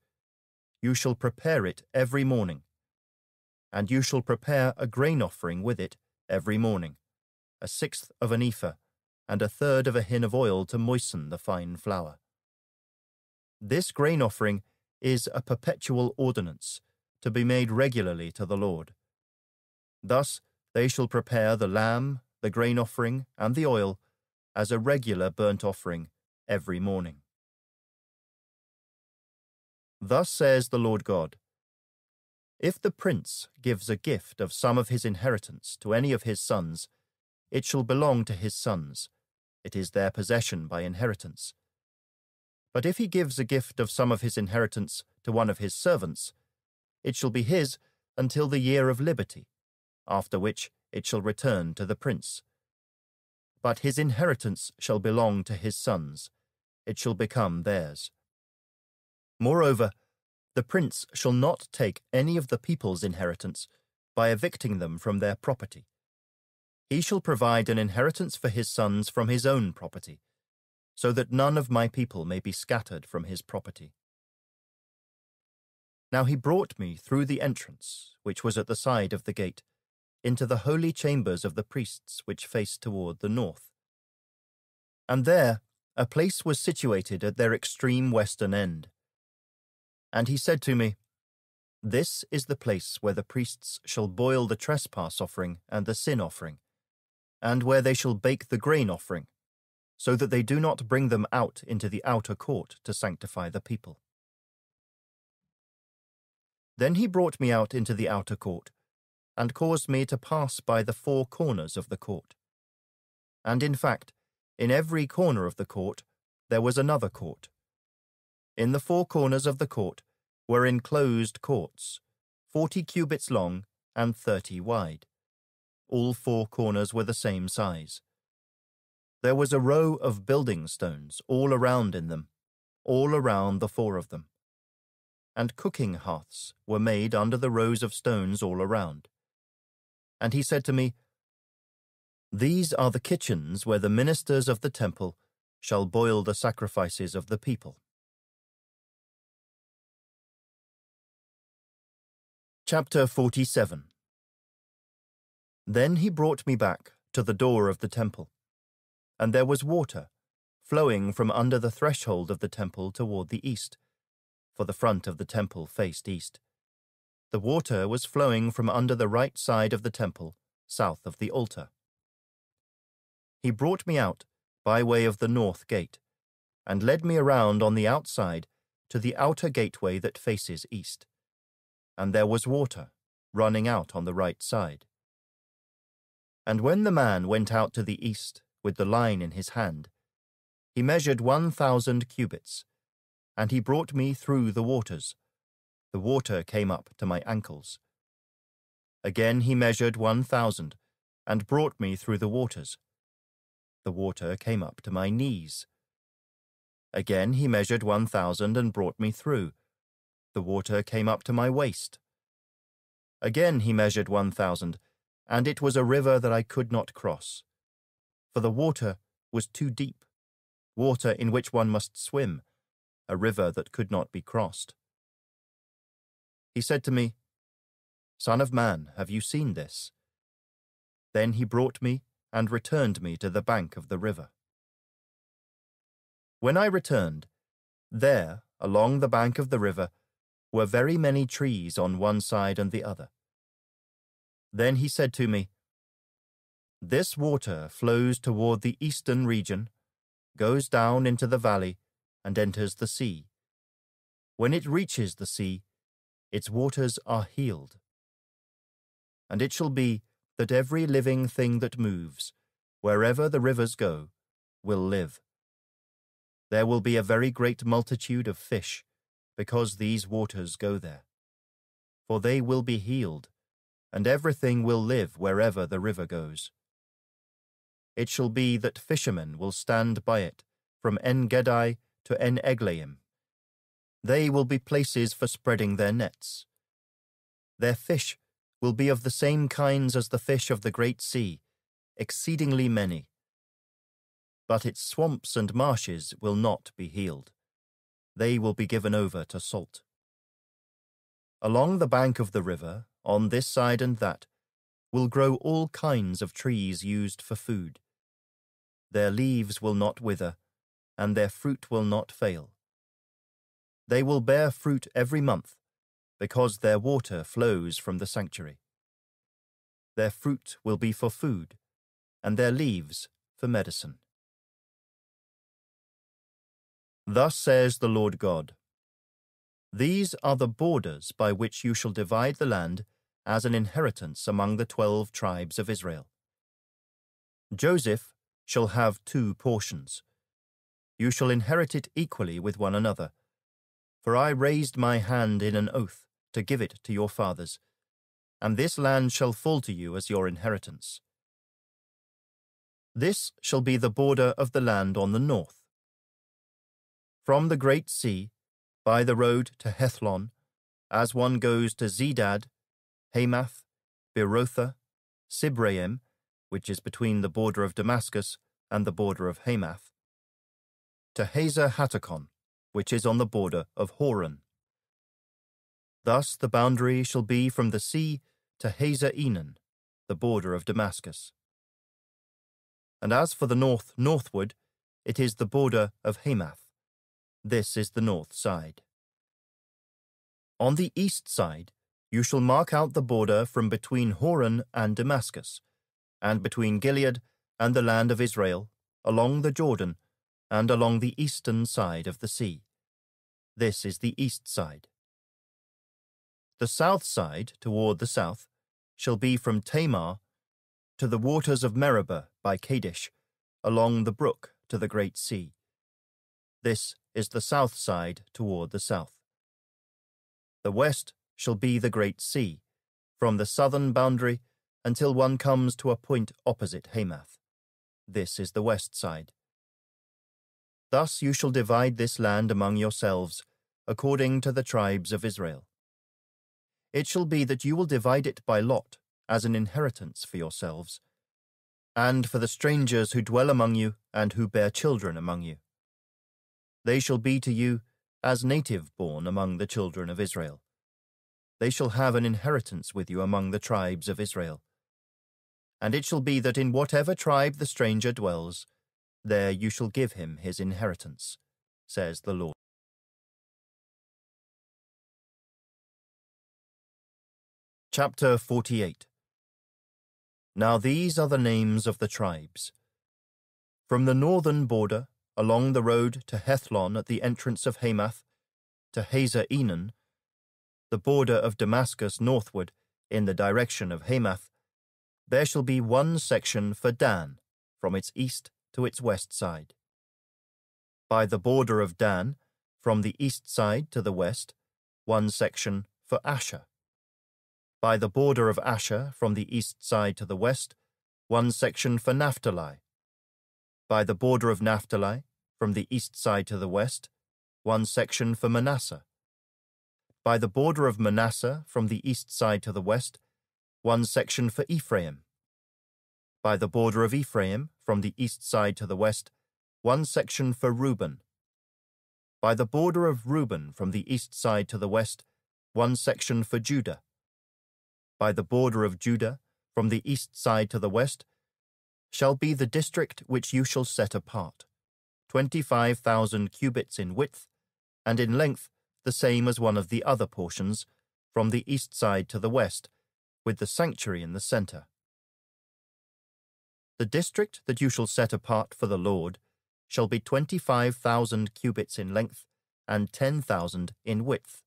You shall prepare it every morning. And you shall prepare a grain offering with it every morning, a sixth of an ephah, and a third of a hin of oil to moisten the fine flour. This grain offering is a perpetual ordinance, to be made regularly to the Lord. Thus they shall prepare the lamb, the grain offering, and the oil as a regular burnt offering every morning. Thus says the Lord God If the prince gives a gift of some of his inheritance to any of his sons, it shall belong to his sons. It is their possession by inheritance. But if he gives a gift of some of his inheritance to one of his servants, it shall be his until the year of liberty after which it shall return to the prince. But his inheritance shall belong to his sons, it shall become theirs. Moreover, the prince shall not take any of the people's inheritance by evicting them from their property. He shall provide an inheritance for his sons from his own property, so that none of my people may be scattered from his property. Now he brought me through the entrance, which was at the side of the gate, into the holy chambers of the priests which faced toward the north. And there a place was situated at their extreme western end. And he said to me, This is the place where the priests shall boil the trespass offering and the sin offering, and where they shall bake the grain offering, so that they do not bring them out into the outer court to sanctify the people. Then he brought me out into the outer court, and caused me to pass by the four corners of the court. And in fact, in every corner of the court there was another court. In the four corners of the court were enclosed courts, forty cubits long and thirty wide. All four corners were the same size. There was a row of building stones all around in them, all around the four of them. And cooking hearths were made under the rows of stones all around. And he said to me, These are the kitchens where the ministers of the temple shall boil the sacrifices of the people. Chapter 47 Then he brought me back to the door of the temple, and there was water flowing from under the threshold of the temple toward the east, for the front of the temple faced east. The water was flowing from under the right side of the temple, south of the altar. He brought me out by way of the north gate, and led me around on the outside to the outer gateway that faces east. And there was water running out on the right side. And when the man went out to the east with the line in his hand, he measured one thousand cubits, and he brought me through the waters. The water came up to my ankles. Again he measured one thousand, and brought me through the waters. The water came up to my knees. Again he measured one thousand and brought me through. The water came up to my waist. Again he measured one thousand, and it was a river that I could not cross. For the water was too deep, water in which one must swim, a river that could not be crossed. He said to me, Son of man, have you seen this? Then he brought me and returned me to the bank of the river. When I returned, there, along the bank of the river, were very many trees on one side and the other. Then he said to me, This water flows toward the eastern region, goes down into the valley, and enters the sea. When it reaches the sea, its waters are healed. And it shall be that every living thing that moves, wherever the rivers go, will live. There will be a very great multitude of fish, because these waters go there. For they will be healed, and everything will live wherever the river goes. It shall be that fishermen will stand by it, from En Gedi to En Eglaim. They will be places for spreading their nets. Their fish will be of the same kinds as the fish of the great sea, exceedingly many. But its swamps and marshes will not be healed. They will be given over to salt. Along the bank of the river, on this side and that, will grow all kinds of trees used for food. Their leaves will not wither, and their fruit will not fail. They will bear fruit every month, because their water flows from the sanctuary. Their fruit will be for food, and their leaves for medicine. Thus says the Lord God These are the borders by which you shall divide the land as an inheritance among the twelve tribes of Israel. Joseph shall have two portions. You shall inherit it equally with one another. For I raised my hand in an oath to give it to your fathers, and this land shall fall to you as your inheritance. This shall be the border of the land on the north. From the great sea, by the road to Hethlon, as one goes to Zedad, Hamath, Berothah, Sibraim, which is between the border of Damascus and the border of Hamath, to Hazar Hatticon, which is on the border of Hauran. Thus the boundary shall be from the sea to Hazar Enan, the border of Damascus. And as for the north northward, it is the border of Hamath. This is the north side. On the east side, you shall mark out the border from between Hauran and Damascus, and between Gilead and the land of Israel, along the Jordan, and along the eastern side of the sea. This is the east side. The south side, toward the south, shall be from Tamar to the waters of Meribah by Kadesh, along the brook to the great sea. This is the south side toward the south. The west shall be the great sea, from the southern boundary until one comes to a point opposite Hamath. This is the west side. Thus you shall divide this land among yourselves, according to the tribes of Israel. It shall be that you will divide it by lot, as an inheritance for yourselves. and for the strangers who dwell among you and who bear children among you. They shall be to you as native born among the children of Israel. They shall have an inheritance with you among the tribes of Israel. And it shall be that in whatever tribe the stranger dwells, there you shall give him his inheritance, says the Lord. Chapter 48 Now these are the names of the tribes. From the northern border, along the road to Hethlon at the entrance of Hamath, to Hazar Enan, the border of Damascus northward, in the direction of Hamath, there shall be one section for Dan, from its east to its west side. By the border of Dan, from the east side to the west, one section for Asher by the border of Asher from the east side to the west, one section for Naphtali. By the border of Naphtali, from the east side to the west, one section for Manasseh. By the border of Manasseh, from the east side to the west, one section for Ephraim. By the border of Ephraim, from the east side to the west, one section for Reuben. By the border of Reuben, from the east side to the west, one section for Judah by the border of Judah, from the east side to the west, shall be the district which you shall set apart, twenty-five thousand cubits in width, and in length the same as one of the other portions, from the east side to the west, with the sanctuary in the centre. The district that you shall set apart for the Lord shall be twenty-five thousand cubits in length, and ten thousand in width.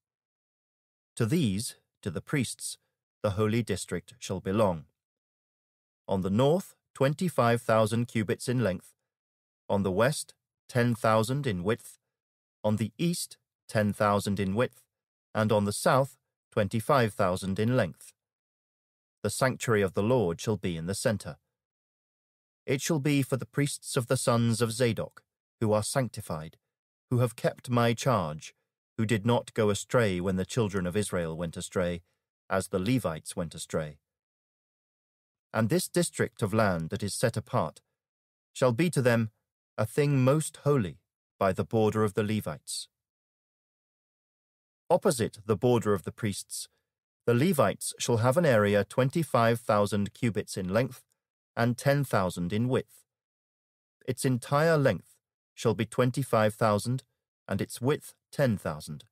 To these, to the priests, the holy district shall belong. On the north, 25,000 cubits in length. On the west, 10,000 in width. On the east, 10,000 in width. And on the south, 25,000 in length. The sanctuary of the Lord shall be in the centre. It shall be for the priests of the sons of Zadok, who are sanctified, who have kept my charge, who did not go astray when the children of Israel went astray, as the Levites went astray. And this district of land that is set apart shall be to them a thing most holy by the border of the Levites. Opposite the border of the priests, the Levites shall have an area 25,000 cubits in length and 10,000 in width. Its entire length shall be 25,000 and its width 10,000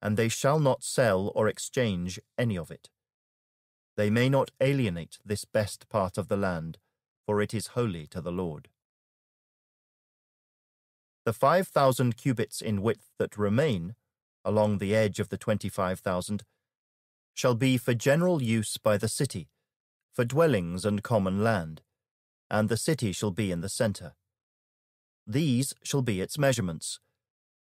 and they shall not sell or exchange any of it. They may not alienate this best part of the land, for it is holy to the Lord. The five thousand cubits in width that remain, along the edge of the twenty-five thousand, shall be for general use by the city, for dwellings and common land, and the city shall be in the centre. These shall be its measurements,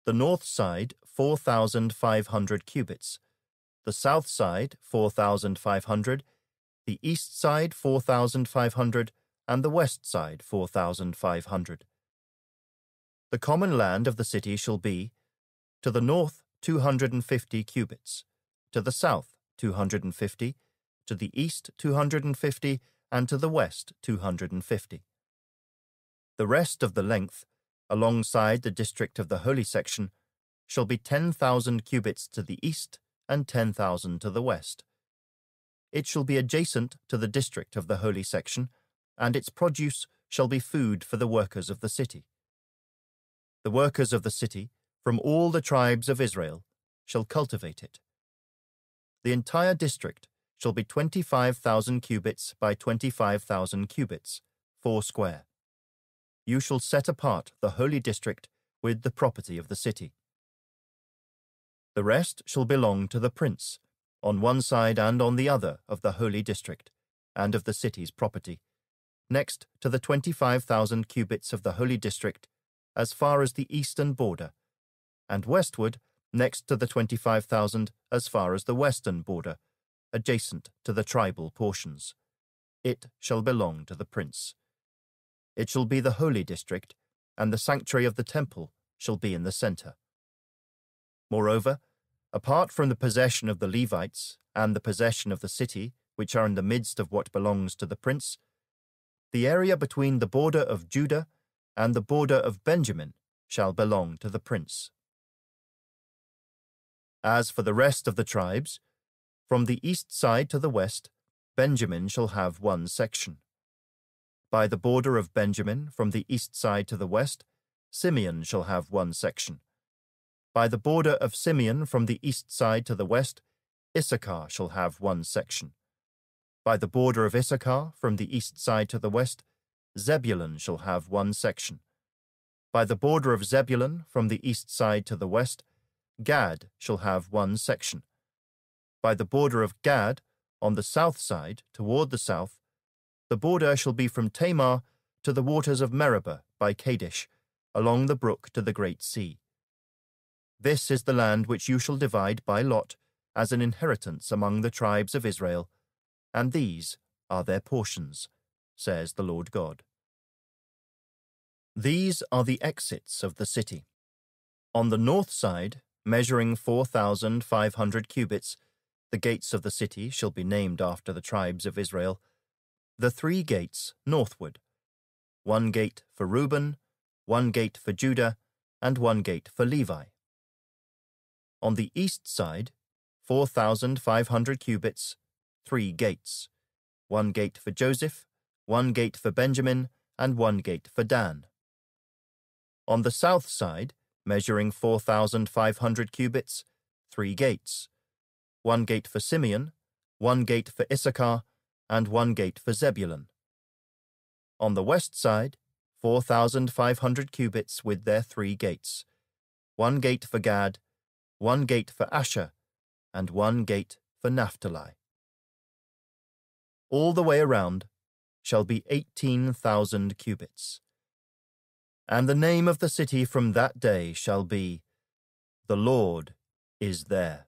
the north side 4,500 cubits, the south side 4,500, the east side 4,500, and the west side 4,500. The common land of the city shall be to the north 250 cubits, to the south 250, to the east 250, and to the west 250. The rest of the length alongside the district of the holy section, shall be 10,000 cubits to the east and 10,000 to the west. It shall be adjacent to the district of the holy section, and its produce shall be food for the workers of the city. The workers of the city, from all the tribes of Israel, shall cultivate it. The entire district shall be 25,000 cubits by 25,000 cubits, four square you shall set apart the holy district with the property of the city. The rest shall belong to the prince, on one side and on the other of the holy district, and of the city's property, next to the 25,000 cubits of the holy district, as far as the eastern border, and westward next to the 25,000 as far as the western border, adjacent to the tribal portions. It shall belong to the prince. It shall be the holy district, and the sanctuary of the temple shall be in the centre. Moreover, apart from the possession of the Levites and the possession of the city, which are in the midst of what belongs to the prince, the area between the border of Judah and the border of Benjamin shall belong to the prince. As for the rest of the tribes, from the east side to the west, Benjamin shall have one section. By the border of Benjamin, from the east side to the west, Simeon shall have one section. By the border of Simeon, from the east side to the west, Issachar shall have one section. By the border of Issachar, from the east side to the west, Zebulun shall have one section. By the border of Zebulun, from the east side to the west, Gad shall have one section. By the border of Gad, on the south side, toward the south, the border shall be from Tamar to the waters of Meribah by Kadesh, along the brook to the great sea. This is the land which you shall divide by lot as an inheritance among the tribes of Israel, and these are their portions, says the Lord God. These are the exits of the city. On the north side, measuring 4,500 cubits, the gates of the city shall be named after the tribes of Israel, the three gates northward, one gate for Reuben, one gate for Judah, and one gate for Levi. On the east side, 4,500 cubits, three gates, one gate for Joseph, one gate for Benjamin, and one gate for Dan. On the south side, measuring 4,500 cubits, three gates, one gate for Simeon, one gate for Issachar, and one gate for Zebulun. On the west side, 4,500 cubits with their three gates, one gate for Gad, one gate for Asher, and one gate for Naphtali all the way around, shall be eighteen thousand cubits. And the name of the city from that day shall be, The Lord is there.